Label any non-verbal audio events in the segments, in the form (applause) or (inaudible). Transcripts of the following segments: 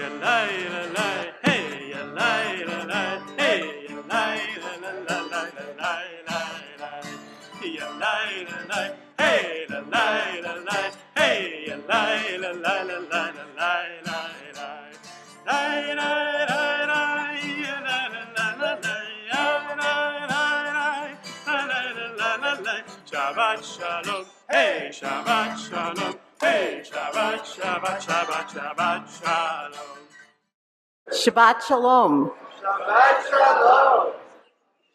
Ya la la la, hey, ya la la la, hey, ya la la la la la la la. Ya la la la, hey, la la la la, hey, ya la la la la la la la la la. La la la la, la la la la la, la la la, la la la. Shabbat shalom, hey, Shabbat shalom, Shabbat, Shabbat, Shabbat, Shabbat shalom. Shabbat Shalom. Shabbat Shalom.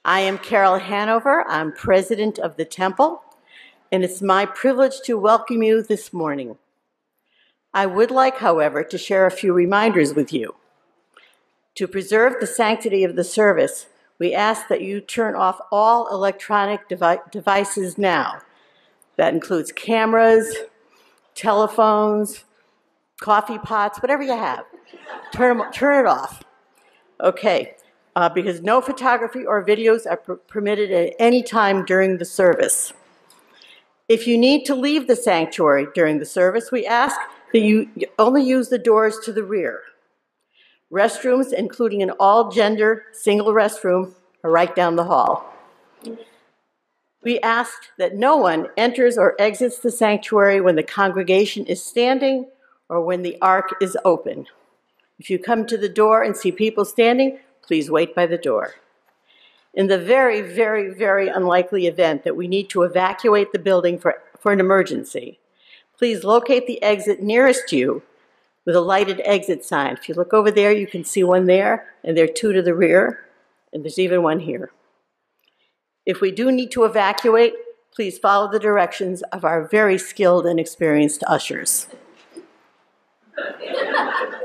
I am Carol Hanover. I'm president of the temple, and it's my privilege to welcome you this morning. I would like, however, to share a few reminders with you. To preserve the sanctity of the service, we ask that you turn off all electronic devi- devices now. That includes cameras, telephones, coffee pots, whatever you have. Turn, 'em- turn it off. Okay, uh, because no photography or videos are per- permitted at any time during the service. If you need to leave the sanctuary during the service, we ask that you only use the doors to the rear. Restrooms, including an all-gender single restroom, are right down the hall. We ask that no one enters or exits the sanctuary when the congregation is standing or when the ark is open. If you come to the door and see people standing, please wait by the door. In the very, very, very unlikely event that we need to evacuate the building for, for an emergency, please locate the exit nearest you with a lighted exit sign. If you look over there, you can see one there, and there are two to the rear, and there's even one here. If we do need to evacuate, please follow the directions of our very skilled and experienced ushers.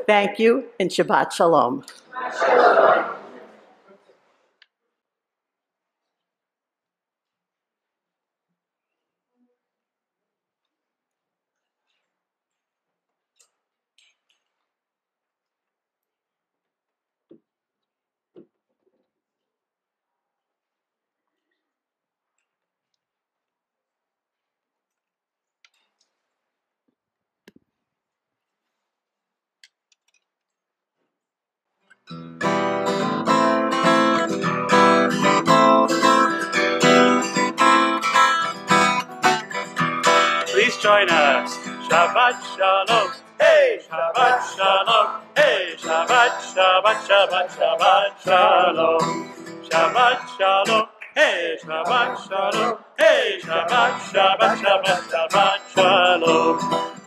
Thank you, and Shabbat Shalom. Please join us. Shabbat Shalom. Hey, Shabbat Shalom. Hey, Shabbat, Shabbat, Shabbat, Shabbat Shalom. Shabbat Shalom. Hey, Shabbat Shalom. Hey, Shabbat, Shabbat, Shabbat, Shabbat Shalom.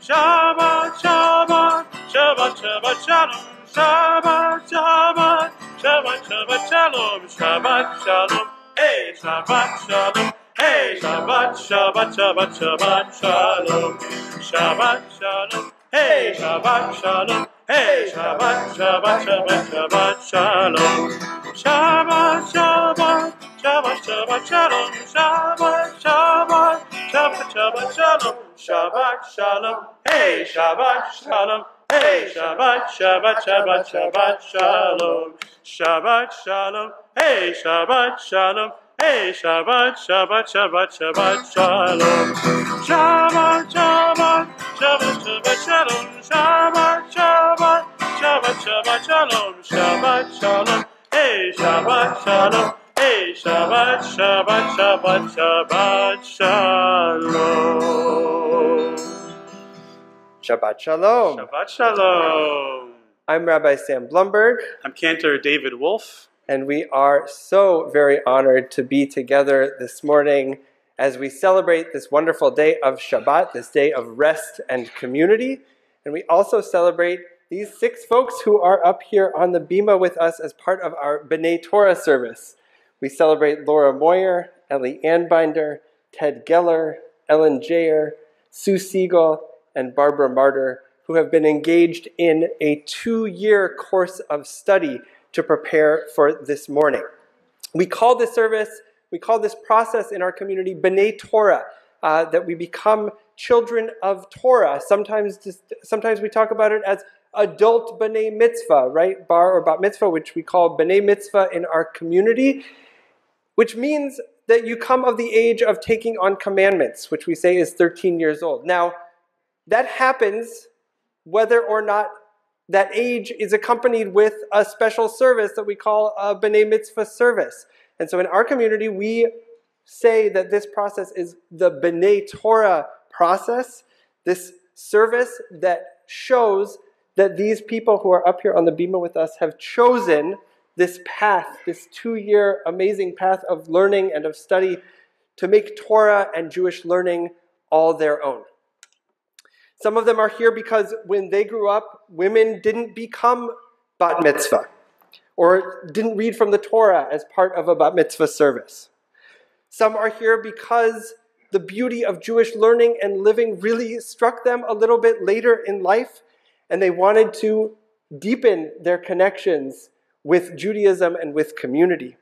Shabbat, Shabbat, Shabbat, Shabbat Shalom. Shabbat, Shabbat, Shabbat, Shabbat Shalom. Shabbat Shalom. Hey, Shabbat Shalom. Hey, Shabbat, Shabbat, Shabbat, Shabbat Shalom. Shabbat Shalom. Hey, Shabbat Shalom. Hey, Shabbat, Shabbat, Shabbat, Shabbat Shalom. Shabbat, Shabbat, Shabbat, Shabbat Shalom. Shabbat, Shabbat, Shabbat, Shabbat Shalom. Shabbat Shalom. Hey, Shabbat Shalom. Hey, Shabbat, Shabbat, Shabbat, Shabbat Shalom. Shabbat Shalom. Hey, Shabbat Shalom. Hey, Shabbat, Shabbat, Shabbat, Shabbat Shalom. Shabbat, Shabbat, Shabbat, Shabbat Shalom. Shabbat, Shabbat, Shabbat, Shabbat Shalom. Shabbat Shalom. Hey, Shabbat Shalom. Hey, Shabbat, Shabbat, Shabbat, Shabbat Shalom. Shabbat Shalom. Shabbat Shalom. I'm Rabbi Sam Blumberg, I'm Cantor David Wolff. And we are so very honored to be together this morning as we celebrate this wonderful day of Shabbat, this day of rest and community. And we also celebrate these six folks who are up here on the Bima with us as part of our B'nai Torah service. We celebrate Laura Moyer, Ellie Anbinder, Ted Geller, Ellen Jagher, Sue Siegel, and Barbara Marder, who have been engaged in a two year course of study to prepare for this morning. We call this service, we call this process in our community B'nai Torah, uh, that we become children of Torah. Sometimes, sometimes we talk about it as adult B'nai Mitzvah, right? Bar or Bat Mitzvah, which we call B'nai Mitzvah in our community, which means that you come of the age of taking on commandments, which we say is 13 years old. Now, that happens whether or not that age is accompanied with a special service that we call a B'nai Mitzvah service. And so in our community, we say that this process is the B'nai Torah process, this service that shows that these people who are up here on the bima with us have chosen this path, this two year amazing path of learning and of study to make Torah and Jewish learning all their own. Some of them are here because when they grew up, women didn't become bat mitzvah or didn't read from the Torah as part of a bat mitzvah service. Some are here because the beauty of Jewish learning and living really struck them a little bit later in life, and they wanted to deepen their connections with Judaism and with community.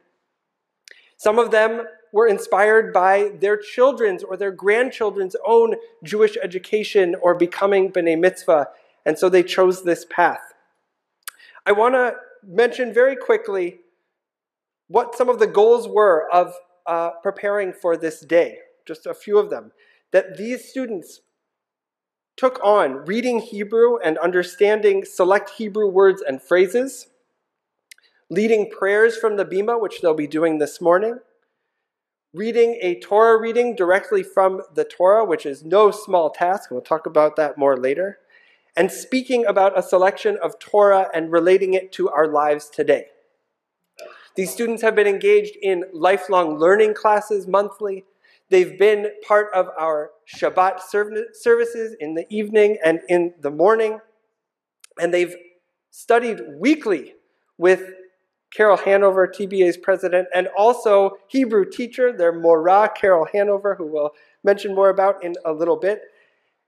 Some of them were inspired by their children's or their grandchildren's own Jewish education or becoming B'nai Mitzvah, and so they chose this path. I want to mention very quickly what some of the goals were of uh, preparing for this day, just a few of them. That these students took on reading Hebrew and understanding select Hebrew words and phrases, leading prayers from the Bima, which they'll be doing this morning, reading a Torah reading directly from the Torah, which is no small task. We'll talk about that more later. And speaking about a selection of Torah and relating it to our lives today. These students have been engaged in lifelong learning classes monthly. They've been part of our Shabbat services in the evening and in the morning. And they've studied weekly with Carol Hanover, TBA's president, and also Hebrew teacher, their Morah, Carol Hanover, who we'll mention more about in a little bit.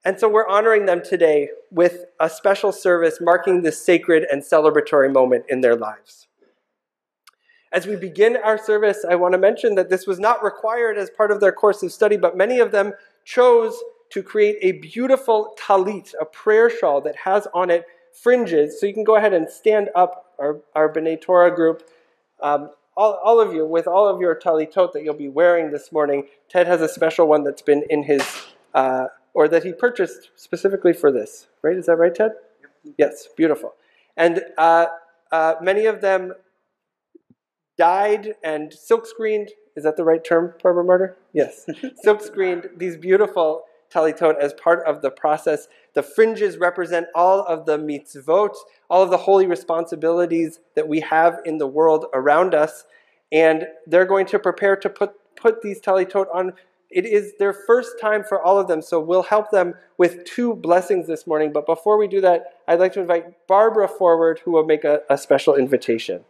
And so we're honoring them today with a special service marking this sacred and celebratory moment in their lives. As we begin our service, I want to mention that this was not required as part of their course of study, but many of them chose to create a beautiful talit, a prayer shawl that has on it fringes. So you can go ahead and stand up our, our B'nai Torah group. Um, all, all of you, with all of your talitot that you'll be wearing this morning, Ted has a special one that's been in his, uh, or that he purchased specifically for this. Right? Is that right, Ted? Yep. Yes, beautiful. And uh, uh, many of them dyed and silk screened. Is that the right term, Barbara Marder? Yes. (laughs) silk screened these beautiful talitot as part of the process. The fringes represent all of the mitzvot, all of the holy responsibilities that we have in the world around us. And they're going to prepare to put, put these talitot on. It is their first time for all of them, so we'll help them with two blessings this morning. But before we do that, I'd like to invite Barbara forward, who will make a, a special invitation.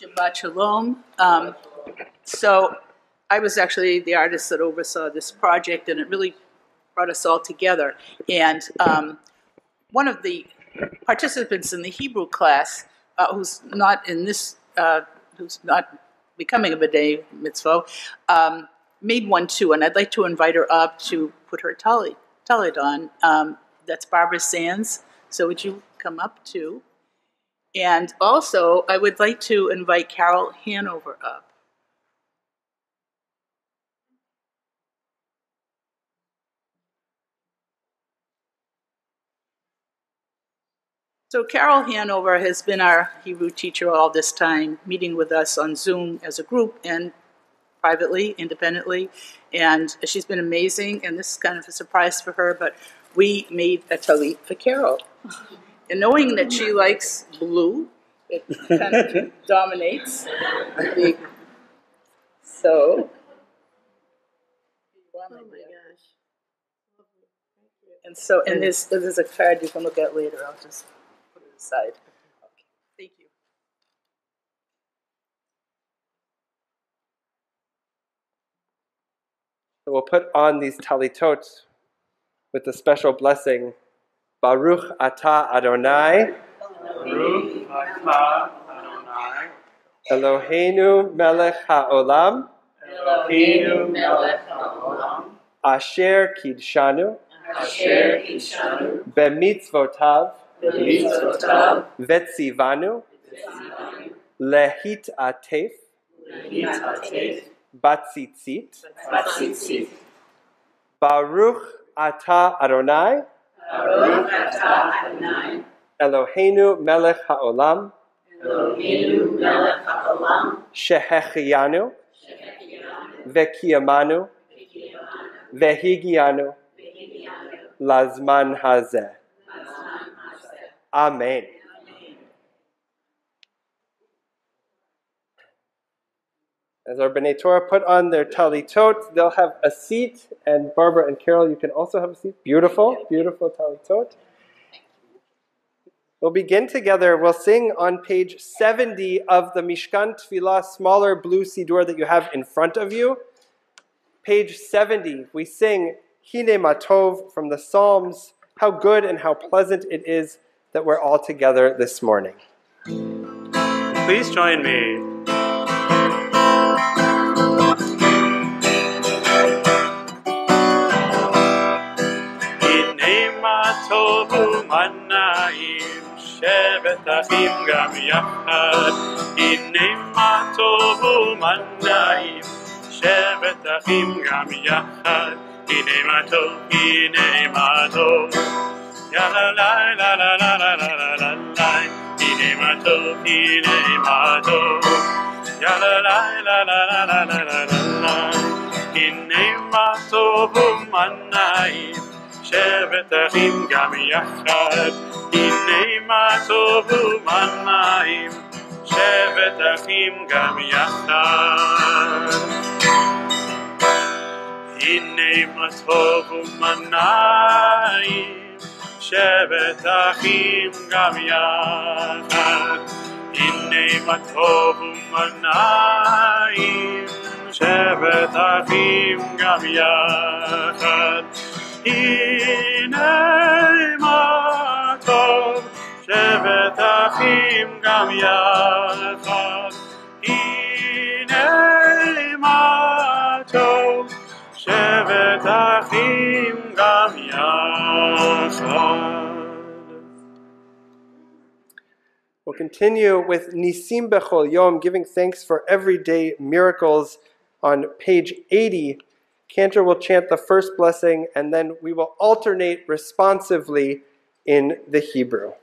Shabbat Shalom. Um, so I was actually the artist that oversaw this project, and it really brought us all together. And um, one of the participants in the Hebrew class, uh, who's not in this, uh, who's not becoming a B'nai Mitzvah, um, made one too, and I'd like to invite her up to put her tali, talit on. Um, that's Barbara Sacks. So would you come up too? And also, I would like to invite Carol Hanover up. So Carol Hanover has been our Hebrew teacher all this time, meeting with us on Zoom as a group and privately, independently. And she's been amazing, and this is kind of a surprise for her, but we made a talit for Carol. And knowing that she likes blue, it kind of (laughs) dominates. The, so. Oh my gosh. And so, and there's, there's a card you can look at later. I'll just put it aside. Okay. Thank you. So we'll put on these talitot with the special blessing Baruch Ata Adonai. Baruch Atah Adonai. Eloheinu melech haolam. Eloheinu melech haolam. Asher kidshanu. Asher ishanu. Bemitzvotav. Vetzivanu. Lehit atef. Batzitzit. Baruch Ata Adonai Baruch Adonai, Eloheinu melech haolam Eloheinu melech haolam, shehechianu vekiyamanu vehigianu lazman hazeh. Amen. As our B'nai Torah put on their talitot, they'll have a seat, and Barbara and Carol, you can also have a seat. Beautiful, beautiful talitot. We'll begin together. We'll sing on page 70 of the Mishkan Tefillah, smaller blue Siddur that you have in front of you. Page 70, we sing Hine Matov from the Psalms. How good and how pleasant it is that we're all together this morning. Please join me. הנה מה טוב ומנעים, שבת אחים גם יחד. הנה מה טוב ומנעים, שבת אחים גם יחד. הנה מה טוב, הנה מה טוב. יאללה לי לה לה לה לה לה לה לה לי. הנה מה טוב, הנה מה טוב. יאללה לי לה לה לה לה לה לה לה לי. הנה מה טוב ומנעים, שבת אחים גם יחד. הנה מה טוב ומנעים, שבת אחים גם יחד. הנה מה טוב ומנעים, שבת אחים גם יחד. הנה מה טוב ומנעים, שבת אחים גם יחד. הנה מה טוב, שבת אחים גם יחד. הנה מה טוב, שבת אחים גם יחד. We'll continue with Nisim Bechol Yom, giving thanks for everyday miracles on page 80. Cantor will chant the first blessing, and then we will alternate responsively in the Hebrew.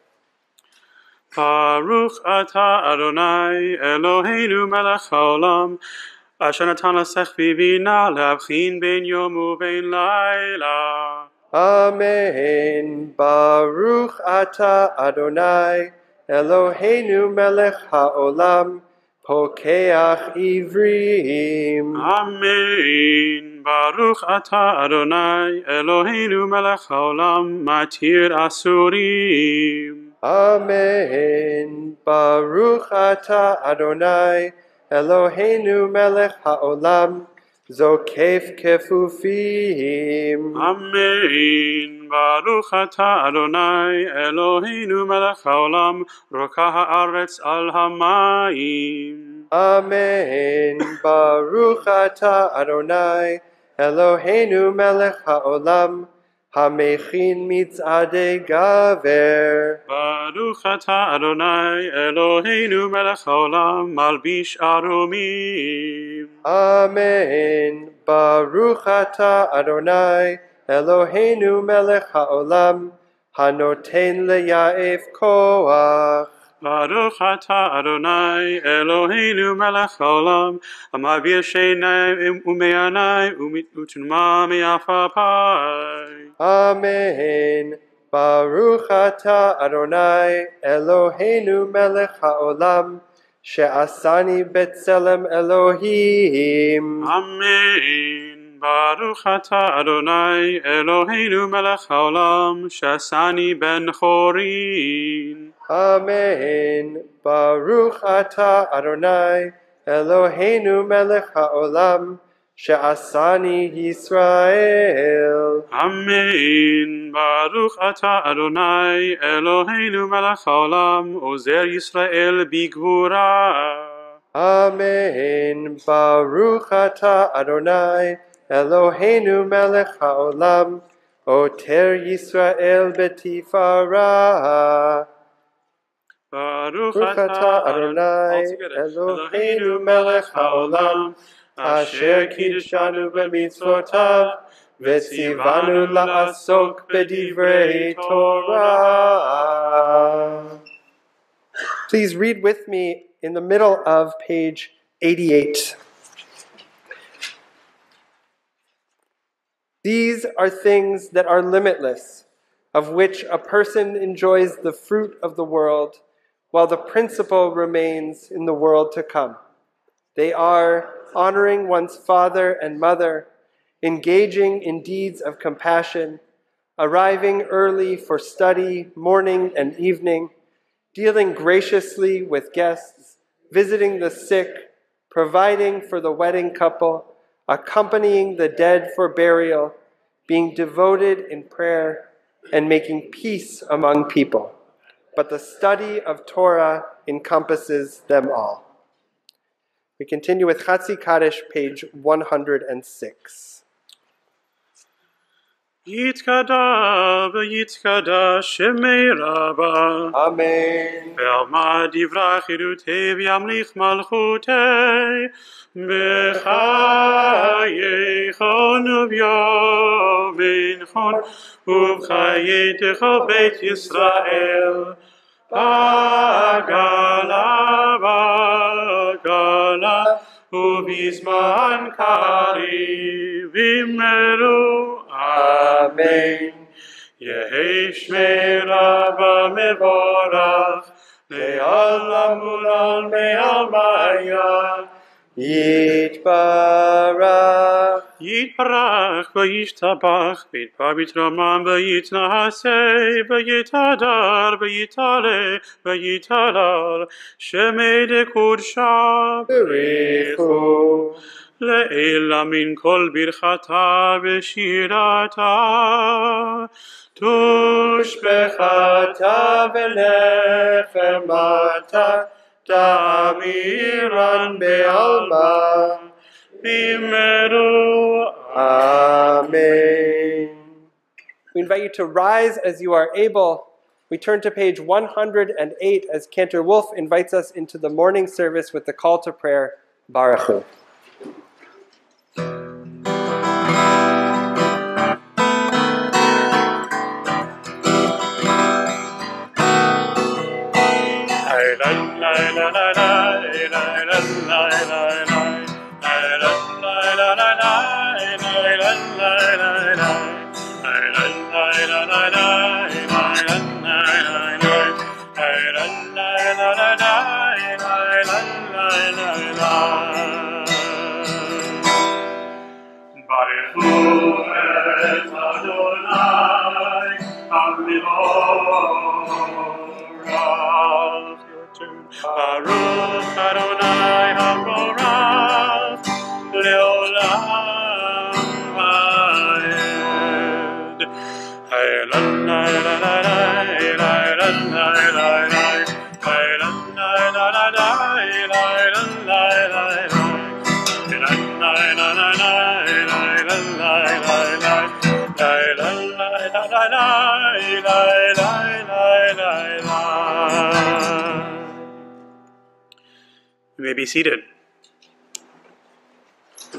ברוך אתה אדוני אלוהינו מלך העולם אשר נתן לשכל ובינה להבחין בין יום ובין לילה. Amen. Baruch Ata Adonai, Eloheinu melech haolam, pokeach ivrim. אמן. ברוך אתה אדוני אלוהינו מלך העולם מתיר אסורים. Amen. Baruch Ata Adonai, Eloheinu melech haolam, zokef kefufim. Amen. Baruch atah Adonai, Eloheinu melech haolam, rokah haaretz al hamayim. Amen. Baruch atah Adonai, Eloheinu melech haolam, hamechin mitzadei gaver. ברוך אתה אדוני אלוהינו מלך העולם מלביש ערומים. Amen. Baruch Ata Adonai, Eloheinu melech haolam, hanoten leyaef koach. ברוך אתה אדוני אלוהינו מלך העולם המעביר שעיניים ומעיניים ותנומה מעפעפי. Amen. Baruch Ata Adonai, Eloheinu melech haolam, she'asani betzelem Elohim. אמן. ברוך אתה אדוני אלוהינו מלך העולם שעשני בן חורין. Amen. Baruch ata Adonai Eloheinu melech haolam she'asani Yisrael. Amen. Baruch ata Adonai Eloheinu melech haolam ozer Yisrael bigvura. Amen. Baruch ata Adonai Eloheinu melech haolam oter Yisrael betifara. ברוך ברוך אתה אתה אדוני אדוני, אלוהינו מלך העולם, אשר קידשנו במצוותיו, וציוונו לעסוק בדברי תורה. Please read with me in the middle of page 88. These are things that are limitless, of which a person enjoys the fruit of the world, while the principle remains in the world to come. They are honoring one's father and mother, engaging in deeds of compassion, arriving early for study, morning and evening, dealing graciously with guests, visiting the sick, providing for the wedding couple, accompanying the dead for burial, being devoted in prayer, and making peace among people. But the study of Torah encompasses them all. We continue with Chatzi Kaddish, page 106. יתקדע ויתקדע שמי רבה. Amen. ועמד יברח חירותי וימליך מלכותי בחיי חון וביומין חון ובחיי תכל בית ישראל בגלה בגלה ובזמן קריב ימרו אמן יהי שמי רבה מבורך לעולם ולעולם מעלמיה Yitbarach. יתברך וישתבח ויתבר בתרומם ויתנשא ויתהדר ויתעלה ויתהלל שמי דקודשה Berichu. לעילה מן כל ברכתה ושירתה, תושבחתה ולחמתה, תאמירן בעלמה, במרו אמן. We invite you to rise as you are able. We turn to page 108 as Cantor Wolff invites us into the morning service with the call to prayer, Baruch Hu. na be seated.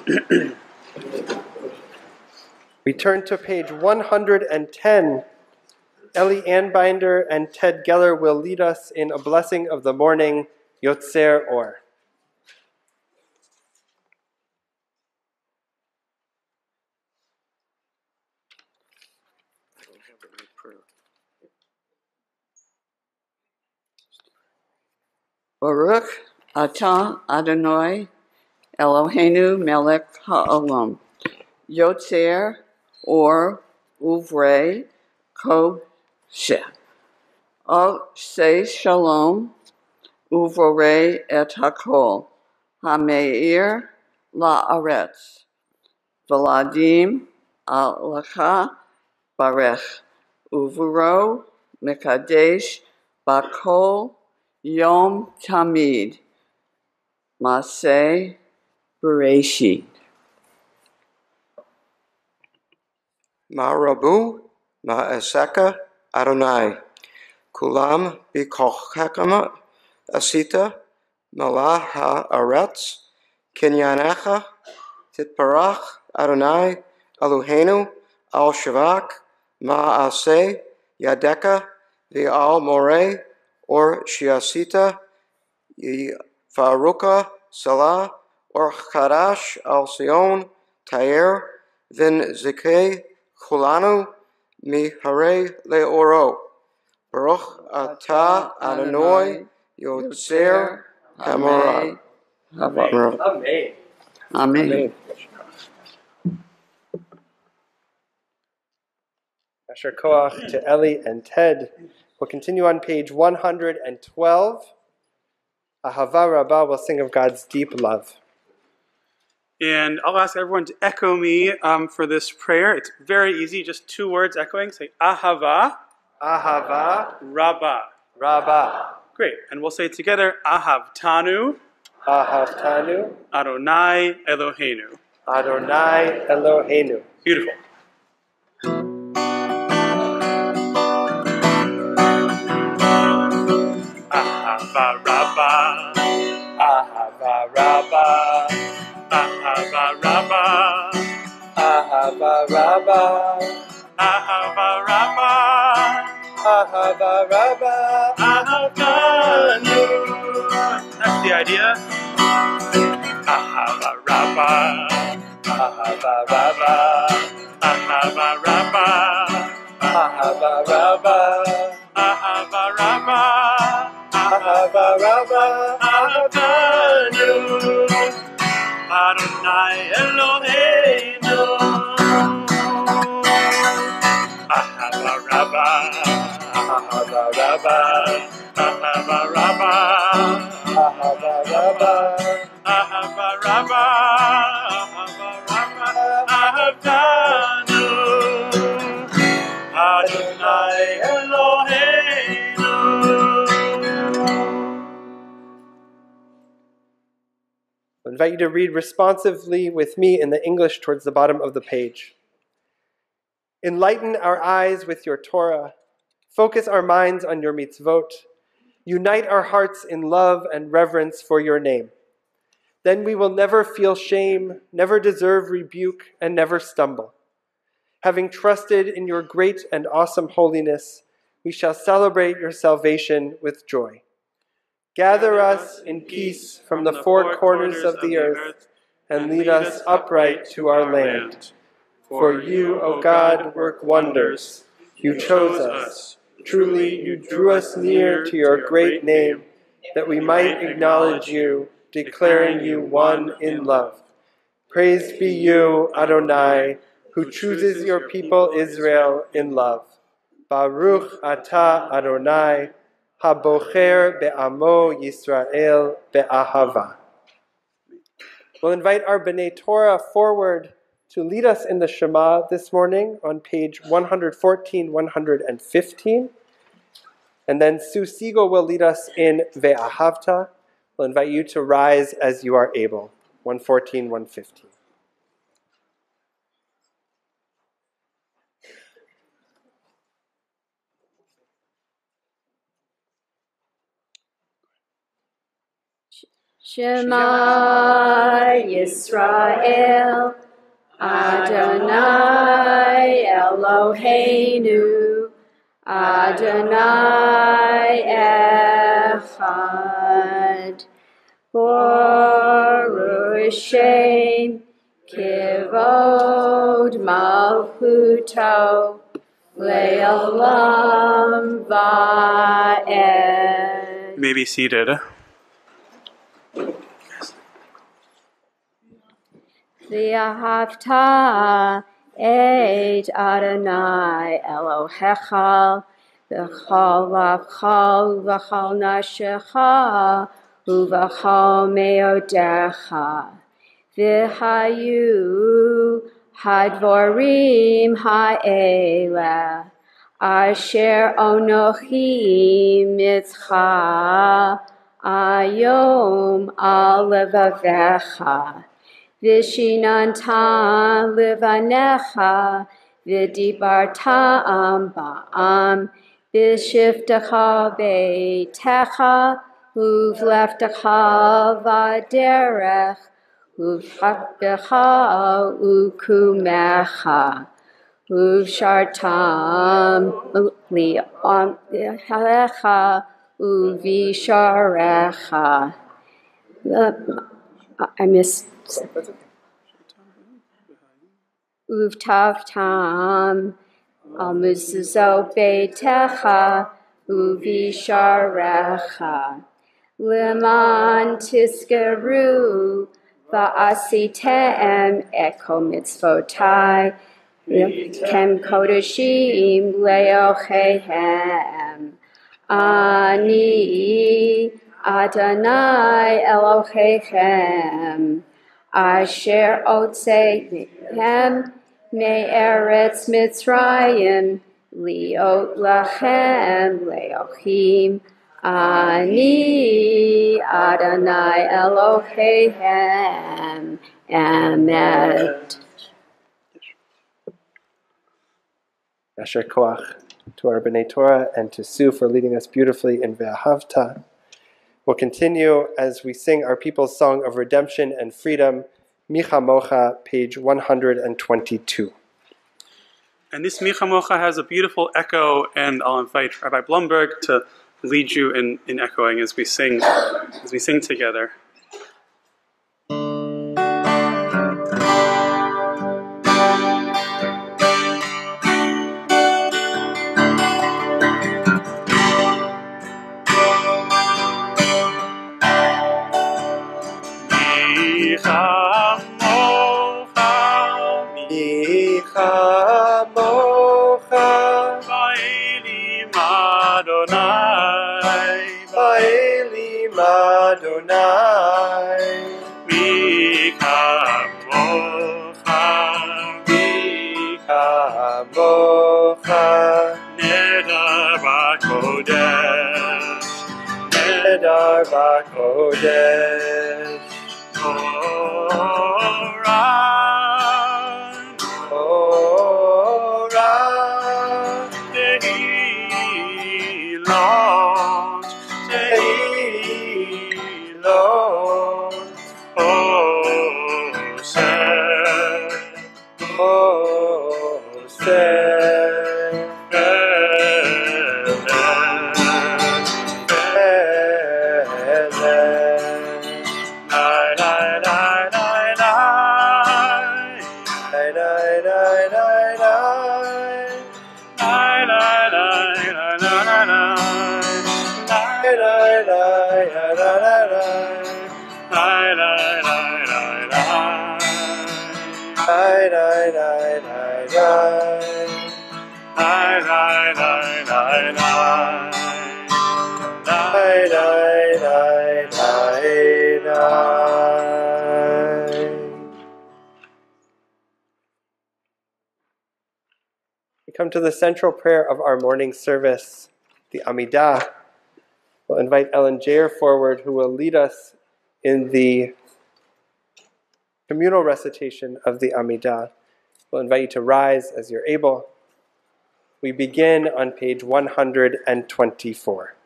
(clears throat) We turn to page 110. Ellie Anbinder and Ted Geller will lead us in a blessing of the morning, Yotzer Or. Baruch atah Adonai Eloheinu melech ha'olam. Yotzer or uvrei koshe al say shalom uvorei et hakol hameir la'aretz. Veladim alacha barech. Uvuro mekadesh bakol Yom Tamid, Maseh Bereshit. Marabu Ma'aseka Adonai. Kulam Bikochakama Asita Malah Haaretz Kinyanecha Titparach Adonai Eloheinu al shavak ma'aseh yadeka v'al moreh or shiasita faruka salah or chadash al sion tayer vin zikei kulanu mi hare leoro. Baruch atah Adonai yotzer hamora. Amen. Amen. Asher Koach to Ellie and Ted. We'll continue on page 112. Ahava Rabbah will sing of God's deep love. And I'll ask everyone to echo me um, for this prayer. It's very easy, just two words echoing. Say Ahava Ahava Rabbah. Rabbah. Great. And we'll say it together Ahav Tanu Ahavtanu Adonai Eloheinu. Adonai Eloheinu. Beautiful. Rabbah. Ahava Rabbah. Ahava Rabbah. Ahavanu. That's the idea. Ahava Rabbah. Ahava Rabbah. Ahava Rabbah. Ahava Rabbah. Invite you to read responsively with me in the English towards the bottom of the page. Enlighten our eyes with your Torah. Focus our minds on your mitzvot. Unite our hearts in love and reverence for your name. Then we will never feel shame, never deserve rebuke, and never stumble. Having trusted in your great and awesome holiness, we shall celebrate your salvation with joy. Gather us in peace from the four corners of the earth and lead us upright to our land. For you, O God, work wonders. You chose us. Truly, you drew us near to your great name, that we might acknowledge you, declaring you one in love. Praise be you, Adonai, who chooses your people Israel in love. Baruch atah Adonai, habocher be'amo Yisrael be'ahava. We'll invite our B'nai Torah forward to lead us in the Shema this morning on page 114, 115. And then Sue Siegel will lead us in Ve'ahavta. We'll invite you to rise as you are able. 114, 115. Shema Yisrael, Adonai Eloheinu, Adonai Echad. Baruch Shem, Kivod Malchuto, Le'olam Va'ed. May be seated. V'ahavta et Adonai Elohecha v'chol v'chol v'chol nashecha u'v'chol meodecha. V'hayu hadvorim ha'ele asher onochi mitzcha ayom al levavecha Vishinanta livanecha vidibartam ba'am vishiftecha beitecha uvleftecha vaderech uvhakbecha ukumecha, uvshartam li'alecha uvisharecha. I missed. Uvtavtam almuzo betecha uvisharecha. Leman tiskeru va'asitem eko mitzvotai kem kodashim leochehem. Ani Adonai Elohechem, Asher Otsehem Me'eretz Mitzrayim, Liot Lachem Leochim, Ani Adonai Elohechem, Amen. Asher Koach to our B'nai Torah and to Sue for leading us beautifully in Ve'ahavta. We'll continue as we sing our people's song of redemption and freedom, Micha Mocha, page 122. And this Micha Mocha has a beautiful echo, and I'll invite Rabbi Blumberg to lead you in, in echoing as we sing as we sing together. Come to the central prayer of our morning service, the Amidah. We'll invite Ellen Jagher forward, who will lead us in the communal recitation of the Amidah. We'll invite you to rise as you're able. We begin on page 124.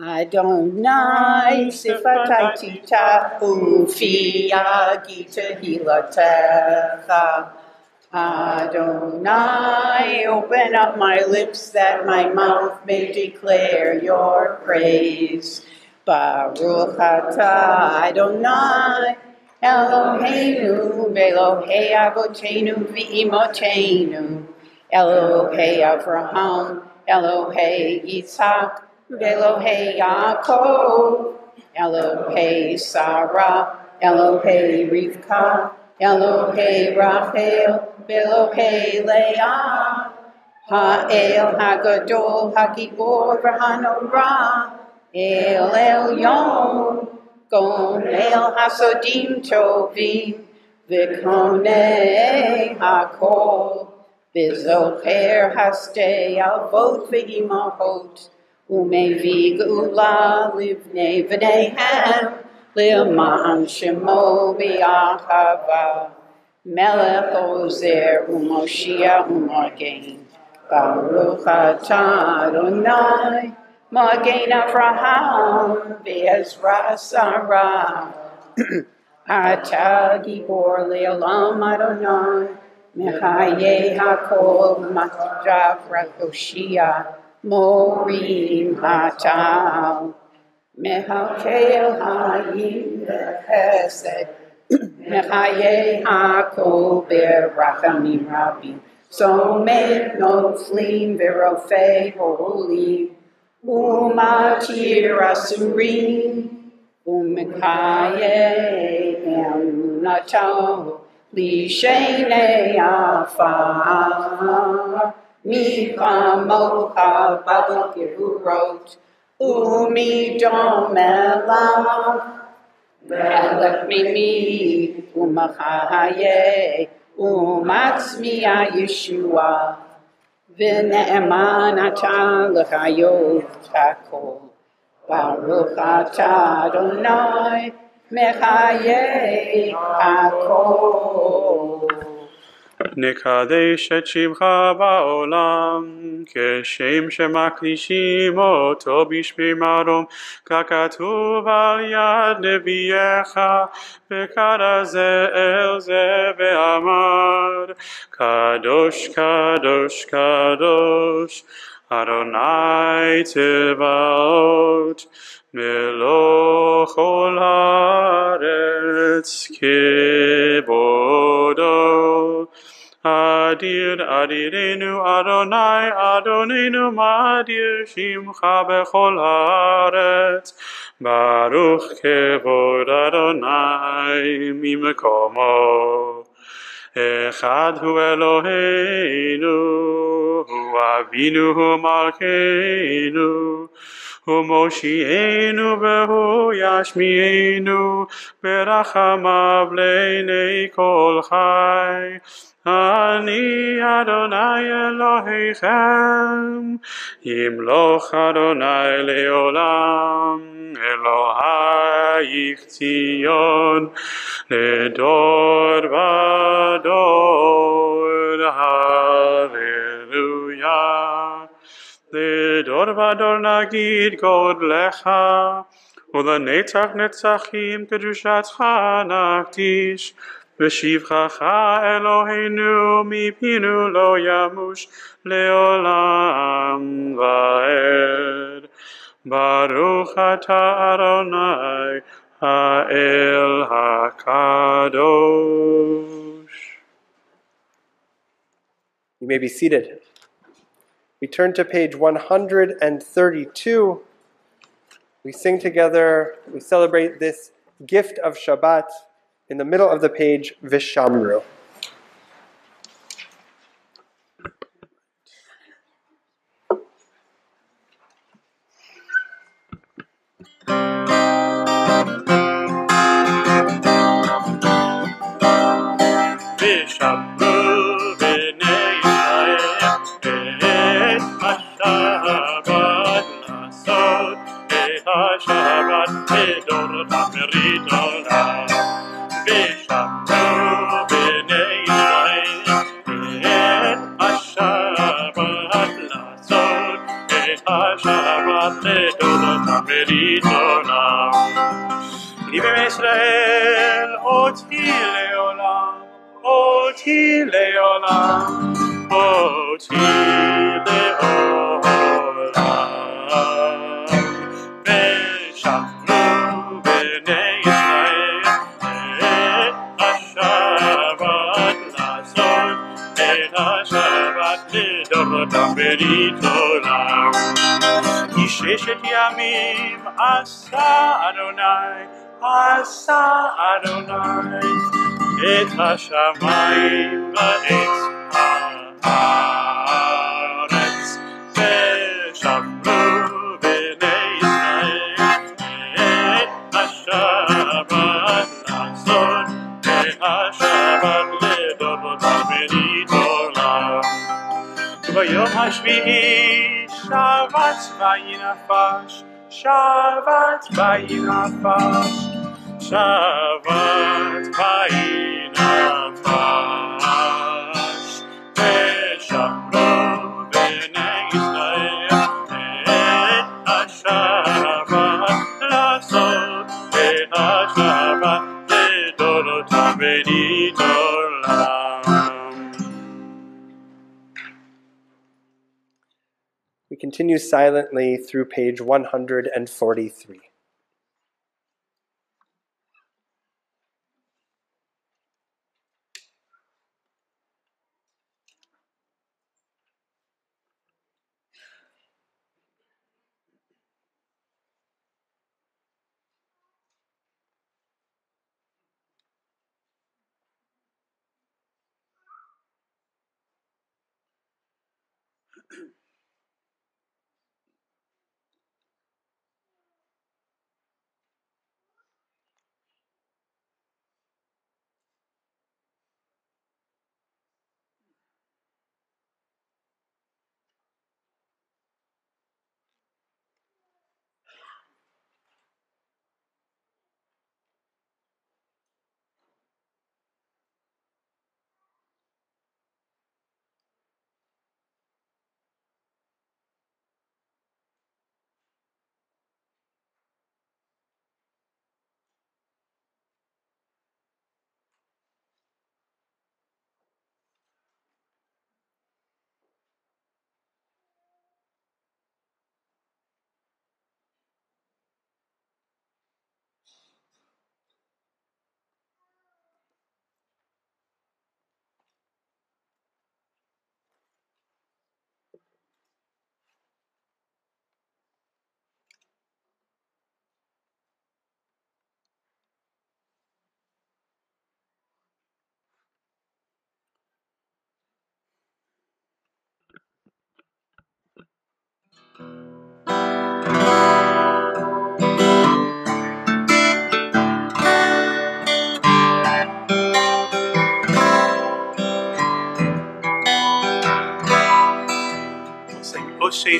Adonai sifatita ufia gita hilatecha. Adonai, open up my lips that my mouth may declare your praise. Baruch atah Adonai, Eloheinu, Elohei Avotenu, V'imotenu, Elohei Avraham, Elohei Yitzhak, Elohei Yaakov, Elohei Sarah, Elohei Rivka, Elohei Rachel, Elohei Leah, Ha'el Hagadol, Hagibor, V'Hanorah, El El Elyon, Gomel Hasodim Tovim, V'Konei Hakol, V'Zocher Hastei Avot V'Imahot, Umevi Gula Livnei V'Nehem, L'Man Shemo B'Yahava, Melech Ozer Umoshia Umogain, Baruch Adonai, Magen Avraham Be'ezra Sarah. Ata Gibor Le'olam Adonai. Mechaye HaKol Matjav Rakoshia. Morim Hatal. Mehakel Hayim Chesed. Mechaye HaKol Berachamim Rabim. Someh Noflim Verofei Holim. Umatir Asurim. Umekaye Emunato. Lishene Afa. Micha Mocha Babel Gevurot. Umi Domela. Melech Mimi. Umachaye. Umatzmi Yeshua. V'ne'eman ata l'chayot hakol. Baruch ata Adonai mechaye hakol. נקדש את שמך בעולם, כשם שמקדישים אותו בשמי מרום, ככתוב על יד נביאך, וקרא זה אל זה ואמר, קדוש קדוש קדוש, אדוני צבאות, מלוך כל הארץ כבודו. אדיר אדירנו אדוני אדוננו מאדיר שמך בכל הארץ ברוך כבוד אדוני ממקומו אחד הוא אלוהינו הוא אבינו הוא מלכנו הוא מושיענו והוא ישמיענו ברחמיו לעיני כל חי אני אדוני אלוהיכם, ימלוך אדוני לעולם, אלוהיך ציון, לדור ודור, הללויה. לדור ודור נגיד גודלך, ולנצח נצחים קדושתך נקדיש. ושבחך אלוהינו מפינו לא ימוש לעולם ועד. ברוך אתה אדוני האל הקדוש. You may be seated. We turn to page 132. We sing together, we celebrate this gift of Shabbat in the middle of the page, Vishamru. במרית עולם. גניבים ישראל אותי לעולם, אותי לעולם, אותי לעולם. ושמרו בני ישראל את השבת לעשות את השבת לדורותם ברית עולם. כי ששת ימים עשה אדוני, עשה אדוני את השמיים ואת הארץ. ושמרו בני ישראל את השבת לעשות את השבת לדורותם ברית עולם. וביום השביעי שבת ויהי נפש, שבת ויהי נפש, שבת ויהי We continue silently through page 143.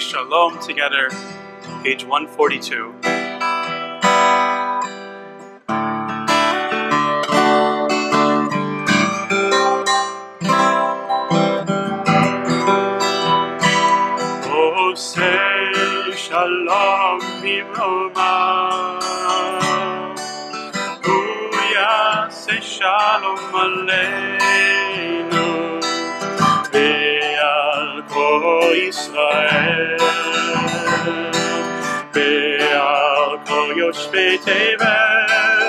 Shalom together, page 142. Israel, Be'al kol yoshvei tevel.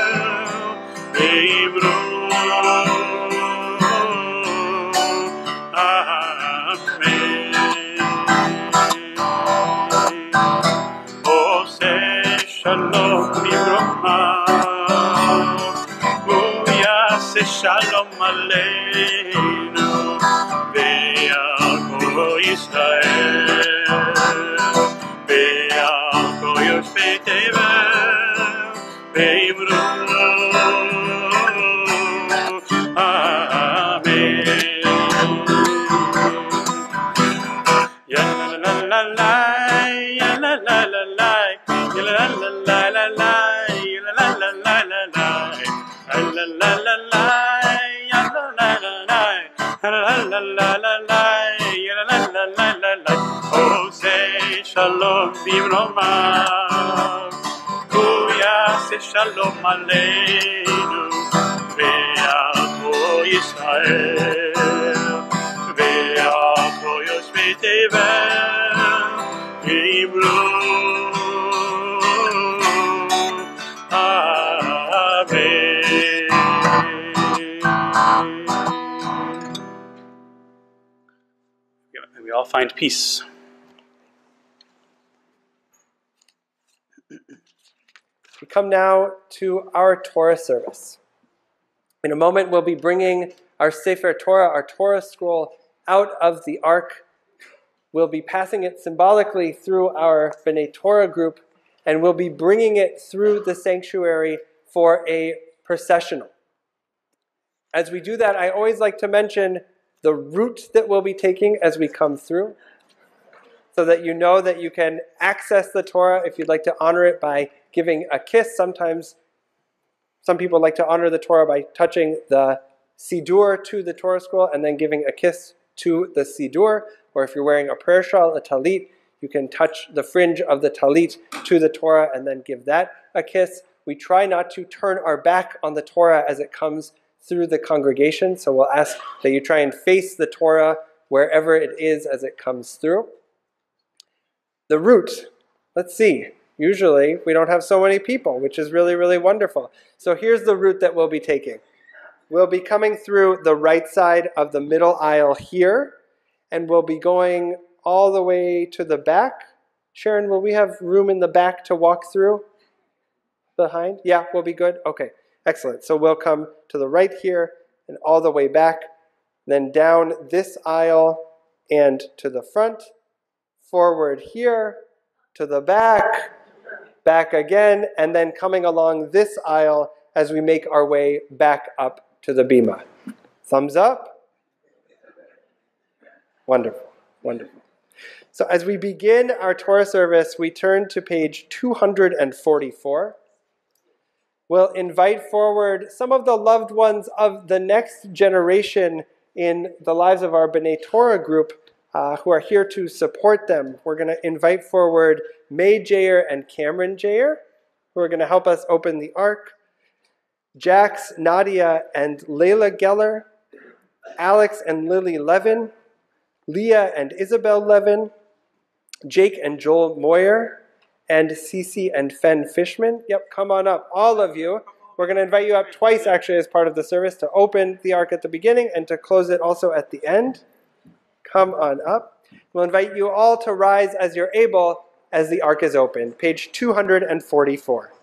la la la, la la la la la la. Oh, say shalom divroma, Kuya say shalom aleinu, ve'ato Yisrael, ve'ato Yosmei Tevel, Yiblu. All find peace. We come now to our Torah service. In a moment, we'll be bringing our Sefer Torah, our Torah scroll, out of the ark. We'll be passing it symbolically through our B'nai Torah group, and we'll be bringing it through the sanctuary for a processional. As we do that, I always like to mention the route that we'll be taking as we come through so that you know that you can access the Torah if you'd like to honor it by giving a kiss. Sometimes some people like to honor the Torah by touching the Sidur to the Torah scroll and then giving a kiss to the Sidur. Or if you're wearing a prayer shawl, a talit, you can touch the fringe of the talit to the Torah and then give that a kiss. We try not to turn our back on the Torah as it comes through the congregation. So we'll ask that you try and face the Torah wherever it is as it comes through. The route, let's see. Usually we don't have so many people, which is really, really wonderful. So here's the route that we'll be taking. We'll be coming through the right side of the middle aisle here, and we'll be going all the way to the back. Sharon, will we have room in the back to walk through? Behind? Yeah, we'll be good? Okay, excellent. So we'll come to the right here and all the way back, then down this aisle and to the front, forward here, to the back, back again, and then coming along this aisle as we make our way back up to the bima. Thumbs up? Wonderful, wonderful. So as we begin our Torah service, we turn to page 244. We'll invite forward some of the loved ones of the next generation in the lives of our B'nai Torah group uh, who are here to support them. We're going to invite forward May Jagher and Cameron Jagher, who are going to help us open the ark. Jax, Nadia, and Layla Geller, Alex and Lily Levin, Leah and Isabel Levin, Jake and Joel Moyer, and Cece and Fen Fishman. Yep, come on up, all of you. We're going to invite you up twice actually as part of the service to open the ark at the beginning and to close it also at the end. Come on up. We'll invite you all to rise as you're able as the ark is open. Page 244.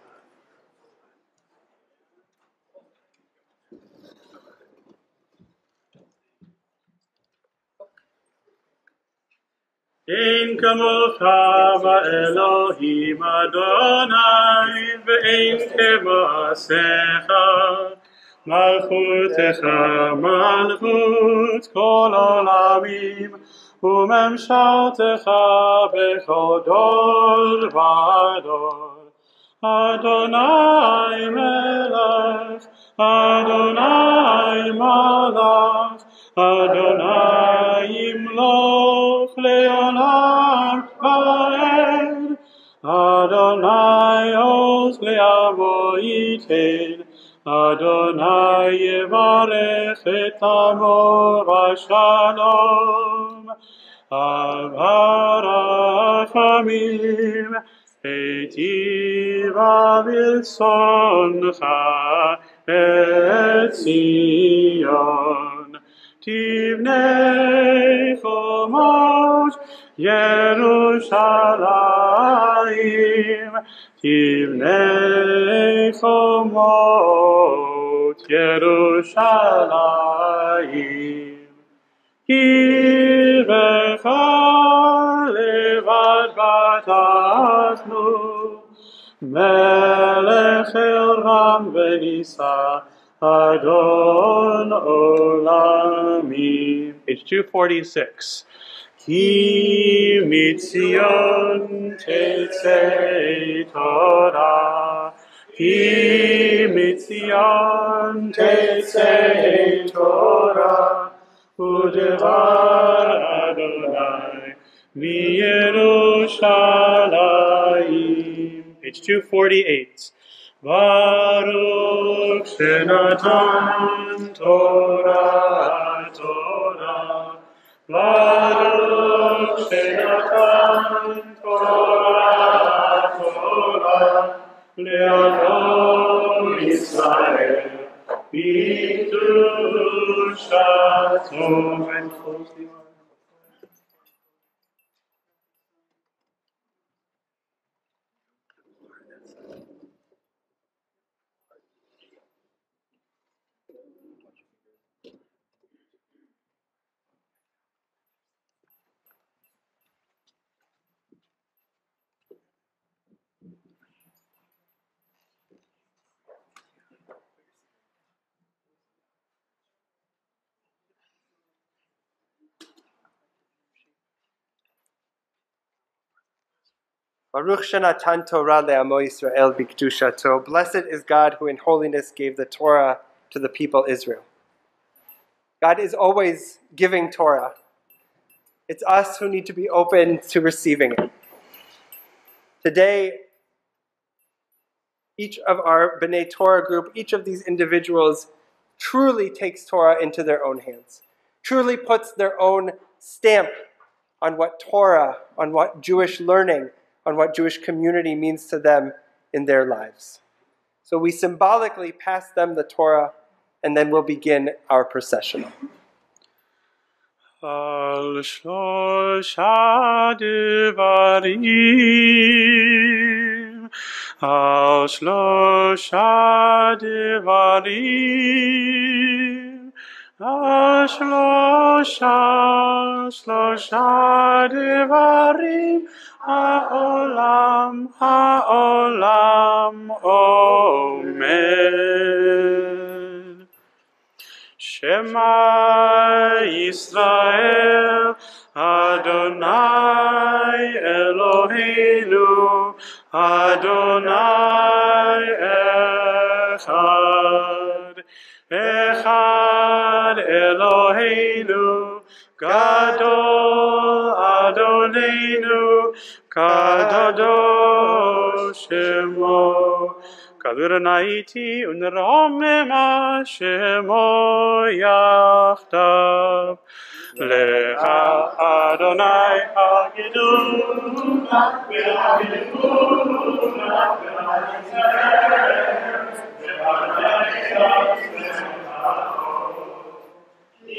אין כמוך באלוהים אדוני ואין כמעשיך מלכותך מלכות כל עולמים וממשלתך בכל דור ודור אדוני מלך אדוני מלך אדוני ימלוך לעולם ועד אדוני עוז לעמו ייתן אדוני יברך את עמו בשלום אהבה רחמים היטיבה ברצונך את ציון Tivnei Chomosh, Yerushalayim, Tivnei Chomot, Yerushalayim. Kirecha levad Batatnu, Melech el ram Adon Olami. Page 246. Ki mitzion tetzei Torah. Ki mitzion tetzei Torah. Udevar Adonai. Miyerushalayim. Page 248. Baruch Shenatan Torah Torah. Baruch Shenatan Torah Torah. Le'adom Yisrael Bitur Shatum and close Baruch. Blessed is God who in holiness gave the Torah to the people Israel. God is always giving Torah. It's us who need to be open to receiving it. Today, each of our B'nai Torah group, each of these individuals truly takes Torah into their own hands, truly puts their own stamp on what Torah, on what Jewish learning, on what Jewish community means to them in their lives. So we symbolically pass them the Torah, and then we'll begin our processional. על שלושה דברים, על שלושה דברים, על שלושה, שלושה דברים, העולם, העולם עומד. Shema Yisrael, Adonai Eloheinu, Adonai Echad, Echad Eloheinu, Gadol Adonenu, Kadosh Shemo. Kaduranaiti unromema Shemo yachtav. Lecha Adonai Hagidu, Hagidu, Hagidu,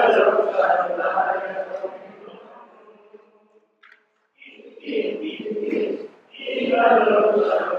Thank you.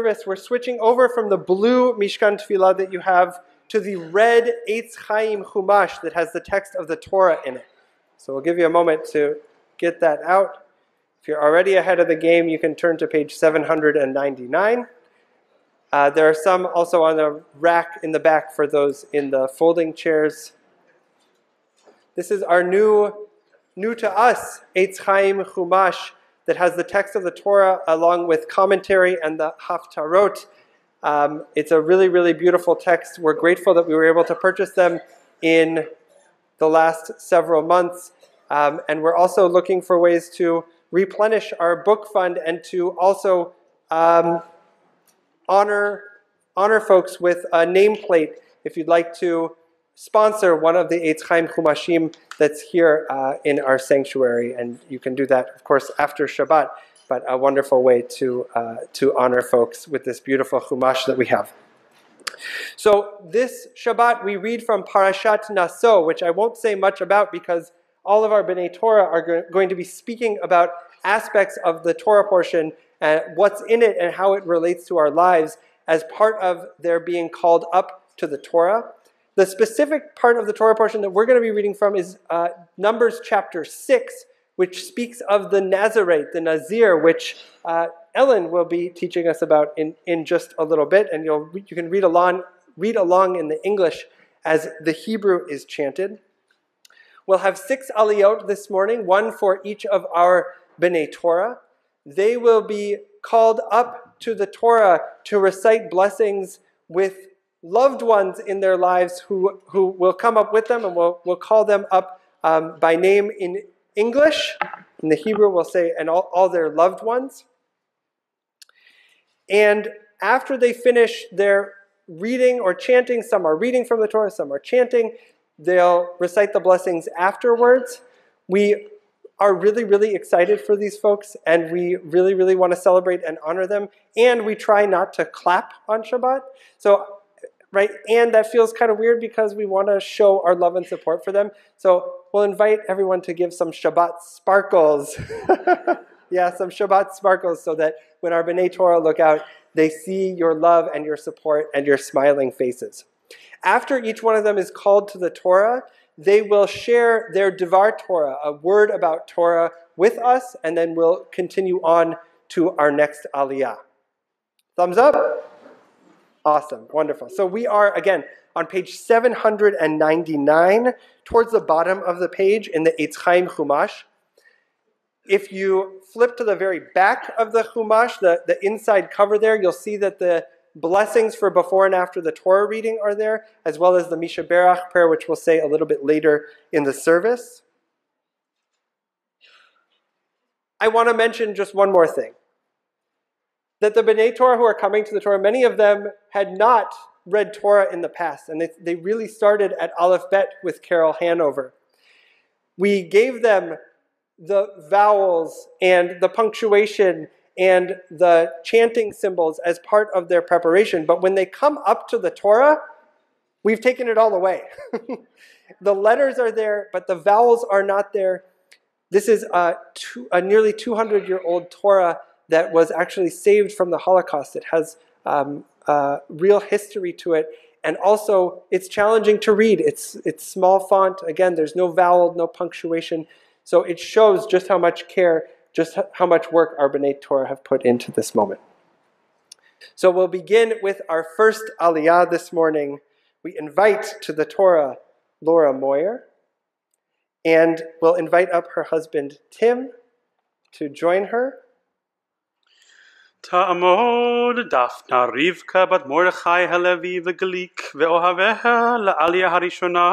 Service, we're switching over from the blue Mishkan Tefillah that you have to the red Eitz Chaim Chumash that has the text of the Torah in it. So we'll give you a moment to get that out. If you're already ahead of the game, you can turn to page 799. Uh, there are some also on the rack in the back for those in the folding chairs. This is our new, new to us, Eitz Chaim Chumash that has the text of the Torah along with commentary and the Haftarot. Um, it's a really, really beautiful text. We're grateful that we were able to purchase them in the last several months. Um, and we're also looking for ways to replenish our book fund and to also um, honor, honor folks with a nameplate if you'd like to sponsor one of the Eitz Chaim Chumashim that's here uh, in our sanctuary. And you can do that, of course, after Shabbat, but a wonderful way to, uh, to honor folks with this beautiful Chumash that we have. So this Shabbat we read from Parashat Naso, which I won't say much about because all of our B'nai Torah are go- going to be speaking about aspects of the Torah portion and what's in it and how it relates to our lives as part of their being called up to the Torah. The specific part of the Torah portion that we're going to be reading from is uh, Numbers chapter 6, which speaks of the Nazarite, the Nazir, which uh, Ellen will be teaching us about in, in just a little bit. And you'll, you can read along, read along in the English as the Hebrew is chanted. We'll have six aliyot this morning, one for each of our B'nai Torah. They will be called up to the Torah to recite blessings with loved ones in their lives who, who will come up with them and we'll, we'll call them up um, by name in English. In the Hebrew, we'll say, and all, all their loved ones. And after they finish their reading or chanting, some are reading from the Torah, some are chanting, they'll recite the blessings afterwards. We are really, really excited for these folks, and we really, really want to celebrate and honor them. And we try not to clap on Shabbat. So right? And that feels kind of weird because we want to show our love and support for them. So we'll invite everyone to give some Shabbat sparkles. (laughs) yeah, some Shabbat sparkles so that when our B'nai Torah look out, they see your love and your support and your smiling faces. After each one of them is called to the Torah, they will share their Devar Torah, a word about Torah, with us, and then we'll continue on to our next Aliyah. Thumbs up? Awesome, wonderful. So we are, again, on page 799, towards the bottom of the page in the Eitz Chaim Chumash. If you flip to the very back of the Chumash, the, the inside cover there, you'll see that the blessings for before and after the Torah reading are there, as well as the Mi Berach prayer, which we'll say a little bit later in the service. I want to mention just one more thing that the B'nai Torah who are coming to the Torah, many of them had not read Torah in the past, and they, they really started at Aleph Bet with Carol Hanover. We gave them the vowels and the punctuation and the chanting symbols as part of their preparation, but when they come up to the Torah, we've taken it all away. (laughs) the letters are there, but the vowels are not there. This is a, two, a nearly 200 year old Torah that was actually saved from the Holocaust. It has um, uh, real history to it. And also, it's challenging to read. It's, it's small font. Again, there's no vowel, no punctuation. So it shows just how much care, just how much work B'nai Torah have put into this moment. So we'll begin with our first aliyah this morning. We invite to the Torah Laura Moyer, and we'll invite up her husband Tim to join her. תעמוד דפנה רבקה בת מרדכי הלוי וגליק ואוהביה לעלייה הראשונה.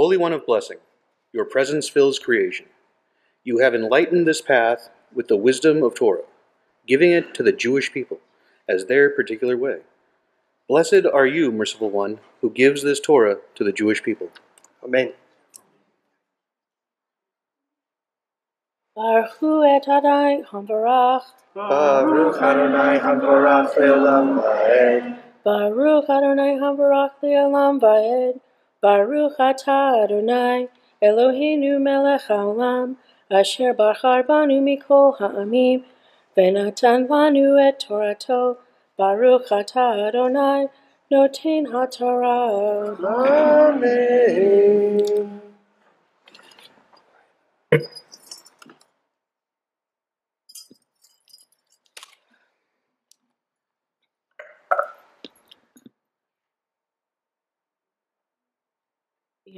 Holy One of Blessing, your presence fills creation. You have enlightened this path with the wisdom of Torah, giving it to the Jewish people as their particular way. Blessed are you, merciful one, who gives this Torah to the Jewish people. Amen. Baruch et Adonai Hambarach. Baruch Adonai Habarach Leolam Vaed. Baruch Adonai Hambarach Leolam Vaed. Baruch atah Adonai Eloheinu melech haolam asher bachar banu mikol ha'amim venatan lanu et Torato. Baruch atah Adonai noten haTorah. Amen.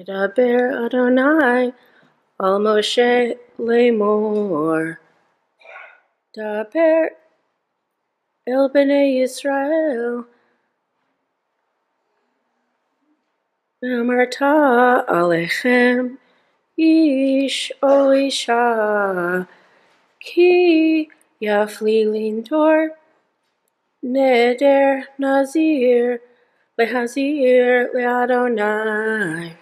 Yidaber Adonai al Moshe lemor. Daber el bnei Yisrael. Ve'amarta alechem ish o isha ki yafli lindor neder nazir lehazir le'adonai.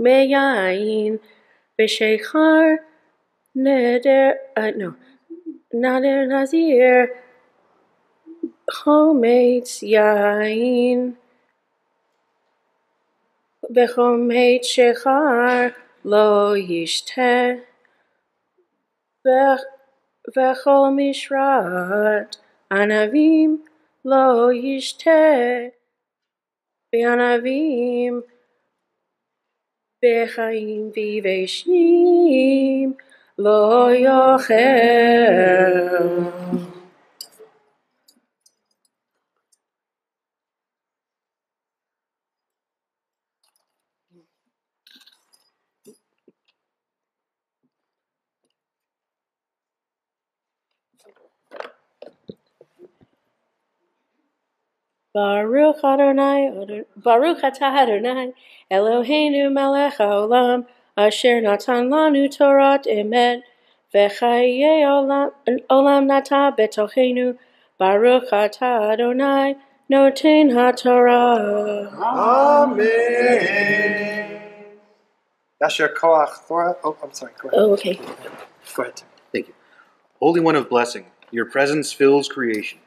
Meyain b'shechar neder, uh, no, nader nazir chometz yain b'chometz shechar lo yishteh v'chol mishrat anavim lo yishteh v'anavim בחיים ויבשים לא יאכל. Baruch Adonai, Baruch atah Adonai, Eloheinu melech haolam, asher natan lanu Torat emet, v'chaye olam, olam nata betochenu, Baruch atah Adonai, noten haTorah. Amen. That's your Koach Thora. Oh, I'm sorry. Go ahead. Oh, okay. Go ahead. Thank you. Holy One of Blessing, your presence fills creation.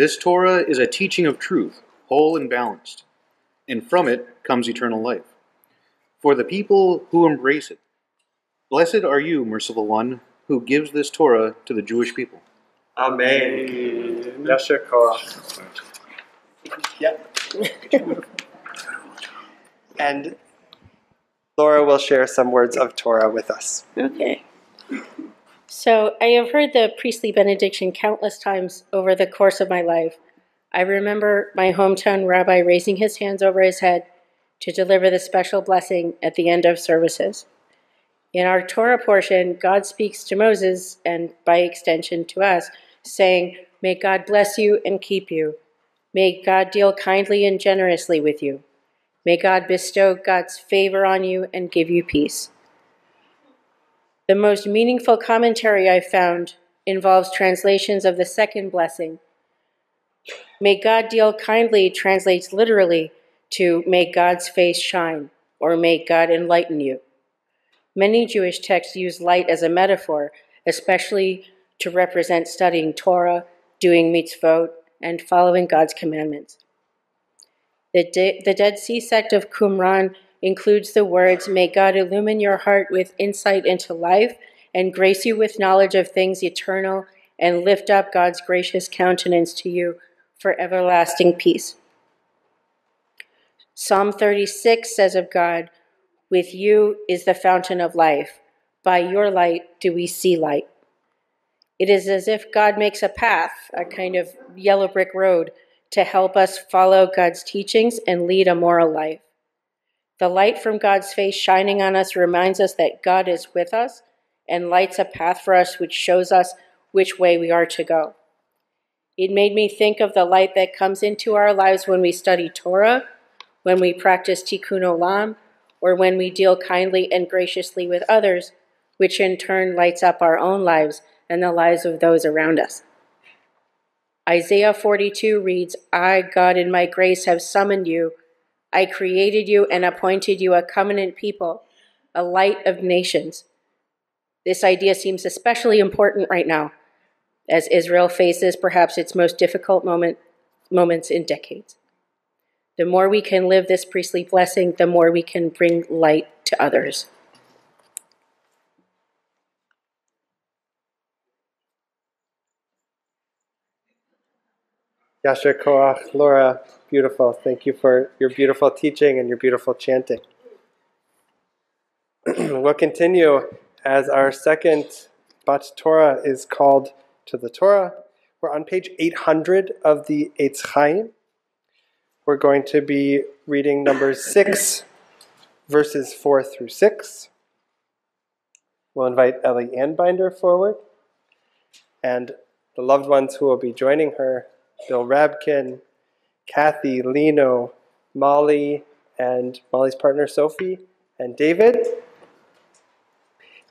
This Torah is a teaching of truth, whole and balanced, and from it comes eternal life. For the people who embrace it, blessed are you, merciful one, who gives this Torah to the Jewish people. Amen. Yasher Koach. Yeah. (laughs) and Laura will share some words of Torah with us. Okay. So I have heard the priestly benediction countless times over the course of my life. I remember my hometown rabbi raising his hands over his head to deliver the special blessing at the end of services. In our Torah portion, God speaks to Moses and by extension to us, saying, May God bless you and keep you. May God deal kindly and generously with you. May God bestow God's favor on you and give you peace. The most meaningful commentary I've found involves translations of the second blessing. May God deal kindly translates literally to may God's face shine or may God enlighten you. Many Jewish texts use light as a metaphor, especially to represent studying Torah, doing mitzvot, and following God's commandments. The, De- the Dead Sea sect of Qumran includes the words, May God illumine your heart with insight into life and grace you with knowledge of things eternal and lift up God's gracious countenance to you for everlasting peace. Psalm 36 says of God, With you is the fountain of life. By your light do we see light. It is as if God makes a path, a kind of yellow brick road, to help us follow God's teachings and lead a moral life. The light from God's face shining on us reminds us that God is with us and lights a path for us which shows us which way we are to go. It made me think of the light that comes into our lives when we study Torah, when we practice tikkun olam, or when we deal kindly and graciously with others, which in turn lights up our own lives and the lives of those around us. Isaiah 42 reads, I, God, in my grace have summoned you. I created you and appointed you a covenant people, a light of nations. This idea seems especially important right now, as Israel faces perhaps its most difficult moment, moments in decades. The more we can live this priestly blessing, the more we can bring light to others. Yasher Koach, Laura, beautiful. Thank you for your beautiful teaching and your beautiful chanting. (clears throat) we'll continue as our second Bat Torah is called to the Torah. We're on page 800 of the Eitz Chaim. We're going to be reading numbers 6, verses 4 through 6. We'll invite Ellie Anbinder forward and the loved ones who will be joining her Bill Rabkin, Kathy, Lino, Molly, and Molly's partner Sophie, and David,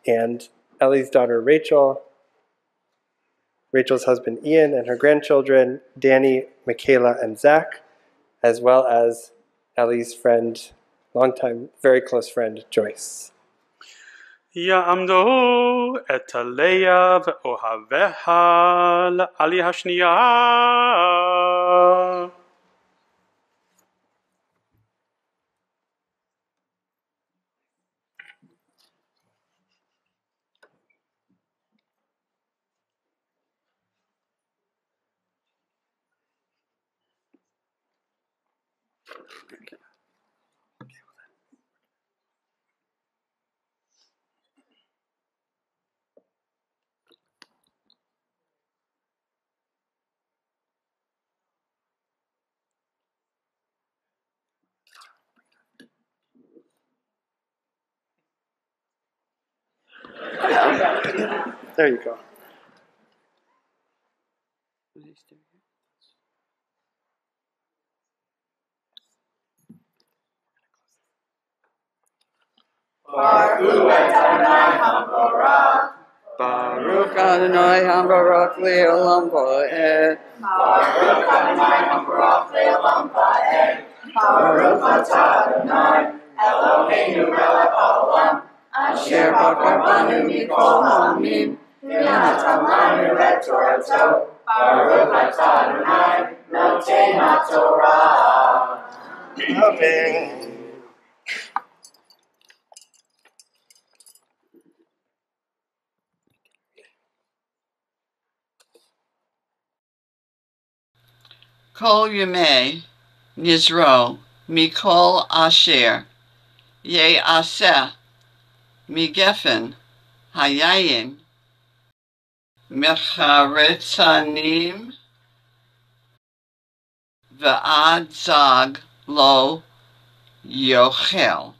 and Ellie's daughter Rachel, Rachel's husband Ian, and her grandchildren Danny, Michaela, and Zach, as well as Ellie's friend, longtime, very close friend Joyce. יעמדו את עליה ואוהביה לעלי השנייה. Hambarak Leolam Va'ed. Asher Bakar Banu Mikol Hamim. V'natam Lanu Et Torato. Baruch Atah Adonai Noten HaTorah. Amen. Kol Yemei Nizro Mikol Asher Ye Aseh Migefen Hayayim Mecharetzanim V'ad Zag Lo yochel.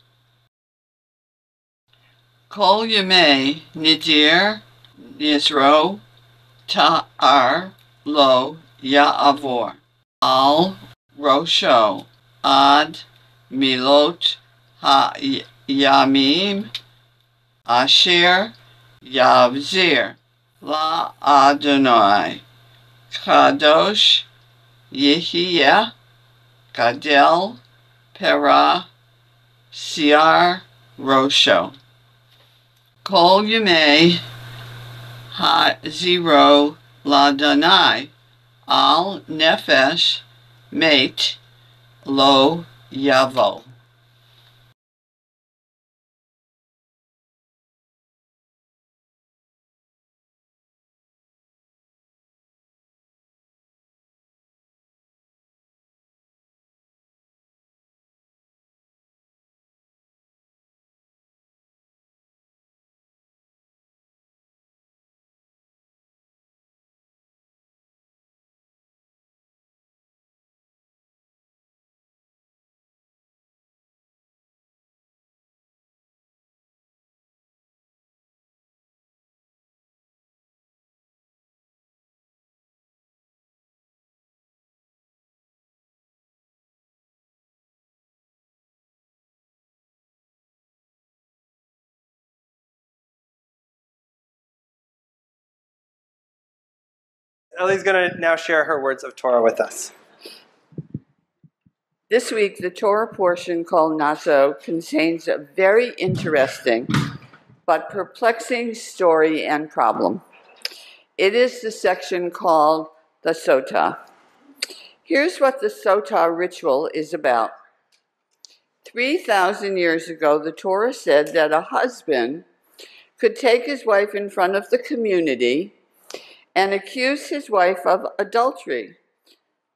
Kol yemei nidir nizro ta'ar lo ya'avor. Al rosho ad milot ha'yamim asher yavzir la Adonai. Kadosh Yehiyah Gadel Pera Siar Rosho. Kol Yemei Ha Zero Ladanai Al Nefesh Mate Lo Yavo. Ellie's going to now share her words of Torah with us. This week, the Torah portion called Naso contains a very interesting but perplexing story and problem. It is the section called the Sota. Here's what the Sota ritual is about. 3,000 years ago, the Torah said that a husband could take his wife in front of the community and accuse his wife of adultery,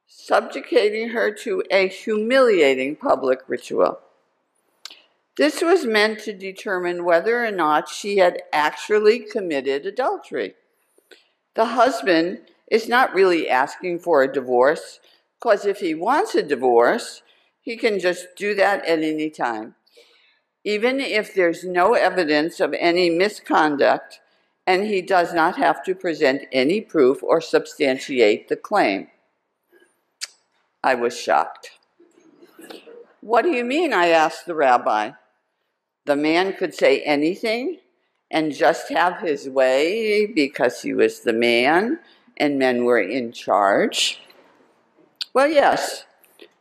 subjugating her to a humiliating public ritual. This was meant to determine whether or not she had actually committed adultery. The husband is not really asking for a divorce, because if he wants a divorce, he can just do that at any time. Even if there's no evidence of any misconduct, and he does not have to present any proof or substantiate the claim. I was shocked. What do you mean? I asked the rabbi. The man could say anything and just have his way because he was the man and men were in charge. Well, yes.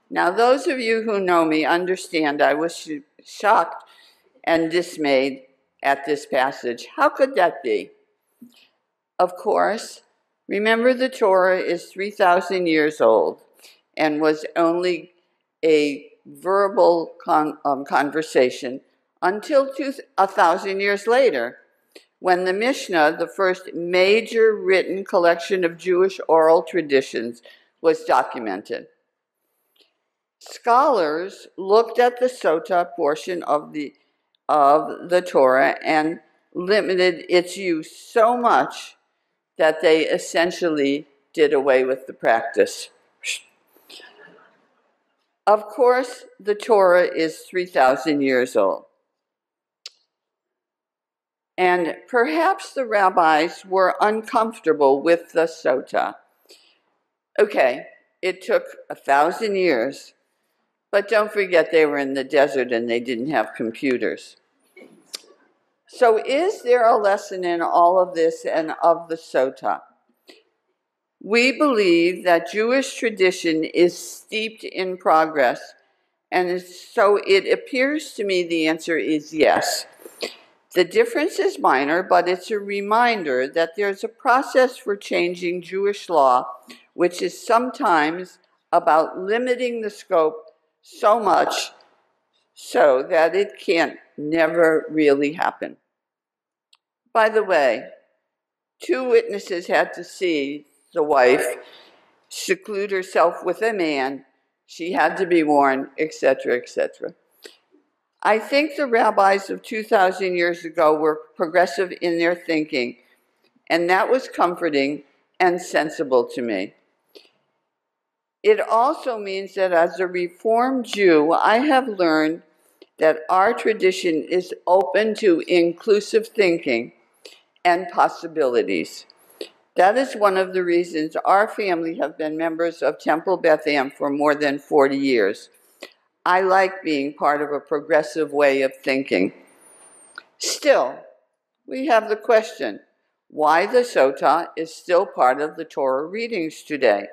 Now, those of you who know me understand I was shocked and dismayed at this passage. How could that be? Of course, remember the Torah is 3,000 years old and was only a verbal con- um, conversation until a thousand years later, when the Mishnah, the first major written collection of Jewish oral traditions, was documented. Scholars looked at the Sota portion of the of the Torah and limited its use so much that they essentially did away with the practice. Of course, the Torah is 3,000 years old. And perhaps the rabbis were uncomfortable with the sota. Okay, it took a thousand years, but don't forget they were in the desert and they didn't have computers. So, is there a lesson in all of this and of the Sota? We believe that Jewish tradition is steeped in progress, and so it appears to me the answer is yes. The difference is minor, but it's a reminder that there's a process for changing Jewish law, which is sometimes about limiting the scope so much so that it can't never really happen. By the way, two witnesses had to see the wife seclude herself with a man. She had to be warned, etc., etc. I think the rabbis of 2,000 years ago were progressive in their thinking, and that was comforting and sensible to me. It also means that as a Reformed Jew, I have learned that our tradition is open to inclusive thinking and possibilities. That is one of the reasons our family have been members of Temple Beth Am for more than 40 years. I like being part of a progressive way of thinking. Still, we have the question why the Sota is still part of the Torah readings today.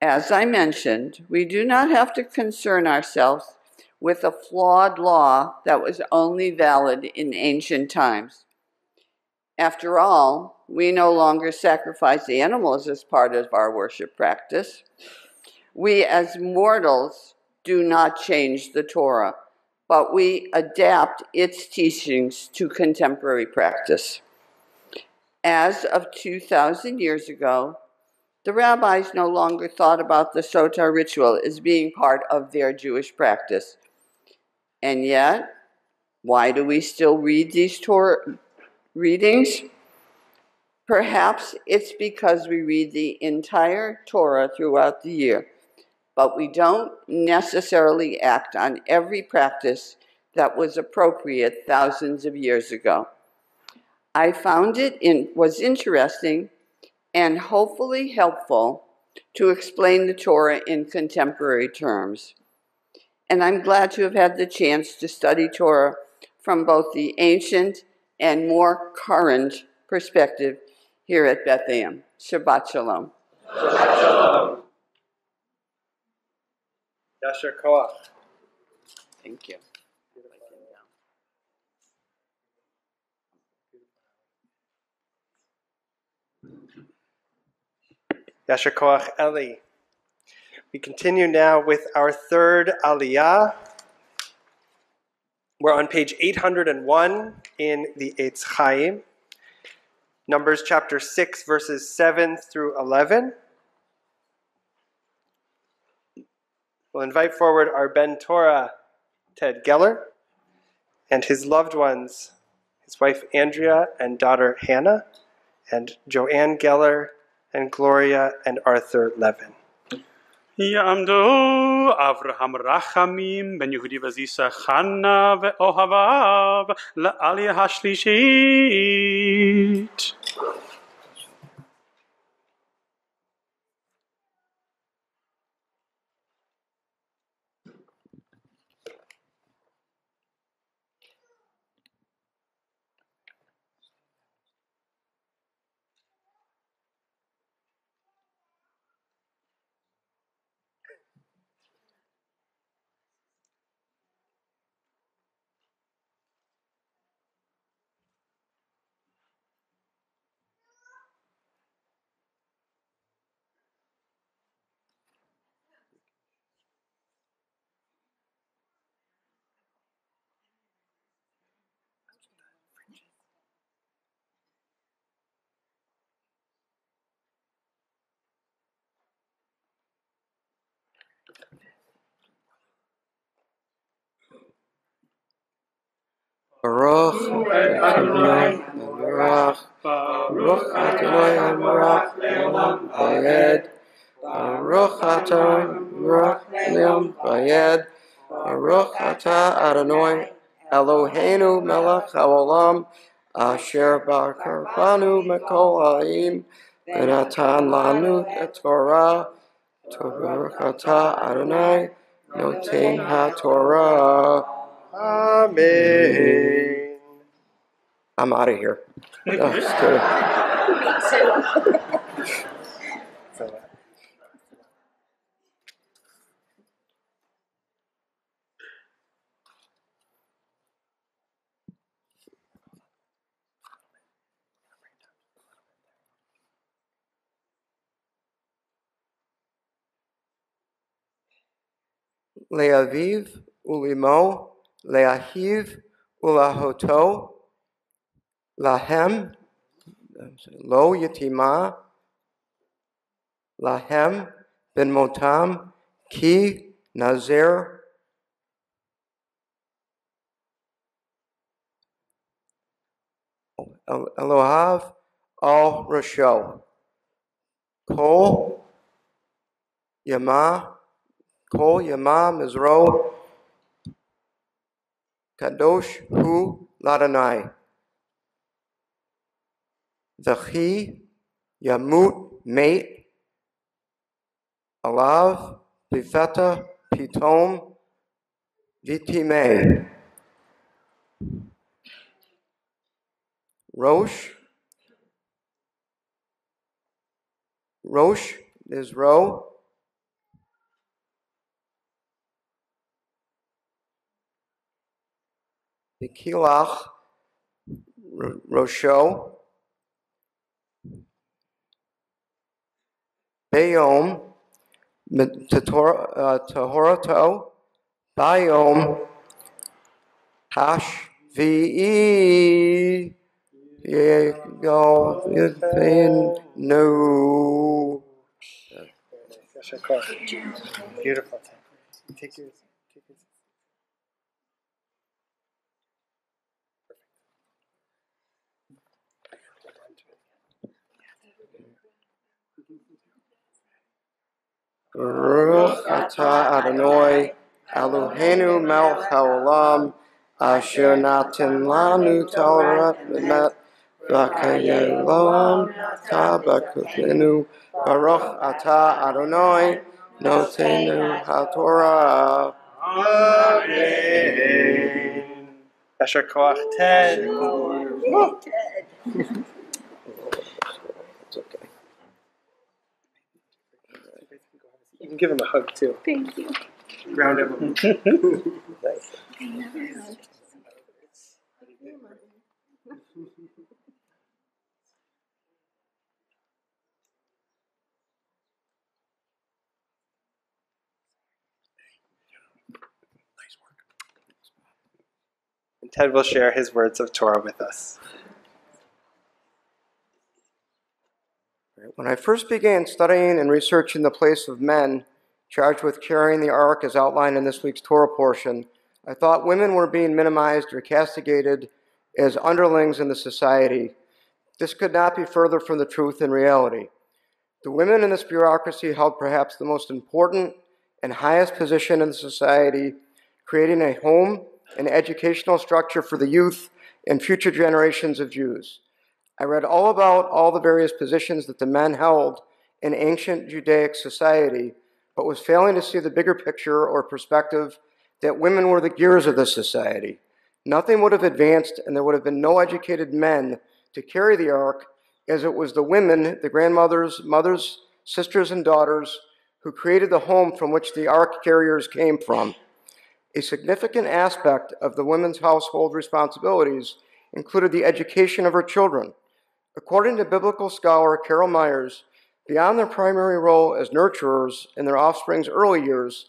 As I mentioned, we do not have to concern ourselves with a flawed law that was only valid in ancient times. After all, we no longer sacrifice the animals as part of our worship practice. We, as mortals, do not change the Torah, but we adapt its teachings to contemporary practice. As of 2,000 years ago, the rabbis no longer thought about the Sota ritual as being part of their Jewish practice. And yet, why do we still read these Torah readings? Perhaps it's because we read the entire Torah throughout the year, but we don't necessarily act on every practice that was appropriate thousands of years ago. I found it in, was interesting and hopefully helpful to explain the Torah in contemporary terms. And I'm glad to have had the chance to study Torah from both the ancient and more current perspective here at Beth Am. Shabbat Shalom. Yasher Koach. Thank you. Yasher Koach Ellie. We continue now with our third Aliyah. We're on page 801 in the Eitz Chaim, Numbers chapter 6, verses 7 through 11. We'll invite forward our Ben Torah, Ted Geller, and his loved ones, his wife Andrea and daughter Hannah, and Joanne Geller, and Gloria and Arthur Levin. Yamdo. אברהם רחמים בן יהודי וזיסה חנה ואוהביו לעלייה השלישית. Baruch Adonai Baruch Baruch Adonai Baruch Leolam Bayed Baruch Atah Baruch Leolam Bayed Baruch Adonai Eloheinu Melech Haolam Asher Bakar Banu Mekol Haim Benatan Lanu Torah. Baruch Atah Adonai Noten HaTorah Amen. I'm out of here. Oh, just kidding. Le'aviv ulimo, le'ahiv ulahoto, lahem, lo yatima, lahem ben motam, ki nazir, El- Elohav al Rasho. Kol Yama, Kol Yama Mizro, Kadosh Hu Ladonai. V'chi Yamut Mate, Alav Bifeta Pitom Vitime. Rosh. Rosh is row. Bikilach, Ro- Rosho. Bayom, Tator- uh, Tahorato, Bayom, Hash, V-E, yeah, go, in, no. Beautiful. Take yours. Baruch atah Adonai, Eloheinu melech haolam, asher natan lanu Torah v'met v'kayelam tabakutenu. Baruch atah Adonai, notenu haTorah. Amen. Asher koach Ted. (laughs) It's okay. You can give him a hug too. Thank you. Ground him. nice. (laughs) And Ted will share his words of Torah with us. When I first began studying and researching the place of men charged with carrying the ark as outlined in this week's Torah portion, I thought women were being minimized or castigated as underlings in the society. This could not be further from the truth and reality. The women in this bureaucracy held perhaps the most important and highest position in the society, creating a home and educational structure for the youth and future generations of Jews. I read all about all the various positions that the men held in ancient Judaic society, but was failing to see the bigger picture or perspective that women were the gears of the society. Nothing would have advanced, and there would have been no educated men to carry the ark, as it was the women, the grandmothers, mothers, sisters, and daughters, who created the home from which the ark carriers came from. A significant aspect of the women's household responsibilities included the education of her children. According to biblical scholar Carol Meyers, beyond their primary role as nurturers in their offspring's early years,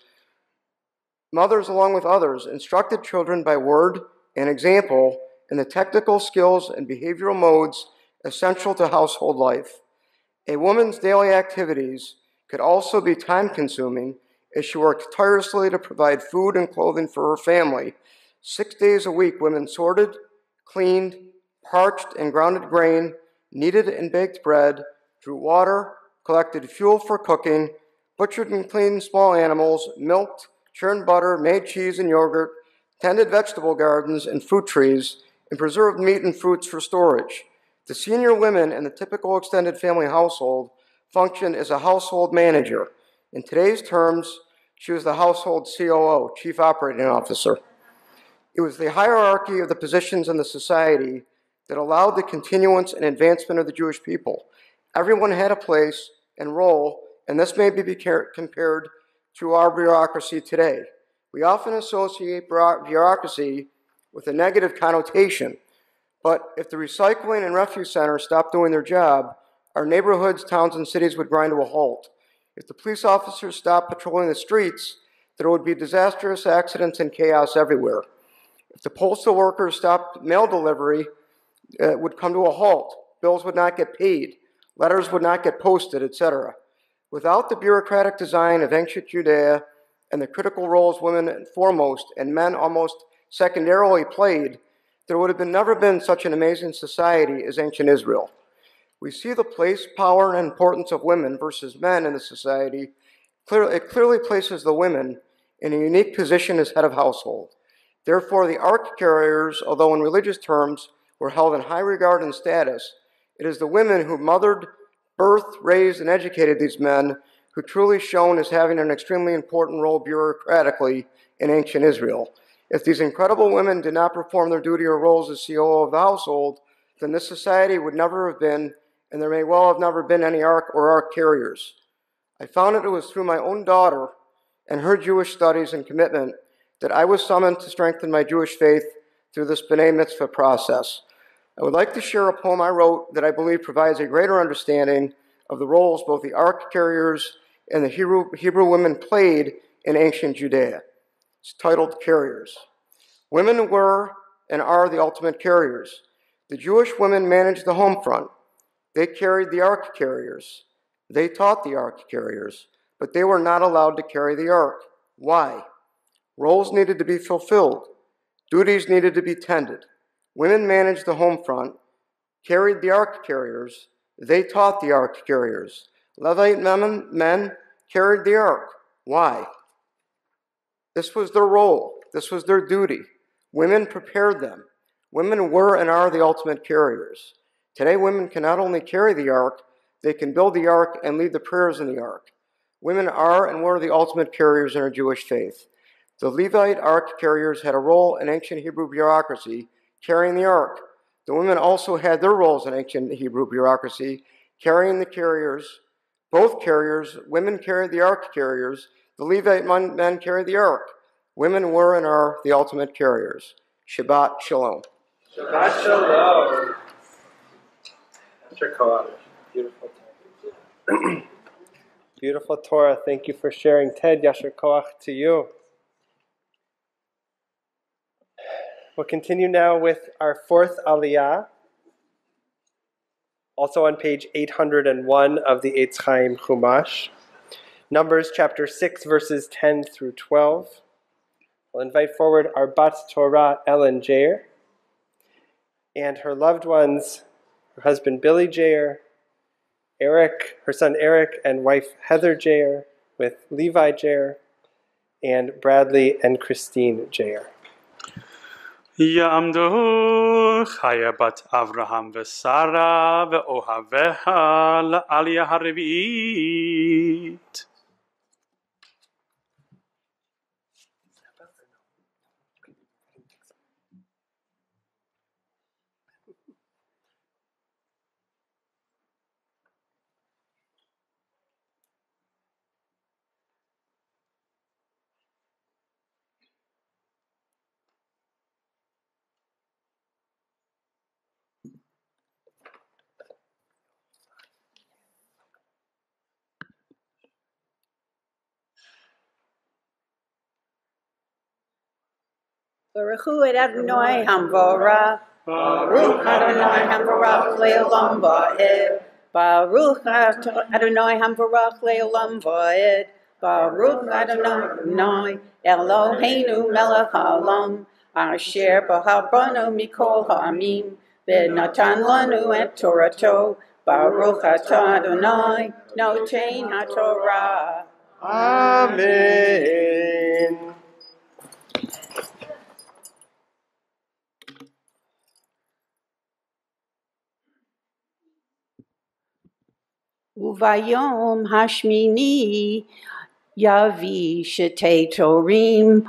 mothers, along with others, instructed children by word and example in the technical skills and behavioral modes essential to household life. A woman's daily activities could also be time consuming as she worked tirelessly to provide food and clothing for her family. Six days a week, women sorted, cleaned, parched and grounded grain, kneaded and baked bread, drew water, collected fuel for cooking, butchered and cleaned small animals, milked, churned butter, made cheese and yogurt, tended vegetable gardens and fruit trees, and preserved meat and fruits for storage. The senior women in the typical extended family household functioned as a household manager. In today's terms, she was the household COO, Chief Operating Officer. It was the hierarchy of the positions in the society that allowed the continuance and advancement of the Jewish people. Everyone had a place and role, and this may be compared to our bureaucracy today. We often associate bureaucracy with a negative connotation, but if the recycling and refuse centers stopped doing their job, our neighborhoods, towns, and cities would grind to a halt. If the police officers stopped patrolling the streets, there would be disastrous accidents and chaos everywhere. If the postal workers stopped mail delivery, it would come to a halt. Bills would not get paid, letters would not get posted, etc. Without the bureaucratic design of ancient Judea and the critical roles women foremost and men almost secondarily played, there would have been never been such an amazing society as ancient Israel. We see the place, power, and importance of women versus men in the society Clear, it clearly places the women in a unique position as head of household. Therefore, the ark carriers, although in religious terms were held in high regard and status, it is the women who mothered, birthed, raised, and educated these men who truly shone as having an extremely important role bureaucratically in ancient Israel. If these incredible women did not perform their duty or roles as COO of the household, then this society would never have been, and there may well have never been any ark or ark carriers. I found that it was through my own daughter and her Jewish studies and commitment that I was summoned to strengthen my Jewish faith through this B'nai Mitzvah process. I would like to share a poem I wrote that I believe provides a greater understanding of the roles both the ark carriers and the Hebrew, Hebrew women played in ancient Judea. It's titled Carriers. Women were and are the ultimate carriers. The Jewish women managed the home front. They carried the ark carriers. They taught the ark carriers, but they were not allowed to carry the ark. Why? Roles needed to be fulfilled. Duties needed to be tended. Women managed the home front, carried the ark carriers. They taught the ark carriers. Levite men, carried the ark. Why? This was their role. This was their duty. Women prepared them. Women were and are the ultimate carriers. Today, women can not only carry the ark, they can build the ark and lead the prayers in the ark. Women are and were the ultimate carriers in our Jewish faith. The Levite ark carriers had a role in ancient Hebrew bureaucracy, carrying the ark. The women also had their roles in ancient Hebrew bureaucracy, carrying the carriers. Both carriers, women carried the ark carriers, the Levite men carried the ark. Women were and are the ultimate carriers. Shabbat Shalom. Shabbat Shalom. Mr. Koach, beautiful. (clears throat) beautiful Torah. Thank you for sharing. Ted, Yasher Koach to you. We'll continue now with our fourth aliyah, also on page 801 of the Eitz Chaim Chumash. Numbers chapter 6, verses 10 through 12. We'll invite forward our Bat Torah Ellen Jagher and her loved ones, her husband Billy Jagher, Eric, her son Eric, and wife Heather Jagher, with Levi Jagher, and Bradley and Christine Jagher. יעמדו חיה בת אברהם ושרה ואוהביה לעלייה הרביעית. Baruch Adonai Hamvora. Baruch Adonai Hamvora Leolam Va'ed. Baruch Adonai Hamvora Leolam Va'ed. Baruch Adonai Eloheinu melech haolam. Asher b'habranu mikol ha'amim. V'natan lanu et Torato. Baruch atah Adonai notein ha'torah. Amen. Uvayom hashmini yavi shete torim.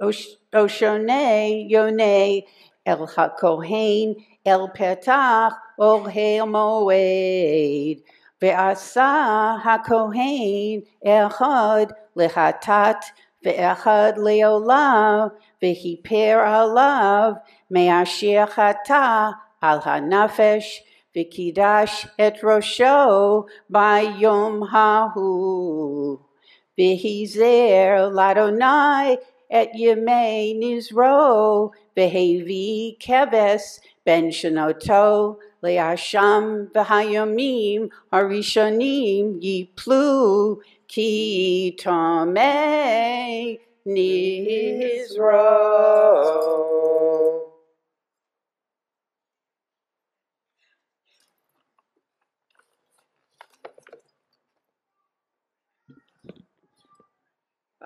Osh- Oshone yone el hakohen el petach ol moed. Ve'asa hakohen echad lehatat ve'echad leolav ve'hiper alav me'asher chata al hanafesh v'kidash et rosho bayom hahu. V'hizer ladonai et yemei nizro v'hevi keves ben shenoto le'asham v'hayomim harishonim yiplu ki tomei nizro.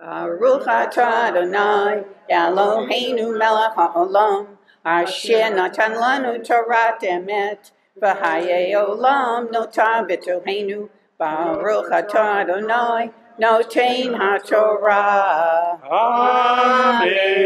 Baruch atah Adonai, Eloheinu melech haolam, asher natan lanu Torah emet, v'hayei olam notar b'tohenu, Baruch atah Adonai, notain haTorah. Amen.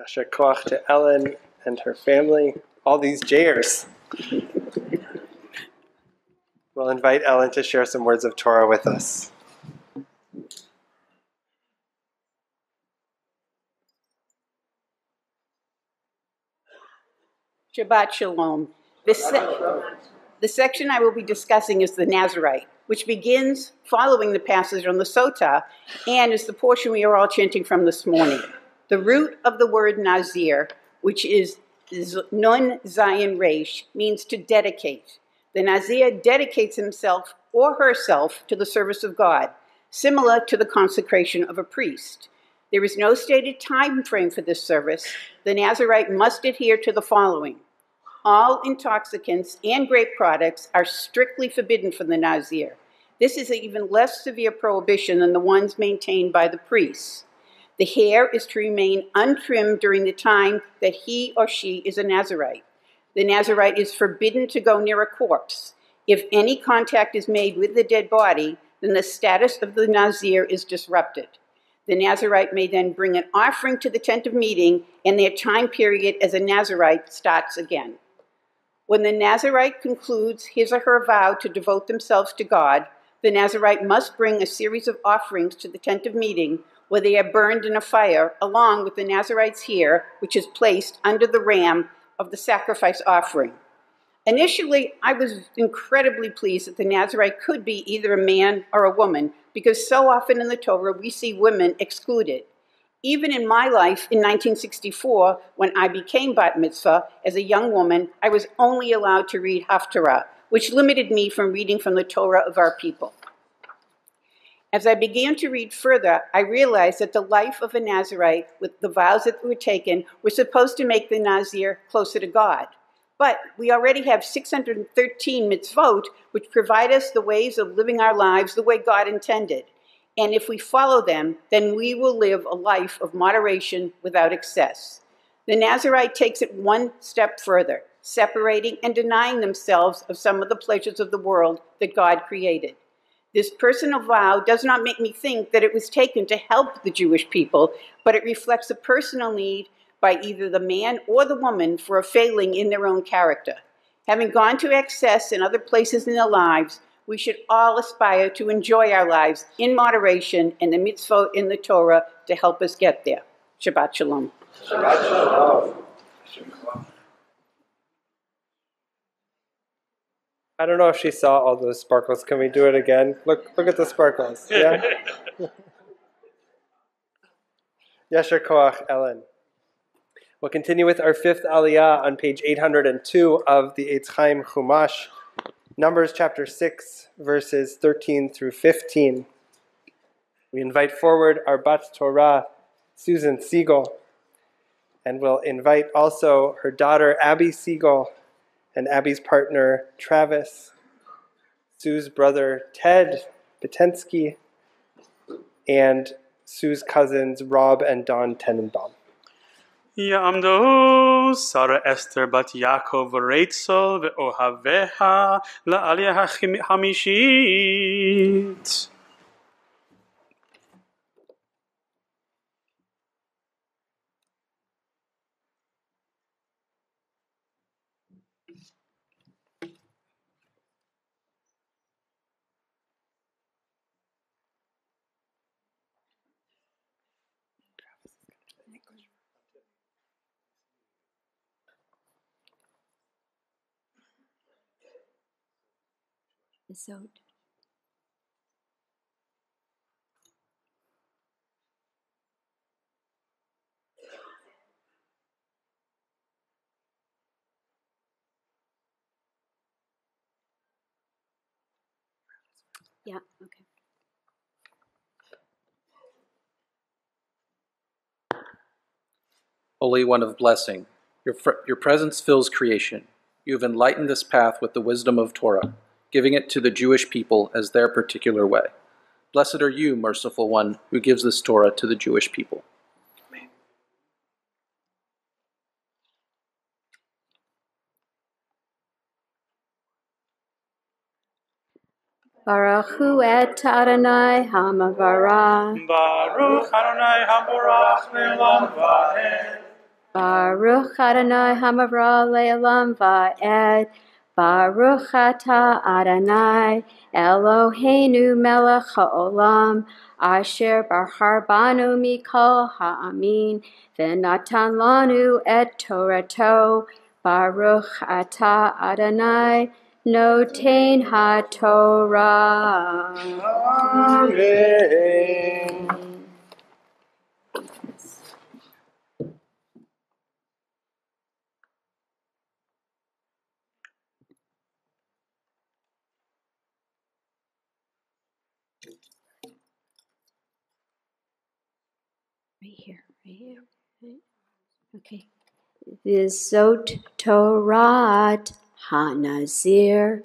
Yasher koach to Ellen and her family, all these Jaghers. We'll invite Ellen to share some words of Torah with us. Shabbat Shalom. This se- the section I will be discussing is the Nazarite, which begins following the passage on the Sota and is the portion we are all chanting from this morning. The root of the word Nazir, which is Nun Zayin Resh, means to dedicate. The Nazir dedicates himself or herself to the service of God, similar to the consecration of a priest. There is no stated time frame for this service. The Nazarite must adhere to the following. All intoxicants and grape products are strictly forbidden from the Nazir. This is an even less severe prohibition than the ones maintained by the priests. The hair is to remain untrimmed during the time that he or she is a Nazarite. The Nazarite is forbidden to go near a corpse. If any contact is made with the dead body, then the status of the Nazir is disrupted. The Nazarite may then bring an offering to the tent of meeting, and their time period as a Nazarite starts again. When the Nazarite concludes his or her vow to devote themselves to God, the Nazarite must bring a series of offerings to the tent of meeting where they are burned in a fire, along with the Nazarite's hair, which is placed under the ram of the sacrifice offering. Initially, I was incredibly pleased that the Nazarite could be either a man or a woman, because so often in the Torah we see women excluded. Even in my life in 1964, when I became bat mitzvah as a young woman, I was only allowed to read Haftarah, which limited me from reading from the Torah of our people. As I began to read further, I realized that the life of a Nazarite, with the vows that were taken, were supposed to make the Nazir closer to God. But we already have 613 mitzvot, which provide us the ways of living our lives the way God intended. And if we follow them, then we will live a life of moderation without excess. The Nazarite takes it one step further, separating and denying themselves of some of the pleasures of the world that God created. This personal vow does not make me think that it was taken to help the Jewish people, but it reflects a personal need by either the man or the woman for a failing in their own character. Having gone to excess in other places in their lives, we should all aspire to enjoy our lives in moderation and the mitzvot in the Torah to help us get there. Shabbat Shalom. I don't know if she saw all those sparkles. Can we do it again? Look, look at the sparkles. Yeah. (laughs) Yasher Koach, Ellen. We'll continue with our fifth aliyah on page 802 of the Eitz Chaim Chumash, Numbers chapter 6, verses 13 through 15. We invite forward our Bat Torah, Susan Siegel, and we'll invite also her daughter, Abby Siegel, and Abby's partner, Travis, Sue's brother, Ted Potensky, and Sue's cousins, Rob and Don Tenenbaum. Sarah Esther bat Yaakov Reitzel hamishit. So Yeah, okay. Holy One of blessing, your, your presence fills creation. You have enlightened this path with the wisdom of Torah, giving it to the Jewish people as their particular way. Blessed are you, merciful one, who gives this Torah to the Jewish people. Baruch hu et Adonai Hamavara. Baruch Adonai Haborach Le'olam Va'ed. Baruch Adonai Hamavra Le'olam Va'ed. Baruch Ata Adonai Eloheinu Melech HaOlam Asher Bahar Banu Mikol Ha'amin V'natan Lanu Et Torato Baruch Ata Adonai Notain HaTorah Amen. Right here, right here. Right. Okay. Vizot Torat Hanazir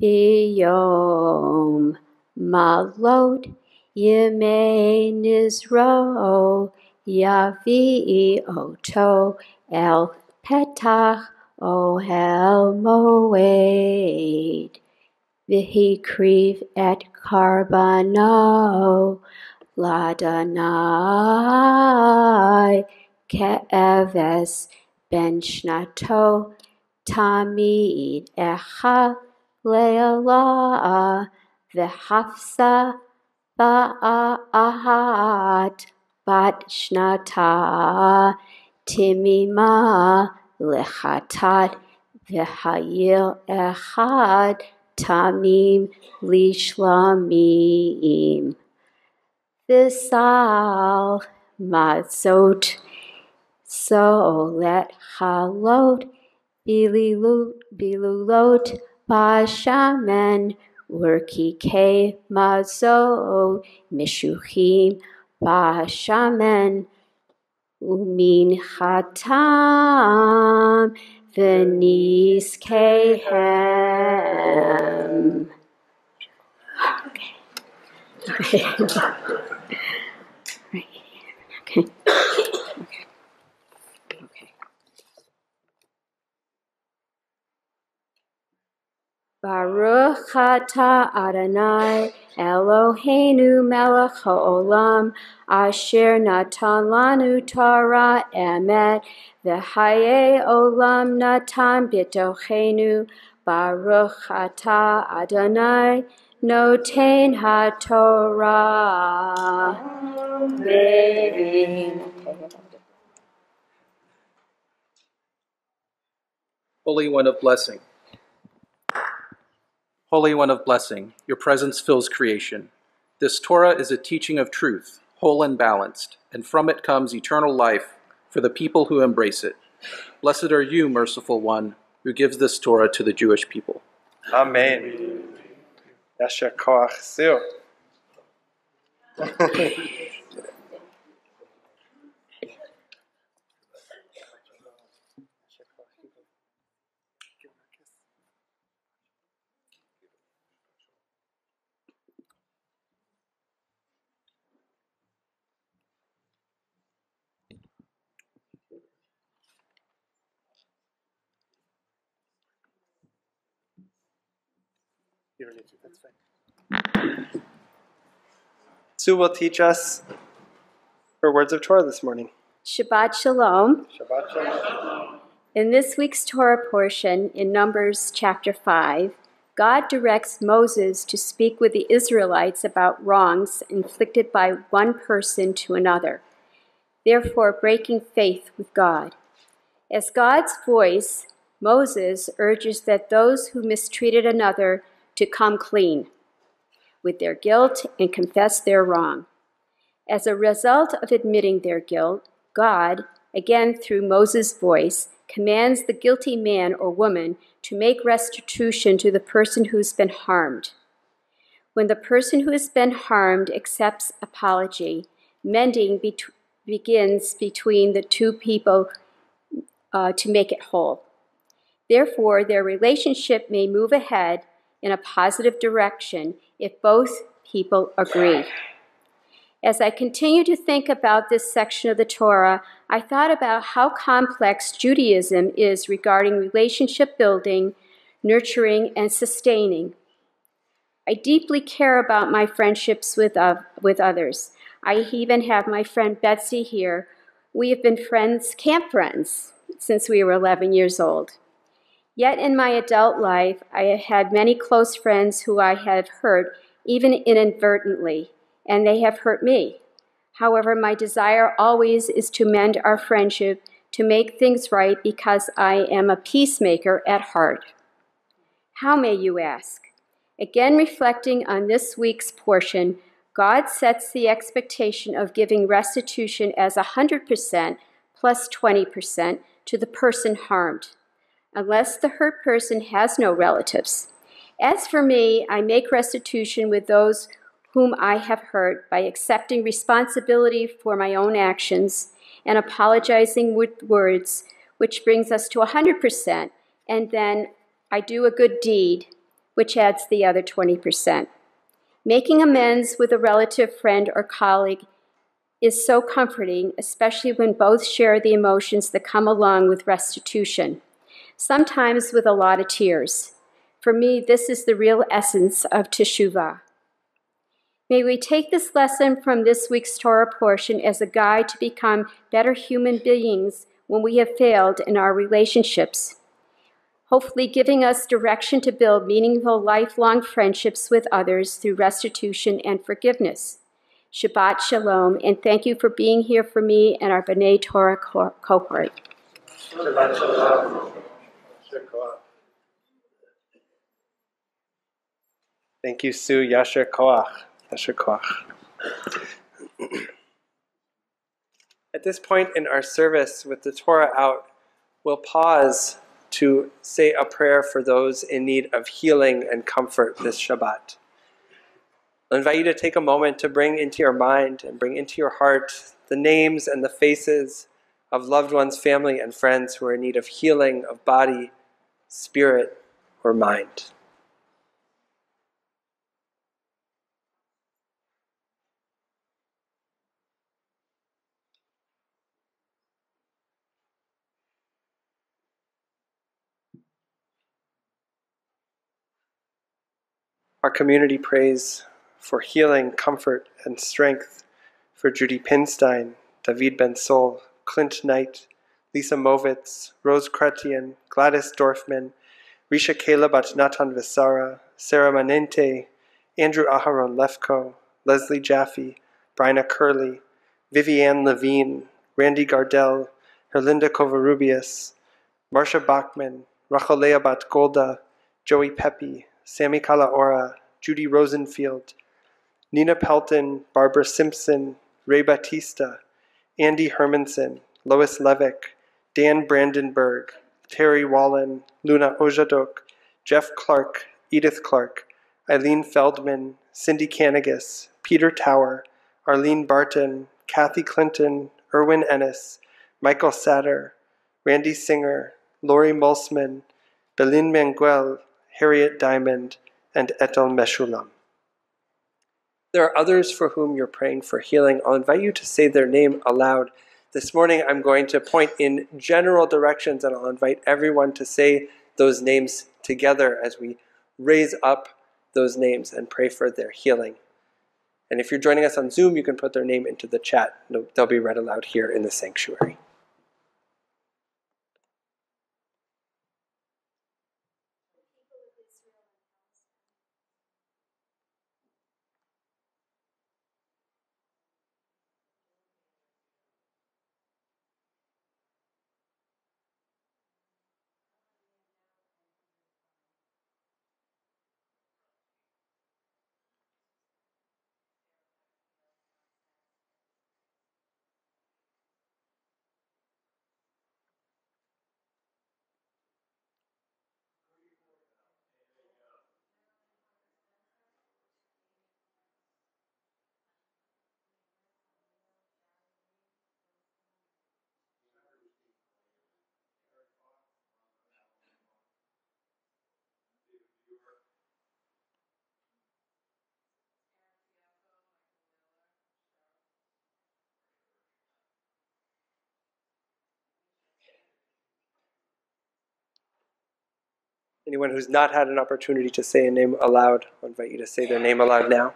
Biyom Malot Yemei Nizro Yavi Oto El Petach Ohel Moed Vihikriv et Karbano Ladanai Ke'eves Ben Shnato Tamid Echa Le'ala V'hafsa Ba'ahat Bat Shnata Timima Lechatat V'hayil Echad Tamim Lishlamim. Visal Matzot Solet Halot Bilulot Bilulot Bashamen Urkike Mazot Mishuchim Bashamen Umin Chatam Venice Kehem. Okay. (laughs) Okay. Right. Okay. Okay. Baruch atah Adonai Eloheinu melech haolam asher natan lanu Torah emet v'haye olam natan bitochenu Baruch atah Adonai noten haTorah. Amen. Holy One of blessing. Holy One of blessing, your presence fills creation. This Torah is a teaching of truth, whole and balanced, and from it comes eternal life for the people who embrace it. Blessed are you, merciful one, who gives this Torah to the Jewish people. Amen. Yasher koach (laughs) Sil. You to, that's fine. (laughs) Sue will teach us her words of Torah this morning. Shabbat Shalom. Shabbat shalom. In this week's Torah portion in Numbers chapter 5, God directs Moses to speak with the Israelites about wrongs inflicted by one person to another, therefore breaking faith with God. As God's voice, Moses urges that those who mistreated another to come clean with their guilt and confess their wrong. As a result of admitting their guilt, God, again through Moses' voice, commands the guilty man or woman to make restitution to the person who's been harmed. When the person who has been harmed accepts apology, mending bet- begins between the two people uh, to make it whole. Therefore, their relationship may move ahead in a positive direction if both people agree. As I continue to think about this section of the Torah, I thought about how complex Judaism is regarding relationship building, nurturing, and sustaining. I deeply care about my friendships with, uh, with others. I even have my friend Betsy here. We have been friends, camp friends, since we were 11 years old. Yet in my adult life, I have had many close friends who I have hurt, even inadvertently, and they have hurt me. However, my desire always is to mend our friendship, to make things right, because I am a peacemaker at heart. How may you ask? Again, reflecting on this week's portion, God sets the expectation of giving restitution as 100% plus 20% to the person harmed, unless the hurt person has no relatives. As for me, I make restitution with those whom I have hurt by accepting responsibility for my own actions and apologizing with words, which brings us to 100%, and then I do a good deed, which adds the other 20%. Making amends with a relative, friend, or colleague is so comforting, especially when both share the emotions that come along with restitution, sometimes with a lot of tears. For me, this is the real essence of teshuvah. May we take this lesson from this week's Torah portion as a guide to become better human beings when we have failed in our relationships, hopefully giving us direction to build meaningful lifelong friendships with others through restitution and forgiveness. Shabbat Shalom, and thank you for being here for me and our B'nai Torah cohort. Thank you, Sue. Yasher Koach. Yasher Koach. At this point in our service with the Torah out, we'll pause to say a prayer for those in need of healing and comfort this Shabbat. I'll invite you to take a moment to bring into your mind and bring into your heart the names and the faces of loved ones, family, and friends who are in need of healing of body, spirit, or mind. Our community prays for healing, comfort, and strength for Judy Pinstein, David Ben Sol, Clint Knight, Lisa Movitz, Rose Kretian, Gladys Dorfman, Risha Kalabat Natan Visara, Sarah Manente, Andrew Aharon Lefko, Leslie Jaffe, Bryna Curley, Vivienne Levine, Randy Gardell, Herlinda Covarrubias, Marcia Bachman, Racholea Bat Golda, Joey Pepe, Sammy Kalaora, Judy Rosenfield, Nina Pelton, Barbara Simpson, Ray Batista, Andy Hermanson, Lois Levick, Dan Brandenburg, Terry Wallen, Luna Ojadok, Jeff Clark, Edith Clark, Eileen Feldman, Cindy Canagas, Peter Tower, Arlene Barton, Kathy Clinton, Erwin Ennis, Michael Satter, Randy Singer, Lori Mulsman, Belin Manguel, Harriet Diamond, and Etel Meshulam. There are others for whom you're praying for healing. I'll invite you to say their name aloud. This morning I'm going to point in general directions and I'll invite everyone to say those names together as we raise up those names and pray for their healing. And if you're joining us on Zoom, you can put their name into the chat. They'll be read aloud here in the sanctuary. Anyone who's not had an opportunity to say a name aloud, I'll invite you to say their name aloud now.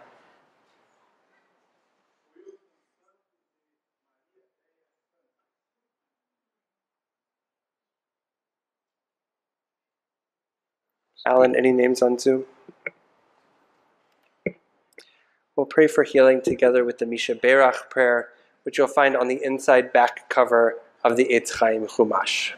Alan, any names on Zoom? We'll pray for healing together with the Mi Shebeirach prayer, which you'll find on the inside back cover of the Eitz Chaim Chumash.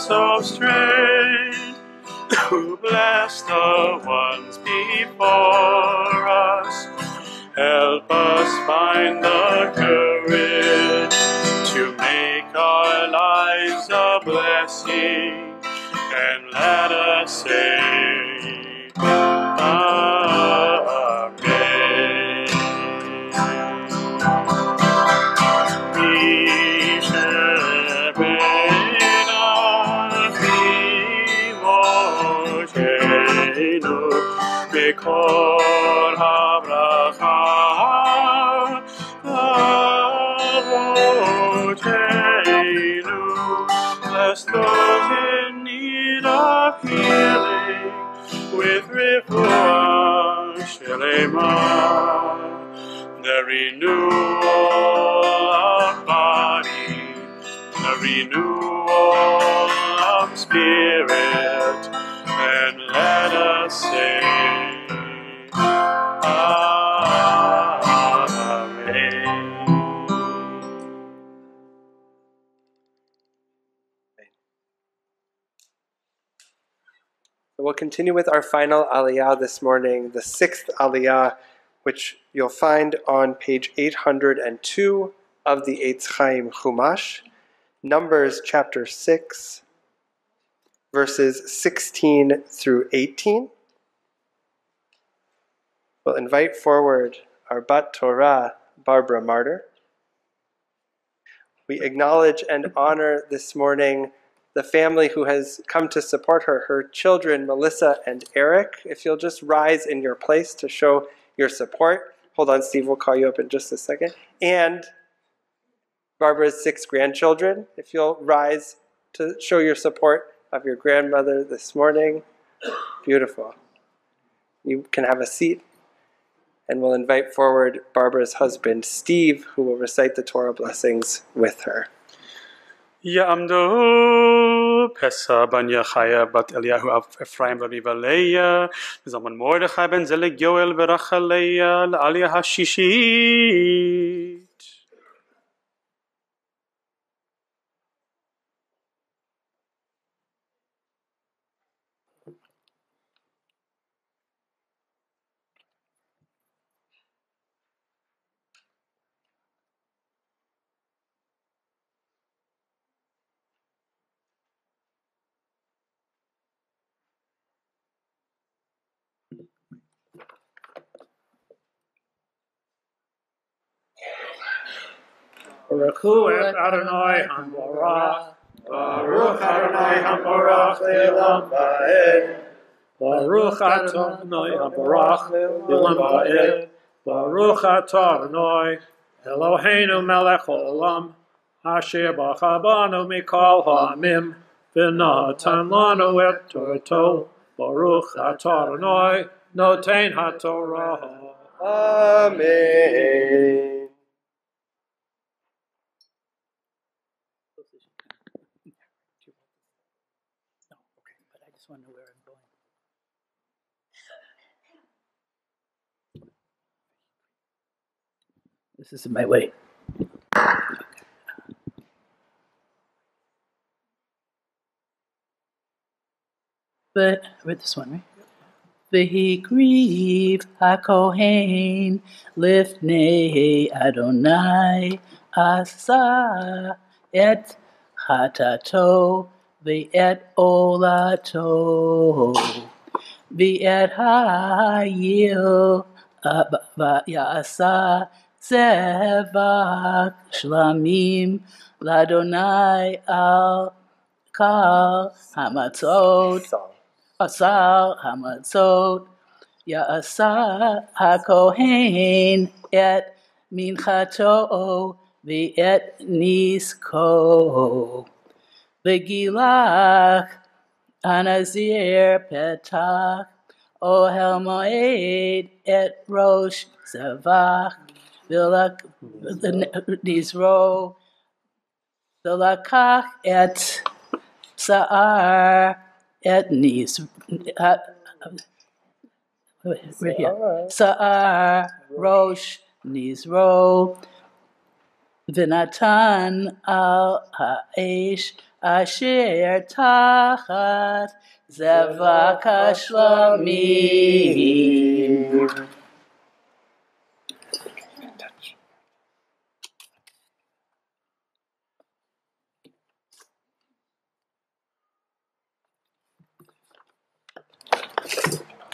Source of who bless the ones before us. Help us find the courage to make our lives a blessing and let us say the renewal of body, the renewal of spirit, and let us say. We'll continue with our final aliyah this morning, the sixth aliyah, which you'll find on page 802 of the Eitz Chaim Chumash, Numbers chapter 6, verses 16 through 18. We'll invite forward our Bat Torah, Barbara Marder. We acknowledge and honor this morning the family who has come to support her, her children, Melissa and Eric. If you'll just rise in your place to show your support. Hold on, Steve, we'll call you up in just a second. And Barbara's six grandchildren, if you'll rise to show your support of your grandmother this morning. Beautiful. You can have a seat, and we'll invite forward Barbara's husband, Steve, who will recite the Torah blessings with her. Yamdo. פסע בן יחיה בת אליהו אפרים וריבה ליה זמן מרדכי בן זלג יואל ורחליה לעלייה השישית Baruch et Adonai Hamborach. Baruch Adonai Hamborach le'olam va'ed. Baruch Adonai Hamborach le'olam va'ed. Baruch Adonai Eloheinu melech olam. Asher b'chabanu mikol ha'amim. V'natan lanu et Torto. Baruch Adonai noten ha'torah. Amen. want to know where I'm going. This is my way. But I read this one, right? V'hi grieve hakohen lifnei Adonai asa et hatato the et olato v'et ha'yil yasa צבק שלמים לאדוני על קל המצות, אסר המצות, יעשה הכהן את מנחתו ואת נזקו. וגילח הנזיר פתח אוהל מועד את ראש זבח ונזרו ולקח את שער את נז... שער ראש נזרו ונתן על האש אשר תחת זבק השלמים.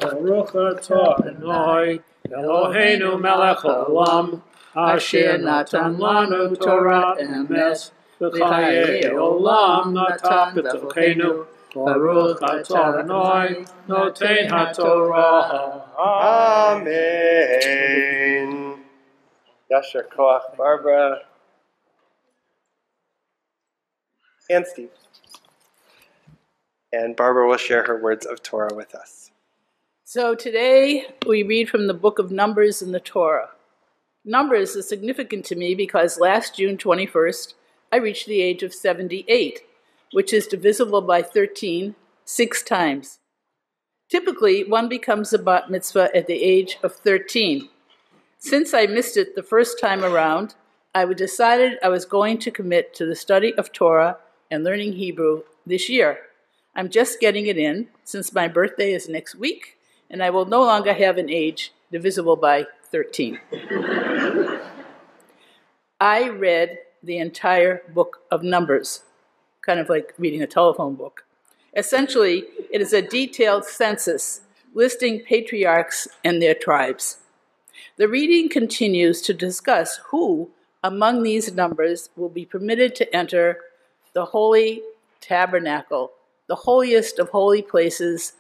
Baruch atah Eloi, Eloheinu melech Olam asher natan lanu Torah emes, v'chaye olam natan b'tokeinu, Baruch atah Eloi, noten haTorah. Amen. Yasher Koach, Barbara. And Steve. And Barbara will share her words of Torah with us. So today we read from the book of Numbers in the Torah. Numbers is significant to me because last June 21st, I reached the age of 78, which is divisible by 13 six times. Typically, one becomes a bat mitzvah at the age of 13. Since I missed it the first time around, I decided I was going to commit to the study of Torah and learning Hebrew this year. I'm just getting it in since my birthday is next week and I will no longer have an age divisible by 13. I read the entire book of Numbers, kind of like reading a telephone book. Essentially, it is a detailed census listing patriarchs and their tribes. The reading continues to discuss who among these numbers will be permitted to enter the holy tabernacle, the holiest of holy places,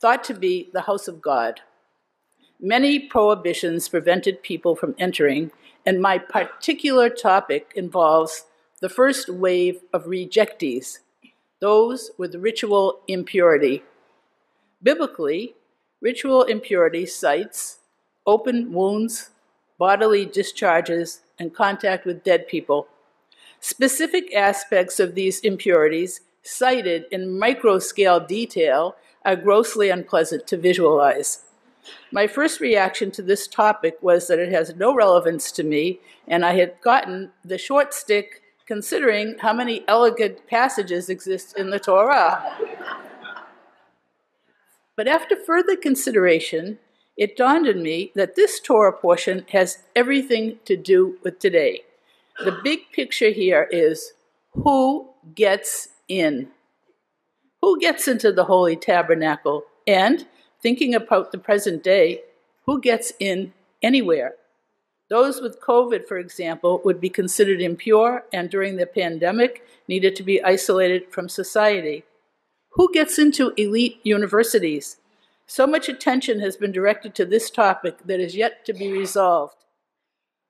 thought to be the house of God. Many prohibitions prevented people from entering, and my particular topic involves the first wave of rejectees, those with ritual impurity. Biblically, ritual impurity cites open wounds, bodily discharges, and contact with dead people. Specific aspects of these impurities, cited in micro scale detail, are grossly unpleasant to visualize. My first reaction to this topic was that it has no relevance to me, and I had gotten the short stick considering how many elegant passages exist in the Torah. But after further consideration, it dawned on me that this Torah portion has everything to do with today. The big picture here is who gets in? Who gets into the holy tabernacle? And, thinking about the present day, who gets in anywhere? Those with COVID, for example, would be considered impure and during the pandemic needed to be isolated from society. Who gets into elite universities? So much attention has been directed to this topic that is yet to be resolved.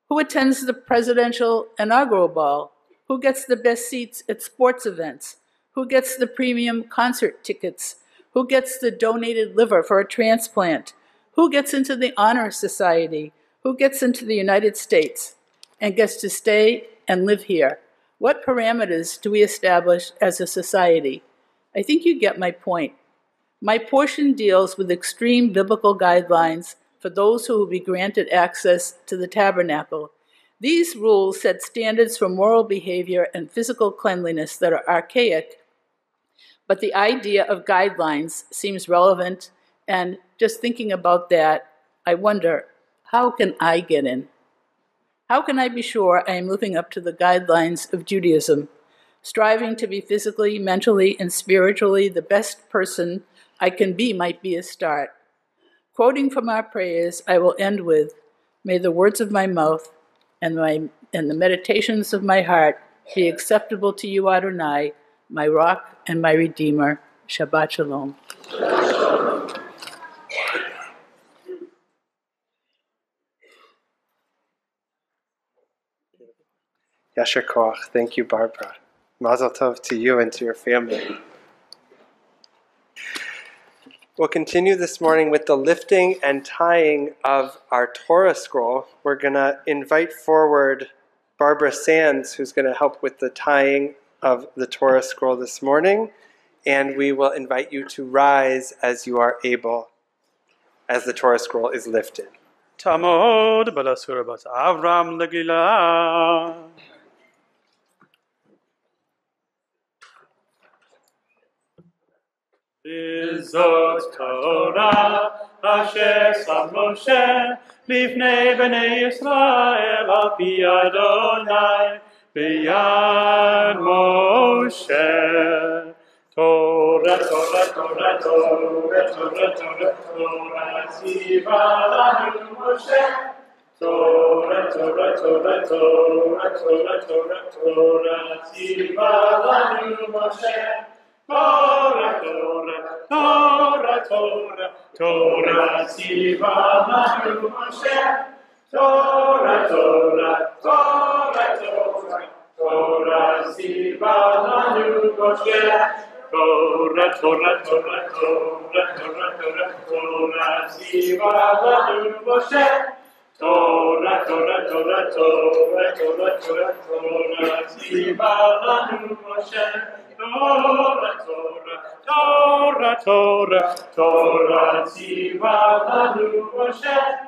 Who attends the presidential inaugural ball? Who gets the best seats at sports events? Who gets the premium concert tickets? Who gets the donated liver for a transplant? Who gets into the honor society? Who gets into the United States and gets to stay and live here? What parameters do we establish as a society? I think you get my point. My portion deals with extreme biblical guidelines for those who will be granted access to the tabernacle. These rules set standards for moral behavior and physical cleanliness that are archaic, but the idea of guidelines seems relevant, and just thinking about that, I wonder how can I get in? How can I be sure I am living up to the guidelines of Judaism? striving to be physically, mentally, and spiritually the best person I can be might be a start. Quoting from our prayers, I will end with May the words of my mouth and, my, and the meditations of my heart be acceptable to you, Adonai, my rock and my redeemer. Shabbat Shalom. Yasher Koach. Thank you, Barbara. Mazel Tov to you and to your family. We'll continue this morning with the lifting and tying of our Torah scroll. We're going to invite forward Barbara Sacks, who's going to help with the tying of the Torah scroll this morning. And we will invite you to rise as you are able as the Torah scroll is lifted. Tamod balasura bas Avram Legila. Izot Torah asher sam Moshe lifnei bnei Yisrael al Adonai biyad Moshe. Torah, Torah, Torah, Torah, Torah, Torah, Torah, Tziva lanu Moshe. Torah, Torah, Torah, Torah, Torah, Torah, Torah, Tziva lanu Moshe. Torah, Torah, Torah, Torah, Torah, Tziva lanu Moshe. Torah, Torah, Torah, Torah, Torah, Tziva lanu Moshe. Torah, Torah, Torah, Torah, Torah, Torah, Torah, Tziva lanu Moshe. Torah, Torah, Torah, Torah, Torah, Torah, Torah, Tziva lanu Moshe. Torah, Torah, Torah, Torah, Torah, Tziva lanu Moshe.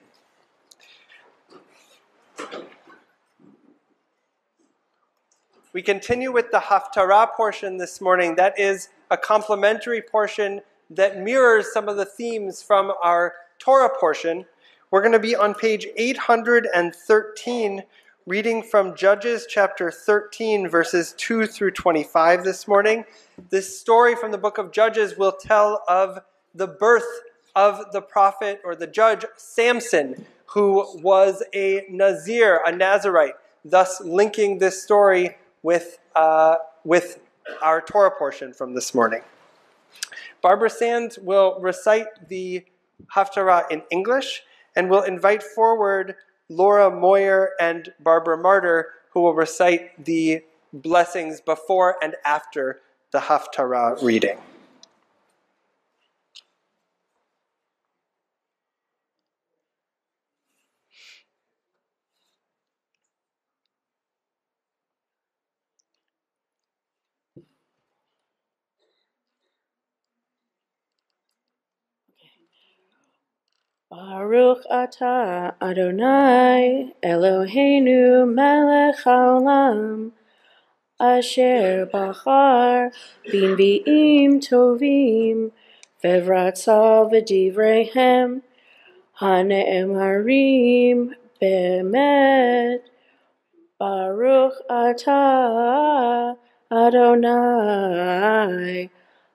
We continue with the Haftarah portion this morning. That is a complementary portion that mirrors some of the themes from our Torah portion. We're going to be on page 813, reading from Judges chapter 13, verses 2 through 25 this morning. This story from the book of Judges will tell of the birth of the prophet or the judge Samson, who was a Nazir, a Nazarite, thus linking this story with, uh, with our Torah portion from this morning. Barbara Sacks will recite the Haftarah in English and will invite forward Laura Moyer and Barbara Marder, who will recite the blessings before and after the Haftarah reading. Baruch atah Adonai Eloheinu melech haolam. Asher bachar b'nvi'im tovim. V'vratza v'divrehem. Hane'emarim be'emet. Baruch atah Adonai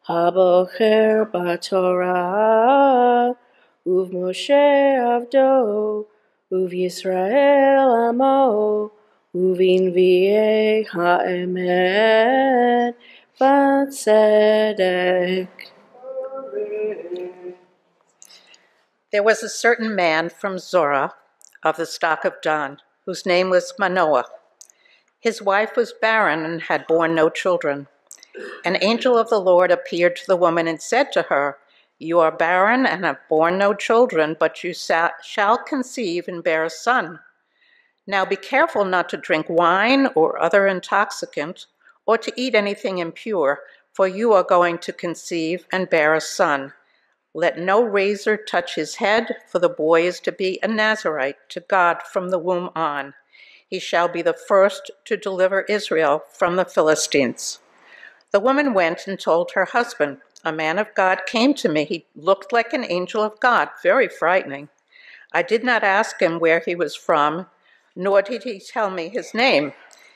habocher b'torah Uv Yisrael Amo, Uvin Vie Ha'emet, Batzedek. There was a certain man from Zorah of the stock of Dan, whose name was Manoah. His wife was barren and had borne no children. An angel of the Lord appeared to the woman and said to her, you are barren and have borne no children, but you shall conceive and bear a son. Now be careful not to drink wine or other intoxicant, or to eat anything impure, for you are going to conceive and bear a son. Let no razor touch his head, for the boy is to be a Nazarite to God from the womb on. He shall be the first to deliver Israel from the Philistines. The woman went and told her husband, A man of God came to me. He looked like an angel of God, very frightening. I did not ask him where he was from, nor did he tell me his name.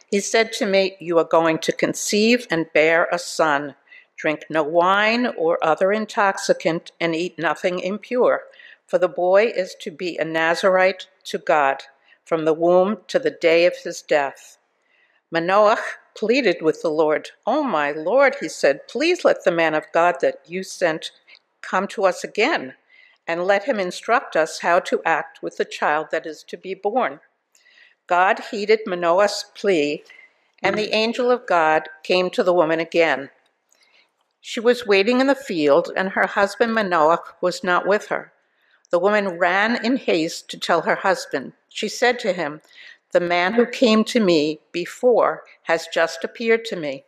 He said to me, You are going to conceive and bear a son. Drink no wine or other intoxicant, and eat nothing impure, for the boy is to be a Nazarite to God from the womb to the day of his death. Manoach pleaded with the Lord. Oh, my Lord, he said, please let the man of God that you sent come to us again, and let him instruct us how to act with the child that is to be born. God heeded Manoah's plea, and the angel of God came to the woman again. She was waiting in the field, and her husband Manoah was not with her. The woman ran in haste to tell her husband. She said to him, The man who came to me before has just appeared to me.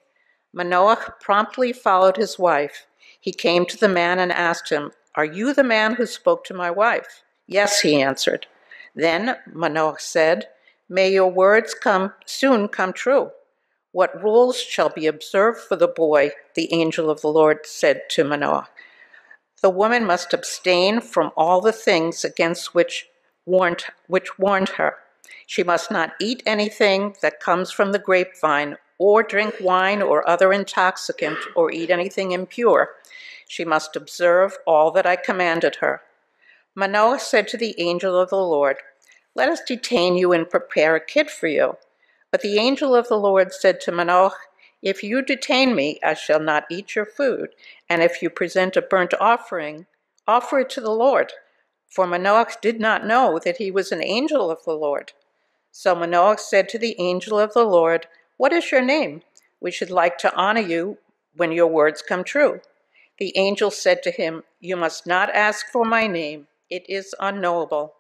Manoah promptly followed his wife. He came to the man and asked him, Are you the man who spoke to my wife? Yes, he answered. Then Manoah said, May your words come soon come true. What rules shall be observed for the boy? The angel of the Lord said to Manoah. The woman must abstain from all the things against which warned, which warned her. She must not eat anything that comes from the grapevine, or drink wine or other intoxicant, or eat anything impure. She must observe all that I commanded her. Manoah said to the angel of the Lord, let us detain you and prepare a kid for you. But the angel of the Lord said to Manoah, If you detain me, I shall not eat your food, and if you present a burnt offering, offer it to the Lord. For Manoah did not know that he was an angel of the Lord. So Manoah said to the angel of the Lord, What is your name? We should like to honor you when your words come true. The angel said to him, You must not ask for my name, it is unknowable.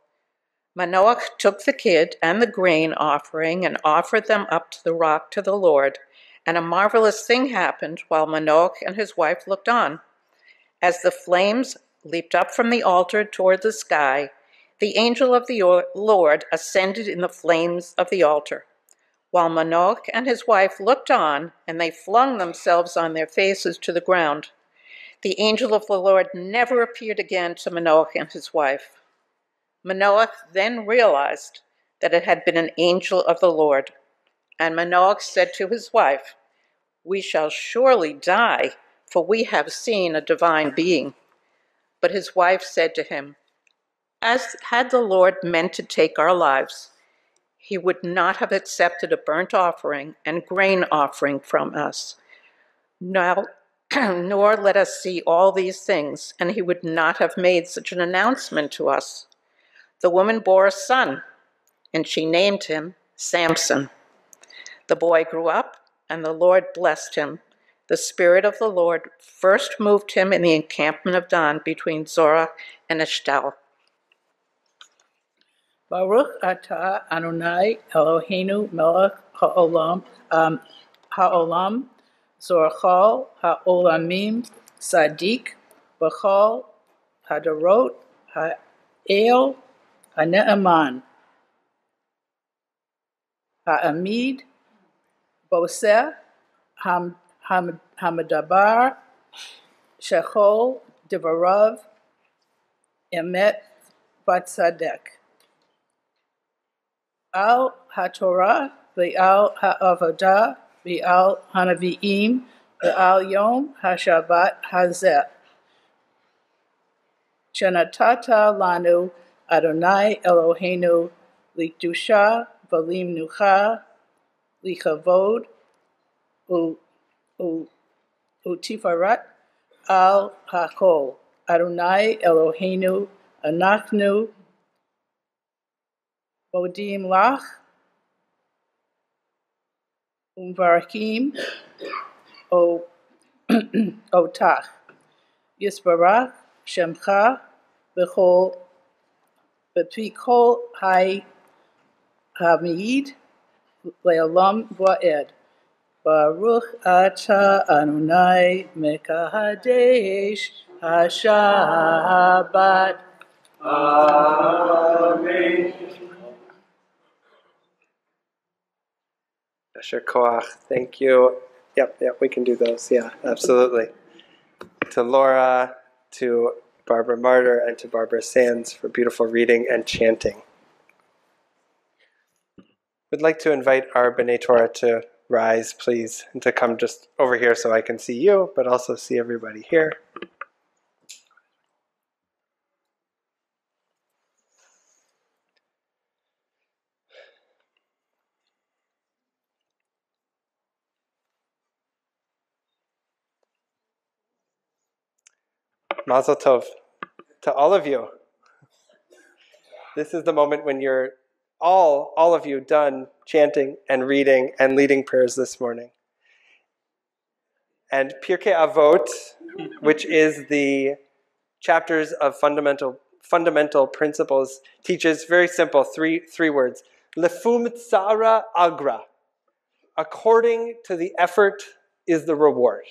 Manoah took the kid and the grain offering and offered them up to the rock to the Lord. And a marvelous thing happened while Manoah and his wife looked on. As the flames leaped up from the altar toward the sky, the angel of the Lord ascended in the flames of the altar. While Manoah and his wife looked on, and they flung themselves on their faces to the ground. The angel of the Lord never appeared again to Manoah and his wife. Manoah then realized that it had been an angel of the Lord. And Manoah said to his wife, We shall surely die, for we have seen a divine being. But his wife said to him, As had the Lord meant to take our lives, he would not have accepted a burnt offering and grain offering from us. Now, (clears throat) nor let us see all these things, and he would not have made such an announcement to us. The woman bore a son, and she named him Samson. The boy grew up, and the Lord blessed him. The Spirit of the Lord first moved him in the encampment of Dan between Zorah and Eshtaol. Baruch Atah Anunai Eloheinu Melech Haolam um, Haolam Zorachal Haolamim Sadik Bachal Hadarot Ha'el Ha'ne'eman Ha'amid Boseh Ham, Ham, Hamadabar Shechol Devarav Emet Batzadek. Al HaTorah, Bi'al HaAvodah, Bi'al HaNavi'im, al-yom HaShabbat HaZeh. Shenatata lanu Adonai Eloheinu Likdusha Valim Nucha Likavod Utifarat Al Hakol Adonai Eloheinu Anachnu modim lach umvarakim o (clears throat) otach. Yisbarach shemcha b'chol B'pikol hai hamid le'olam va'ed. Baruch ata Adonai mekahadesh Hashabbat. Amen. Asher Koach, thank you. Yep, yep, we can do those. Yeah, absolutely. To Laura, to Barbara Marder, and to Barbara Sacks for beautiful reading and chanting. We'd like to invite our B'nai Torah to rise, please, and to come just over here so I can see you, but also see everybody here. Mazel Tov to all of you. This is the moment when you're all, all of you, done chanting and reading and leading prayers this morning. And Pirkei Avot, which is the chapters of fundamental fundamental principles, teaches very simple three three words: Lefum tsara agra. According to the effort is the reward.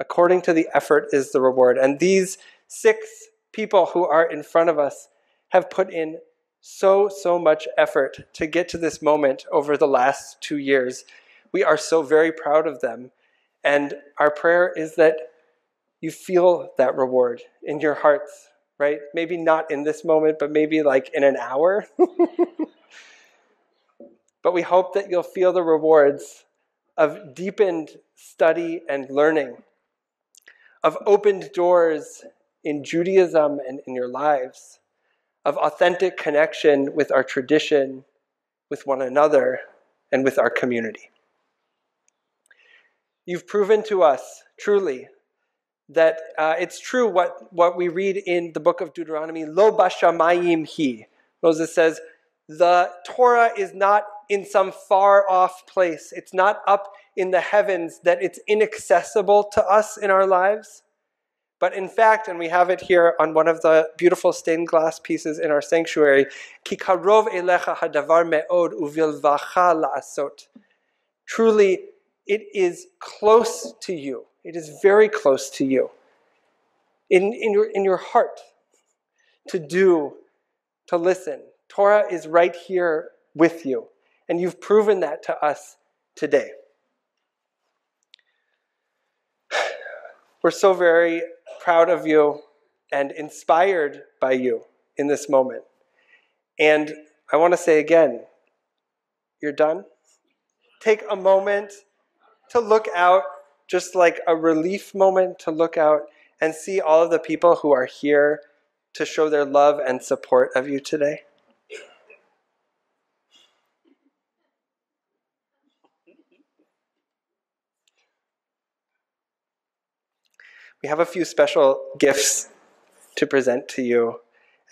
According to the effort is the reward. And these six people who are in front of us have put in so, so much effort to get to this moment over the last two years. We are so very proud of them. And our prayer is that you feel that reward in your hearts, right? Maybe not in this moment, but maybe like in an hour. (laughs) but we hope that you'll feel the rewards of deepened study and learning of opened doors in Judaism and in your lives, of authentic connection with our tradition, with one another, and with our community. You've proven to us, truly, that uh, it's true what, what we read in the book of Deuteronomy, Lo bashamayim hi. Moses says, the Torah is not in some far off place. It's not up in the heavens that it's inaccessible to us in our lives. But in fact, and we have it here on one of the beautiful stained glass pieces in our sanctuary, elecha hadavar me'od la'asot. Truly, it is close to you. It is very close to you. In, in, your, in your heart, to do, to listen. Torah is right here with you. And you've proven that to us today. We're so very proud of you and inspired by you in this moment. And I want to say again, you're done. Take a moment to look out, just like a relief moment to look out and see all of the people who are here to show their love and support of you today. We have a few special gifts to present to you,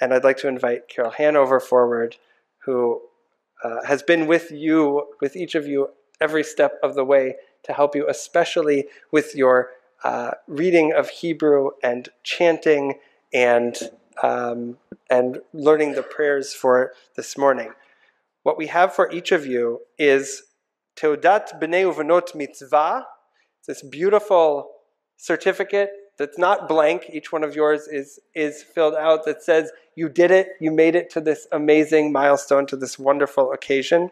and I'd like to invite Carol Hanover forward, who uh, has been with you, with each of you, every step of the way to help you, especially with your uh, reading of Hebrew and chanting and um, and learning the prayers for this morning. What we have for each of you is Teudat B'nei Uvenot Mitzvah, this beautiful certificate that's not blank. Each one of yours is, is filled out that says you did it, you made it to this amazing milestone, to this wonderful occasion.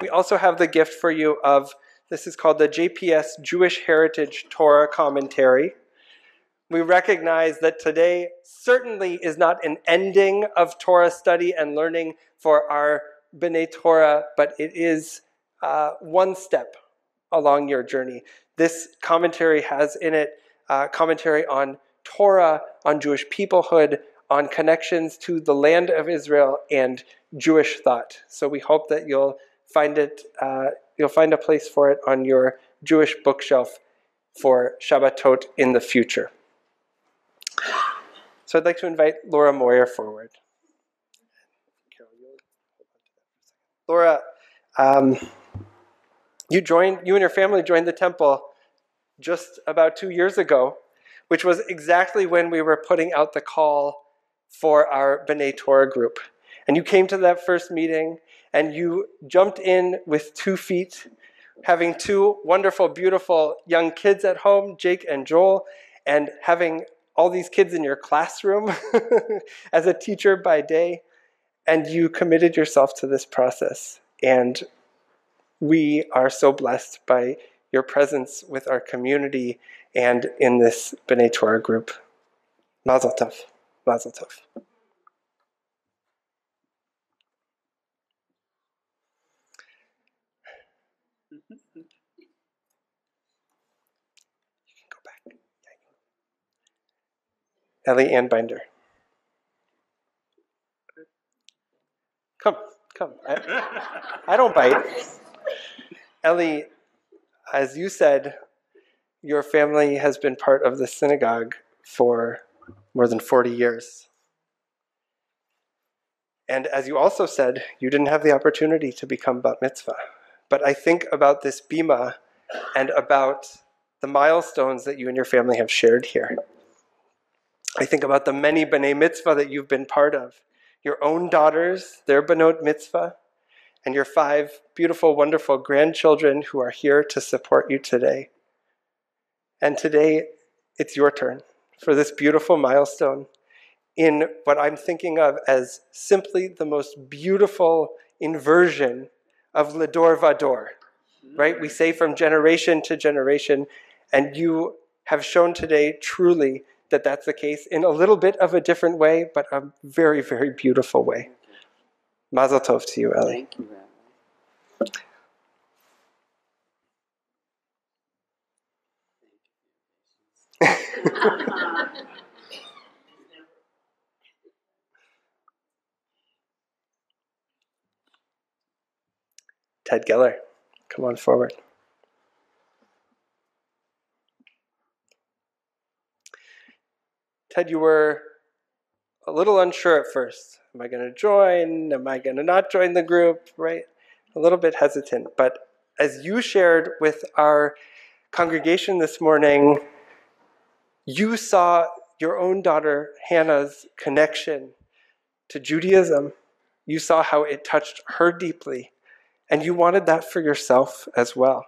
We also have the gift for you of this is called the JPS Jewish Heritage Torah Commentary. We recognize that today certainly is not an ending of Torah study and learning for our B'nai Torah, but it is uh, one step along your journey. This commentary has in it uh, commentary on Torah, on Jewish peoplehood, on connections to the land of Israel and Jewish thought. So we hope that you'll find it, uh, you'll find a place for it on your Jewish bookshelf for Shabbatot in the future. So I'd like to invite Laura Moyer forward. Laura, um, you joined, you and your family joined the temple just about two years ago, which was exactly when we were putting out the call for our B'nai Torah group. And you came to that first meeting and you jumped in with two feet, having two wonderful, beautiful young kids at home, Jake and Joel, and having all these kids in your classroom (laughs) as a teacher by day, and you committed yourself to this process. And we are so blessed by your presence with our community and in this B'nai Torah group. Mazel tov. Mazel tov. Ellie Anbinder. Come, come. I, I don't bite. Ellie, as you said, your family has been part of the synagogue for more than 40 years. And as you also said, you didn't have the opportunity to become bat mitzvah. But I think about this bima and about the milestones that you and your family have shared here. I think about the many B'nai Mitzvah that you've been part of. Your own daughters, their B'not Mitzvah, and your five beautiful, wonderful grandchildren who are here to support you today. And today, it's your turn for this beautiful milestone in what I'm thinking of as simply the most beautiful inversion of Lador Vador. Right? We say from generation to generation, and you have shown today truly that that's the case in a little bit of a different way, but a very, very beautiful way. Mazel tov to you, Ellie. Thank you, Rabbi. Ted Geller, come on forward. Ted, you were a little unsure at first. Am I going to join? Am I going to not join the group? Right? A little bit hesitant. But as you shared with our congregation this morning, you saw your own daughter Hannah's connection to Judaism. You saw how it touched her deeply, and you wanted that for yourself as well.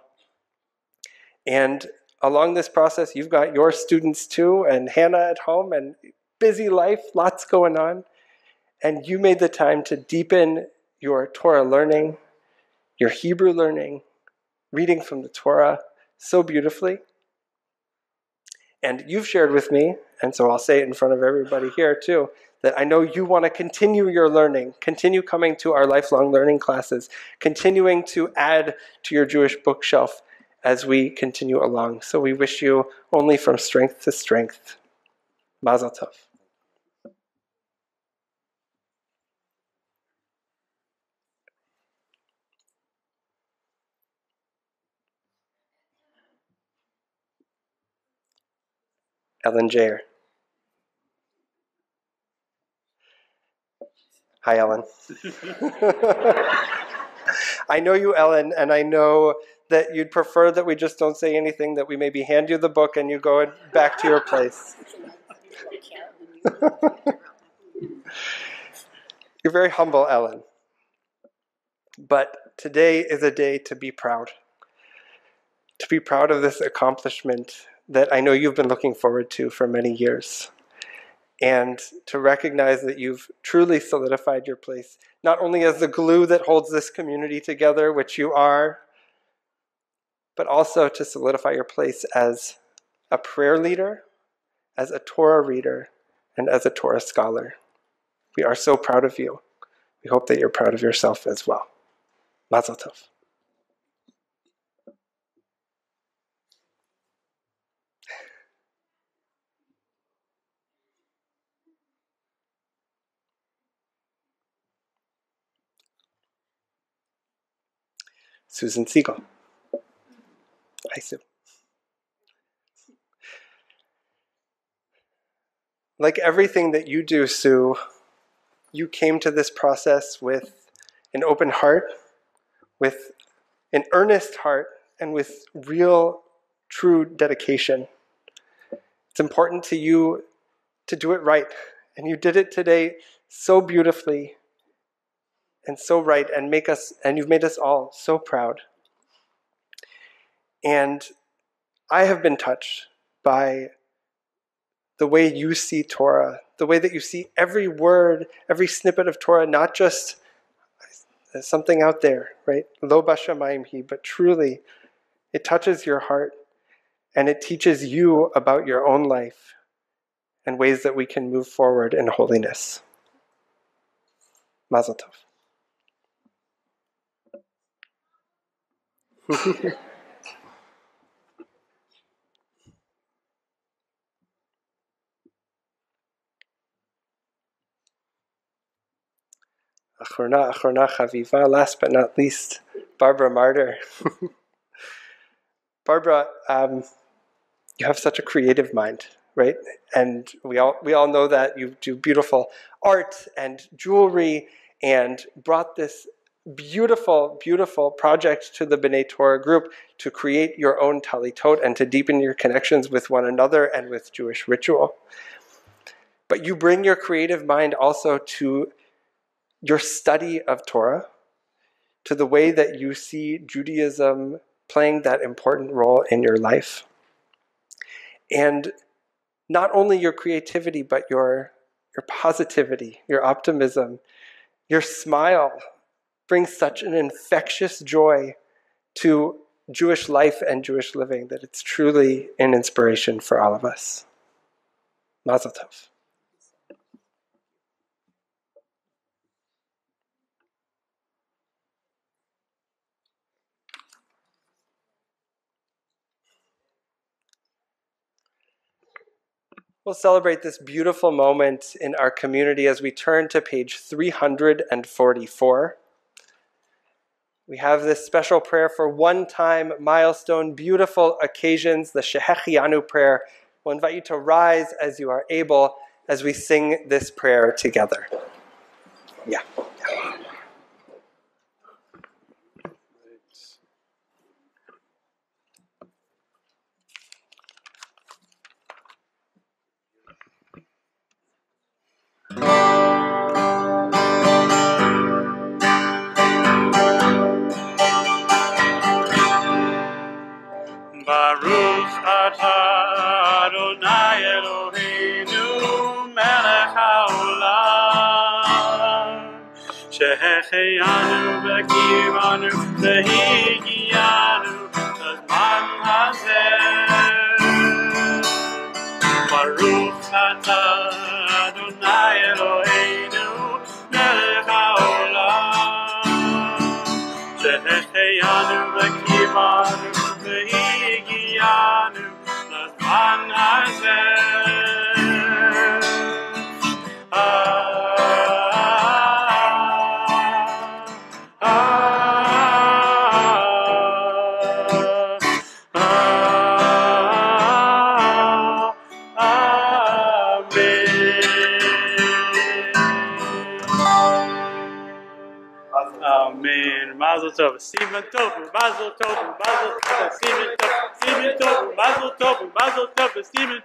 And along this process, you've got your students too, and Hannah at home, and busy life, lots going on. And you made the time to deepen your Torah learning, your Hebrew learning, reading from the Torah so beautifully. And you've shared with me, and so I'll say it in front of everybody here too, that I know you want to continue your learning, continue coming to our lifelong learning classes, continuing to add to your Jewish bookshelf as we continue along. So we wish you only from strength to strength. Mazel tov. Ellen Jagher. Hi, Ellen. (laughs) I know you, Ellen, and I know that you'd prefer that we just don't say anything, that we maybe hand you the book and you go back to your place. (laughs) You're very humble, Ellen. But today is a day to be proud. To be proud of this accomplishment that I know you've been looking forward to for many years. And to recognize that you've truly solidified your place, not only as the glue that holds this community together, which you are, but also to solidify your place as a prayer leader, as a Torah reader, and as a Torah scholar. We are so proud of you. We hope that you're proud of yourself as well. Mazel tov. Susan Siegel. Hi, Sue. Like everything that you do, Sue, you came to this process with an open heart, with an earnest heart, and with real, true dedication. It's important to you to do it right. And you did it today so beautifully and so right and make us and you've made us all so proud. And I have been touched by the way you see Torah, the way that you see every word, every snippet of Torah, not just something out there, right? Lo bashamayim hi, but truly it touches your heart and it teaches you about your own life and ways that we can move forward in holiness. Mazel tov. (laughs) Last but not least, Barbara Marder. (laughs) Barbara, um, you have such a creative mind, right? And we all we all know that you do beautiful art and jewelry, and brought this beautiful, beautiful project to the B'nai Torah group to create your own talitot and to deepen your connections with one another and with Jewish ritual. But you bring your creative mind also to your study of Torah, to the way that you see Judaism playing that important role in your life. And not only your creativity, but your, your positivity, your optimism, your smile brings such an infectious joy to Jewish life and Jewish living that it's truly an inspiration for all of us. Mazel tov. We'll celebrate this beautiful moment in our community as we turn to page 344. We have this special prayer for one time milestone, beautiful occasions, the Shehechianu prayer. We'll invite you to rise as you are able as we sing this prayer together. Yeah. Baruch Vecheyanu, Vekiranu, Vehigiyanu, Azman Hazeh. Baruch Atah Adonai Eloheinu, Melech HaOlam. Vecheyanu, Vekiranu, Simon Tobu, Basel Tobu, Basel Tobu, Simon Tobu, Simon Tobu, Basel Tobu, Basel Tobu, Simon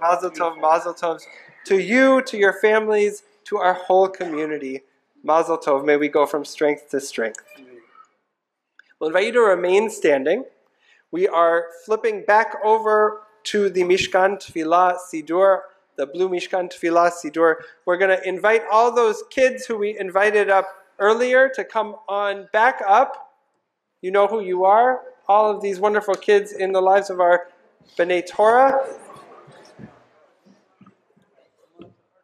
Mazel tov, mazel tov. To you, to your families, to our whole community. Mazel tov. May we go from strength to strength. We'll invite you to remain standing. We are flipping back over to the Mishkan Tfilah Sidur, the blue Mishkan Tfilah Sidur. We're going to invite all those kids who we invited up earlier to come on back up. You know who you are. All of these wonderful kids in the lives of our B'nai Torah.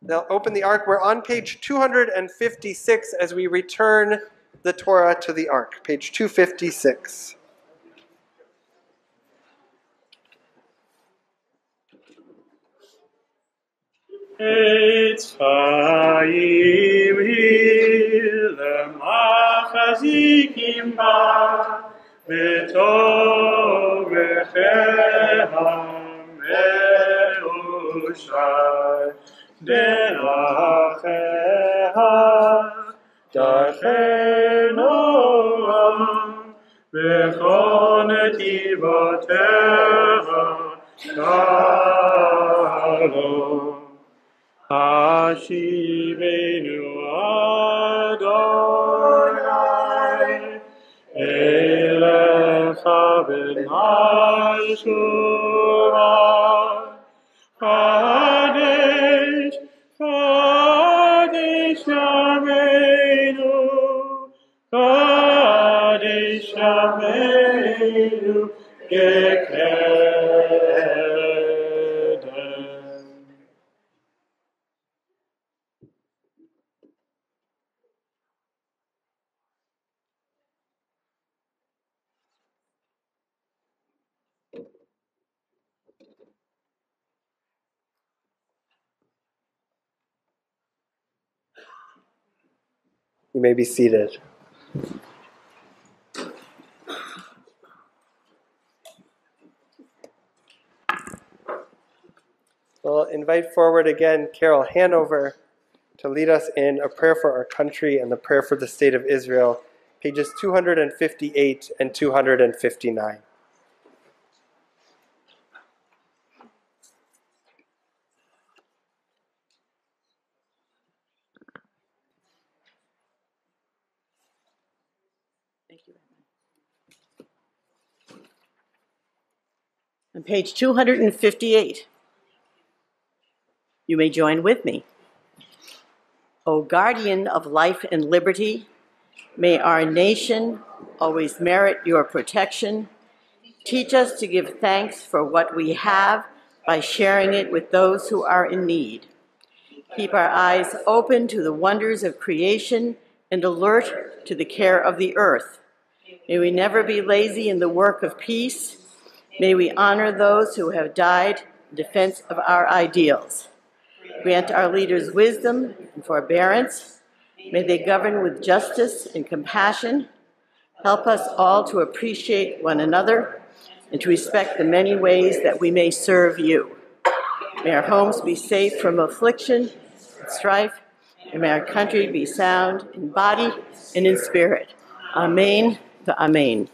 They'll open the ark. We're on page 256 as we return the Torah to the ark, page 256. Machazikim Ba דרכיה דרכי נועם, וכל נתיבותיה שלום. השיבנו אדוני אליך בנשובה May be seated. We'll invite forward again Carol Hanover to lead us in a prayer for our country and the prayer for the state of Israel, pages 258 and 259. Page 258, you may join with me. O guardian of life and liberty, may our nation always merit your protection. Teach us to give thanks for what we have by sharing it with those who are in need. Keep our eyes open to the wonders of creation and alert to the care of the earth. May we never be lazy in the work of peace. May we honor those who have died in defense of our ideals. Grant our leaders wisdom and forbearance. May they govern with justice and compassion. Help us all to appreciate one another and to respect the many ways that we may serve you. May our homes be safe from affliction and strife, and may our country be sound in body and in spirit. Amen. The Amen.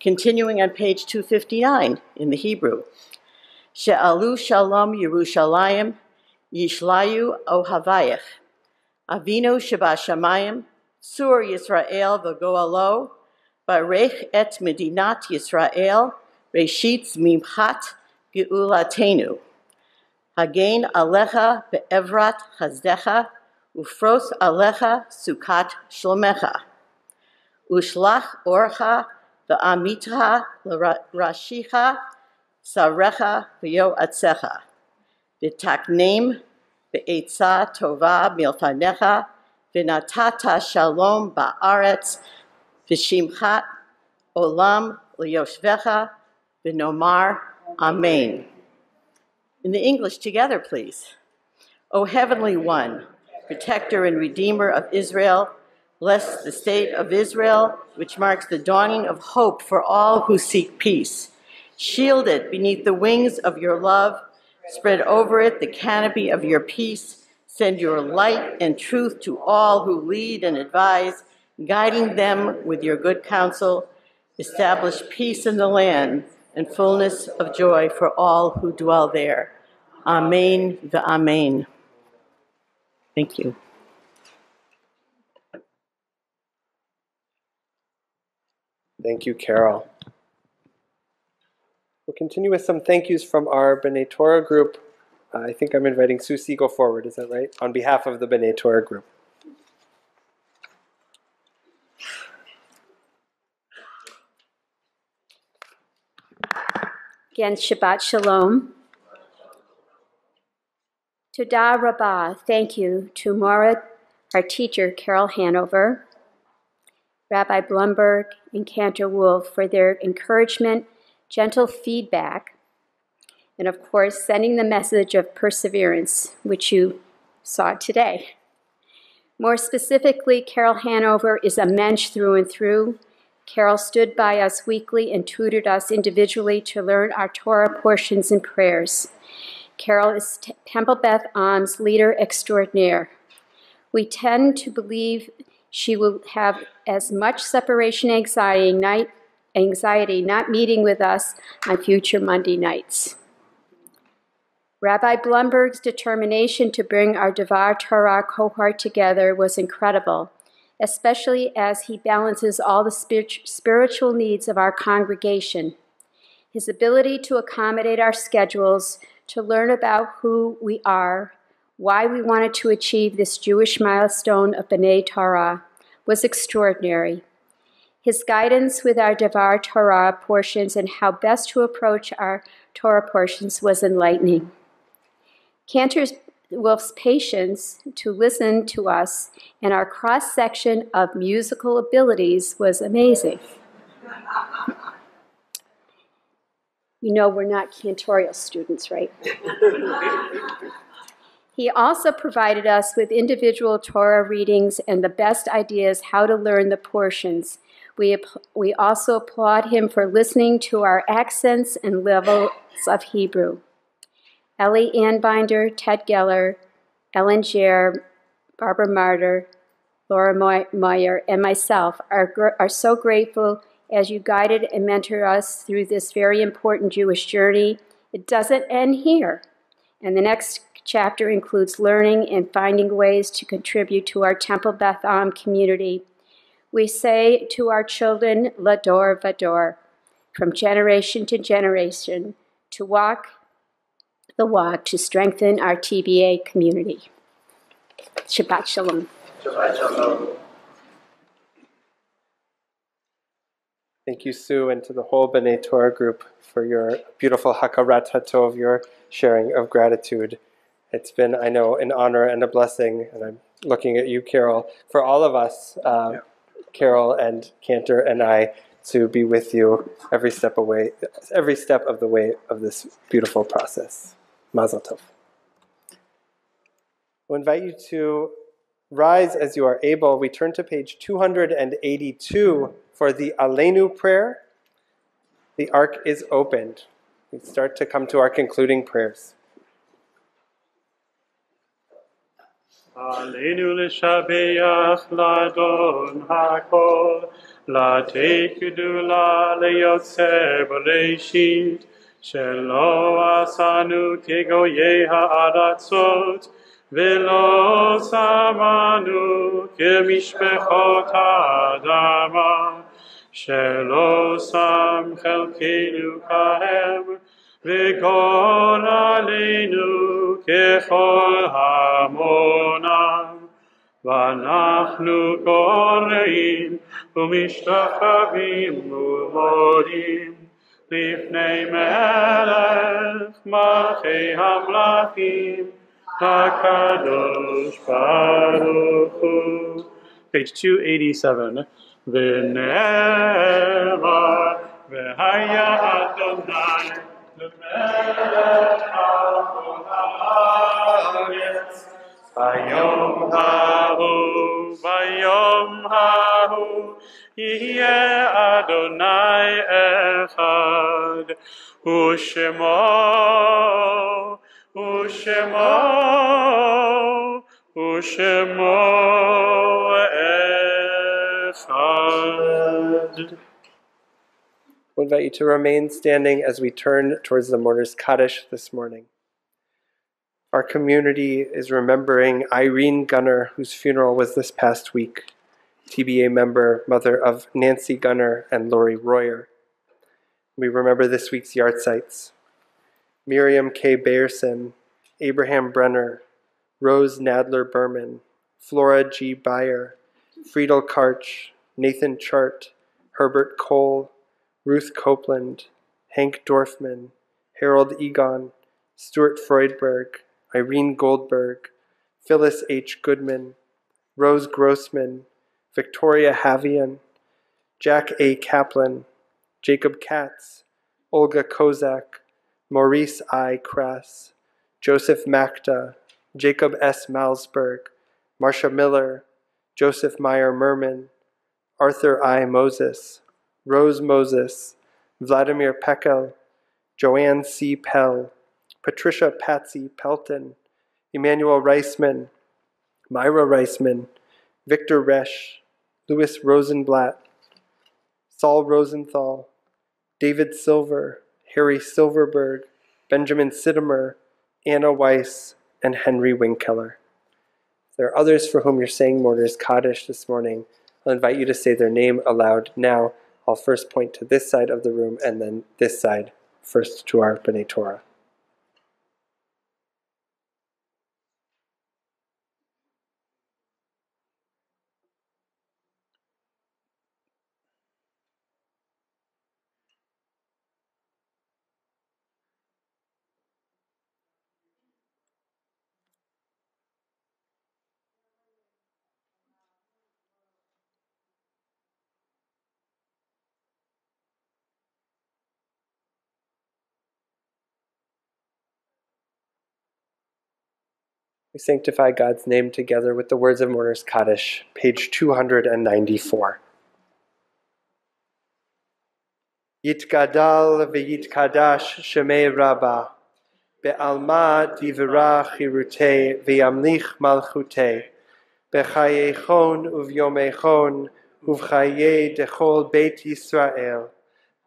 Continuing on page 259 in the Hebrew. She'alu shalom Yerushalayim, yishlayu ohavayach. Avinu sheba shamayim, sur Yisrael v'goalo, barech et medinat Yisrael, reshit mimchat geulatenu. Hagen alecha be'evrat chazdecha, ufros alecha sukat shlomecha. Ushlach orcha v'amitha rashicha sarecha v'yo atzecha. the v'etza tova milfanecha v'natata shalom ba'aretz v'shimchat olam liyoshvecha v'nomar amen. In the English together, please. O Heavenly One, Protector and Redeemer of Israel, bless the state of Israel, which marks the dawning of hope for all who seek peace. Shield it beneath the wings of your love. Spread over it the canopy of your peace. Send your light and truth to all who lead and advise, guiding them with your good counsel. Establish peace in the land and fullness of joy for all who dwell there. Amen. The Amen. Thank you. Thank you, Carol. We'll continue with some thank yous from our B'nai Torah group. Uh, I think I'm inviting Sue Siegel forward, is that right? On behalf of the B'nai Torah group. Again, Shabbat Shalom. Todah Rabbah, thank you to Mora, our teacher, Carol Hanover, Rabbi Blumberg, and Cantor Wolff for their encouragement, gentle feedback, and of course, sending the message of perseverance, which you saw today. More specifically, Carol Hanover is a mensch through and through. Carol stood by us weekly and tutored us individually to learn our Torah portions and prayers. Carol is Temple Beth Am's leader extraordinaire. We tend to believe she will have as much separation anxiety night anxiety not meeting with us on future Monday nights. Rabbi Blumberg's determination to bring our Devar Torah cohort together was incredible, especially as he balances all the spiritual needs of our congregation. His ability to accommodate our schedules, to learn about who we are, why we wanted to achieve this Jewish milestone of B'nai Torah was extraordinary. His guidance with our Devar Torah portions and how best to approach our Torah portions was enlightening. Cantor Wolff's patience to listen to us and our cross section of musical abilities was amazing. You know, we're not cantorial students, right? (laughs) He also provided us with individual Torah readings and the best ideas how to learn the portions. We, we also applaud him for listening to our accents and levels of Hebrew. Ellie Anbinder, Ted Geller, Ellen Jagher, Barbara Marder, Laura Moyer, and myself are, are so grateful as you guided and mentored us through this very important Jewish journey. It doesn't end here. And the next chapter includes learning and finding ways to contribute to our Temple Beth Am community. We say to our children, Lador Vador, from generation to generation, to walk the walk to strengthen our TBA community. Shabbat Shalom. Shabbat Shalom. Thank you, Sue, and to the whole B'nai Torah group for your beautiful Hakarat HaTov, your sharing of gratitude. It's been, I know, an honor and a blessing, and I'm looking at you, Carol, for all of us, uh, yeah. Carol and Cantor and I, to be with you every step away, every step of the way of this beautiful process. Mazel tov. We'll invite you to rise as you are able. We turn to page 282 for the Aleinu prayer. The ark is opened. We start to come to our concluding prayers. עלינו לשבח לאדון הכל, לתת גדולה ליוצר בראשית, שלא עשנו כגויי הארצות, ולא שמנו כמשפחות האדמה, שלא שם חלקנו כהם, וגול עלינו ככל המונם. ואנחנו קוראים ומשתחווים ומודים לפני מלך מלכי המלכים, הקדוש ברוך הוא. Page 287. ונאמר והיה אדוני Vayom haHu, Vayom haHu, yeh Adonai echad, u'shemo, u'shemo, u'shemo echad. We invite you to remain standing as we turn towards the mourner's Kaddish this morning. Our community is remembering Irene Gunner, whose funeral was this past week, TBA member, mother of Nancy Gunner and Lori Royer. We remember this week's yahrzeits. Miriam K. Bayerson, Abraham Brenner, Rose Nadler Berman, Flora G. Beyer, Friedel Karch, Nathan Chart, Herbert Cole, Ruth Copeland, Hank Dorfman, Harold Egon, Stuart Freudberg, Irene Goldberg, Phyllis H. Goodman, Rose Grossman, Victoria Havian, Jack A. Kaplan, Jacob Katz, Olga Kozak, Maurice I. Kress, Joseph Makta, Jacob S. Malsberg, Marcia Miller, Joseph Meyer Merman, Arthur I. Moses, Rose Moses, Vladimir Pekel, Joanne C. Pell, Patricia Patsy Pelton, Emmanuel Reisman, Myra Reisman, Victor Resch, Louis Rosenblatt, Saul Rosenthal, David Silver, Harry Silverberg, Benjamin Sittimer, Anna Weiss, and Henry Wingkeller. There are others for whom you're saying Mourner's Kaddish this morning. I'll invite you to say their name aloud now. I'll first point to this side of the room and then this side, first to our B'nai Torah. We sanctify God's name together with the words of Mourner's Kaddish, page 294. Yitgadal v'yitkadash shemei rabba, be'alma divra chirute v'yamlich malchute, b'chayechon uvyomechon uvchaye dechol beit Yisrael,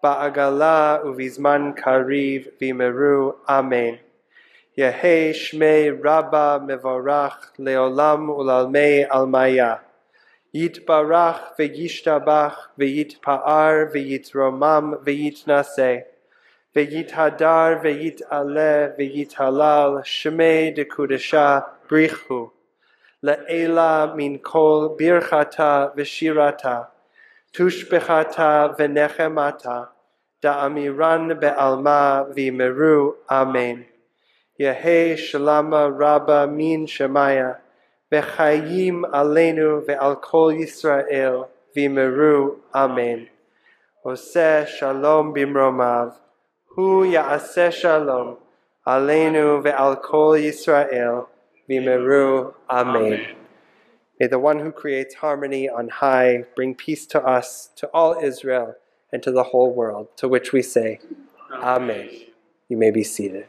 ba'agala uvizman kariv v'meru. Amen. Yehe Shmei Rabba Mevorach Leolam Ulalmei Almaya. Yitbarach v'yishtabach v'yitpa'ar v'yitromam v'yitnaseh. V'yithadar v'yit'aleh v'yithalal Shmei dekudesha brichu. Le'ela min kol birchata v'shirata. Tushbechata v'nechemata. Da'amiran be'alma v'meru. Amen. Yehe Shalama Rabba Min Shemaya, Vechayim Aleinu Ve'al Kol Yisrael, V'meru. Amen. Oseh Shalom Bimromav, Hu Ya'aseh Shalom, Aleinu Ve'al Kol Yisrael, V'meru. Amen. May the one who creates harmony on high bring peace to us, to all Israel, and to the whole world, to which we say, Amen. You may be seated.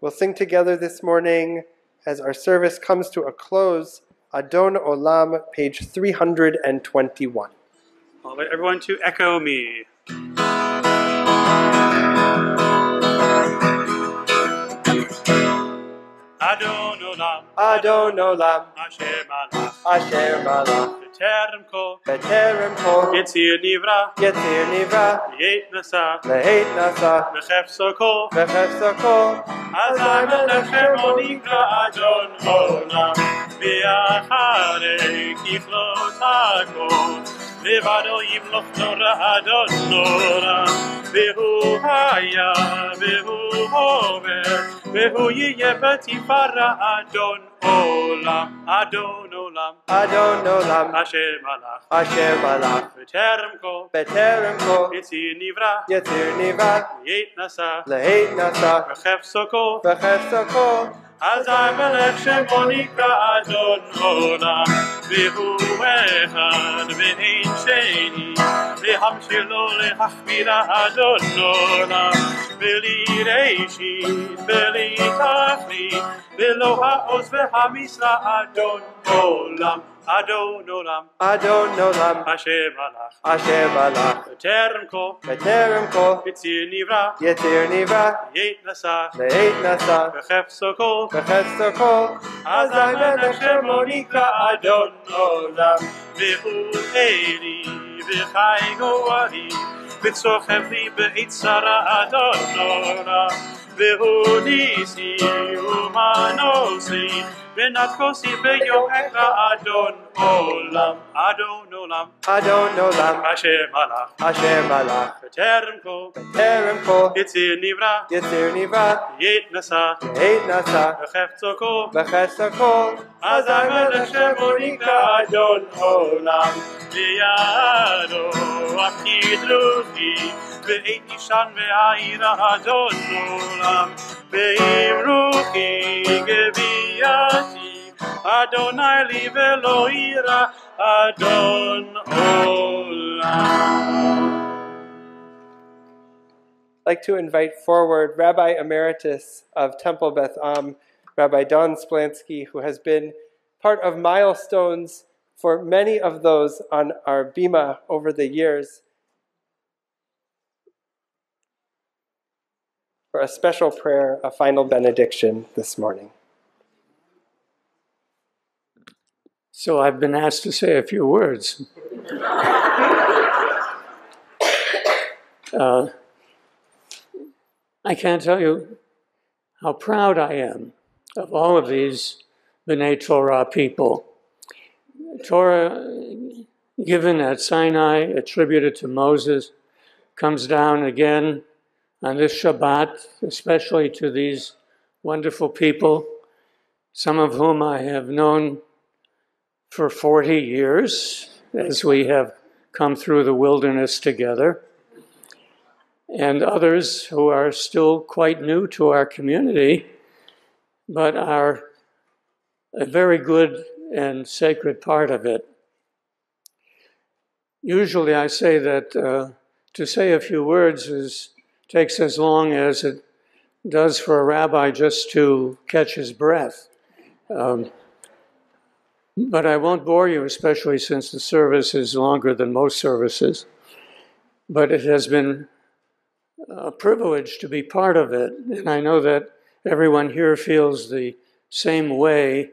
We'll sing together this morning as our service comes to a close. Adon Olam, page 321. I'll invite everyone to echo me. Adon Olam, Adon Olam, Asher Malach, Asher Malach, B'terem Kol, Yitzir Nivra, Yetzir Nivra, Yeit Nasa, Leheit Nasa, V'chefsa Kol, Azar Melechem Onikra Adon Olam, V'yacharei Kiflot HaKol, V'vado Yimloch Nora Adon Nora, V'hu Haya, V'hu Hover, V'hu Yiyeh B'tifara Adon Olam, Adon Olam, Adon Olam, Asher Malach, Asher Malach, B'terem Kol, B'terem Kol, Yitzir Nivra, Yetzir Nivra, Yeit Nasa, Leheit Nasa, V'chefso Kol, V'chefsa Kol, Azar melech shemo nikra Adon Olam, V'hu echad v'ein sheni, V'hamshir lo lechachmira Adon Olam, V'li reishit, v'li tachlit, V'lo ha'oz v'hamisra Adon Olam, Adon Olam, Asher malach, Asher Malach, B'terem kol, B'terem Kol, Yitzir nivra, Yetzir Nivra, Yeit nasa, Leheit Nasa, V'chefso kol, V'chefsa Kol, Azai melech shemo nikra Adon Olam, V'hu Eli, V'chai goari, V'tzochev li be'itzara Adon Olam, V'hu nisi, manosi Benat kosi beyohecha Adon olam Adon olam Adon olam Hashem malach. Hashem malach. B'terem ko. Terem ko. Yitzir nivra. Yitzir nivra. Yit nasa. Heit nasa. B'chefzo ko B'chesa kol Azar melech shemonika Adon olam Biyado Akid ruchi Ve'et ishan ve'aira Adon olam Ve'im ruchi Geviyati Adonai li velo ira Adon I'd like to invite forward Rabbi Emeritus of Temple Beth Am, Rabbi Don Splansky, who has been part of milestones for many of those on our Bima over the years, for a special prayer, a final benediction this morning. So I've been asked to say a few words. (coughs) Uh, I can't tell you how proud I am of all of these B'nai Torah people. Torah given at Sinai, attributed to Moses, comes down again on this Shabbat, especially to these wonderful people, some of whom I have known for 40 years as we have come through the wilderness together, and others who are still quite new to our community, but are a very good and sacred part of it. Usually, I say that uh, to say a few words is, takes as long as it does for a rabbi just to catch his breath. Um, but I won't bore you, especially since the service is longer than most services. But it has been a privilege to be part of it, and I know that everyone here feels the same way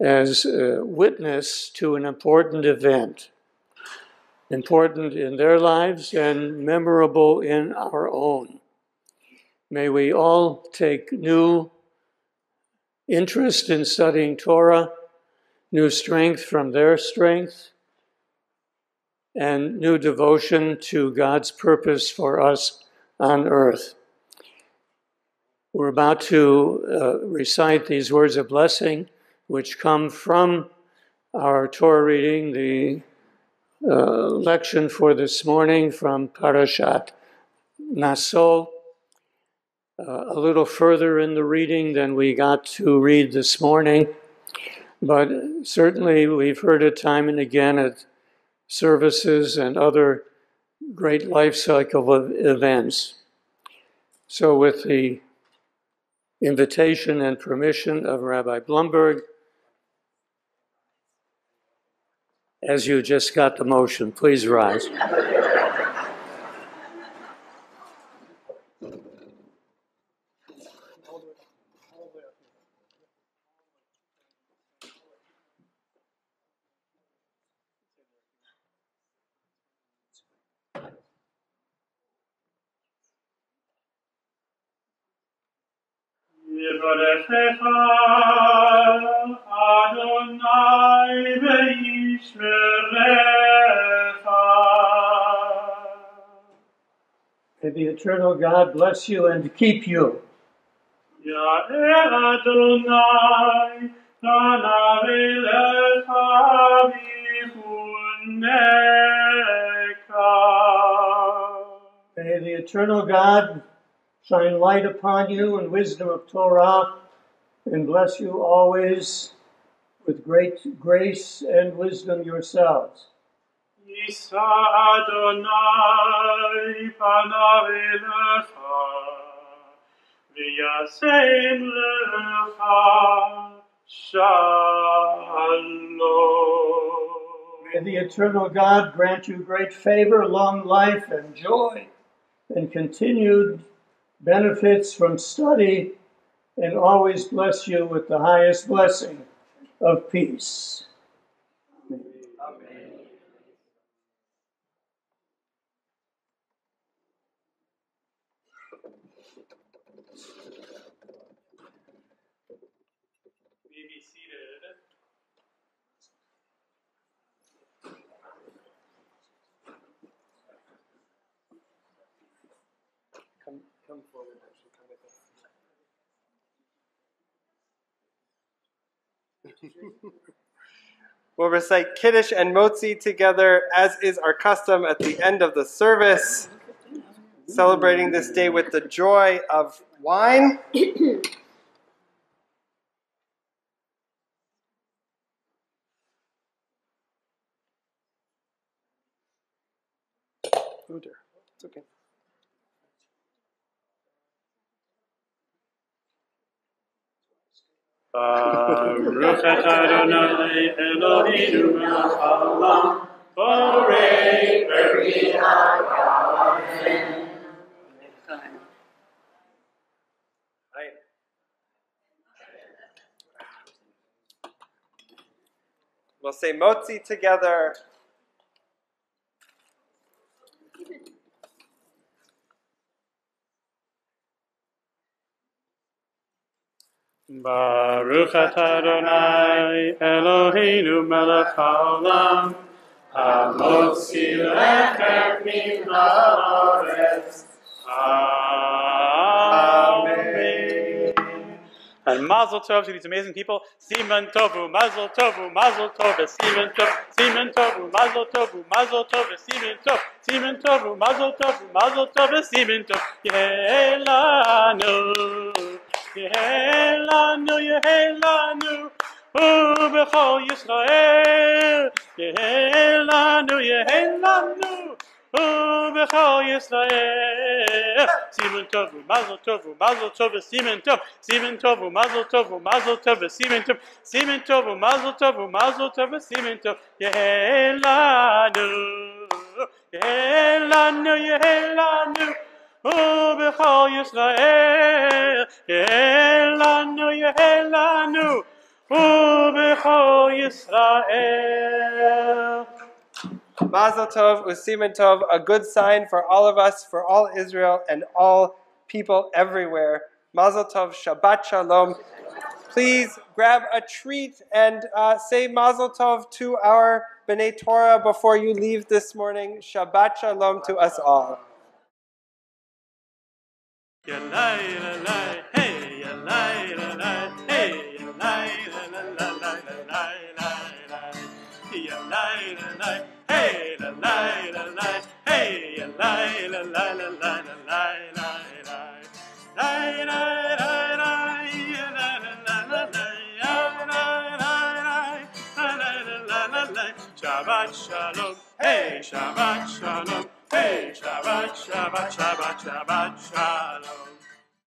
as a witness to an important event, important in their lives and memorable in our own. May we all take new interest in studying Torah, new strength from their strength, and new devotion to God's purpose for us on earth. We're about to uh, recite these words of blessing, which come from our Torah reading, the uh, lection for this morning from Parashat Naso. Uh, a little further in the reading than we got to read this morning, but certainly we've heard it time and again at services and other great life cycle of events. So, with the invitation and permission of Rabbi Blumberg, as you just got the motion, please rise. eternal God bless you and keep you. May the eternal God shine light upon you and wisdom of Torah and bless you always with great grace and wisdom yourselves. Isa Adonai panavilecha, v'yasem lecha shalom. May the eternal God grant you great favor, long life, and joy, and continued benefits from study, and always bless you with the highest blessing of peace. (laughs) We'll recite Kiddush and Motzi together, as is our custom at the end of the service, celebrating this day with the joy of wine. (coughs) Oh dear, it's okay. Baruch atah (laughs) Adonai Eloheinu melech haolam, borei peri Right. We'll say Motzi together. Baruch Adonai Eloheinu melech haolam, hamotzi lechem min haaretz. Amen. And Mazel Tov to these amazing people. Siman Tovu, Mazel Tovu, Mazel Tov, Siman Tov, Siman Tovu, Mazel Tovu, Mazel Tov, Siman Tov, Siman Tovu, Mazel Tovu, Mazel Tov, Siman Tov. Yehelanu, Yehelanu, Yehelanu. ובכל ישראל, יהלנו, יהלנו, ובכל ישראל. סימן טוב ומזל טוב ומזל טוב וסימן טוב, סימן טוב ומזל טוב ומזל טוב וסימן טוב, סימן טוב ומזל טוב ומזל טוב וסימן טוב. יהלנו, יהלנו, יהלנו. ובכל ישראל, יהלנו, יהלנו. ובכל ישראל. Mazel Tov, Usiman Tov, a good sign for all of us, for all Israel, and all people everywhere. Mazel Tov, Shabbat Shalom. Please grab a treat and uh, say Mazel Tov to our B'nai Torah before you leave this morning. Shabbat Shalom to us all. Yalai, lalai, hey, yalai, lalai, hey, yalai, lalai, lalai, lalai, lalai. Yalai, lalai, hey, lalai, lalai, hey, yalai, lalai, lalai, lalai, lalai. Lai, lai, lai, lai, yalai, lalai, lalai, yalai, lai, lai, lalai, lalai, lalai. Shabbat shalom, hey, Shabbat shalom, hey, Shabbat, Shabbat, Shabbat, Shabbat shalom.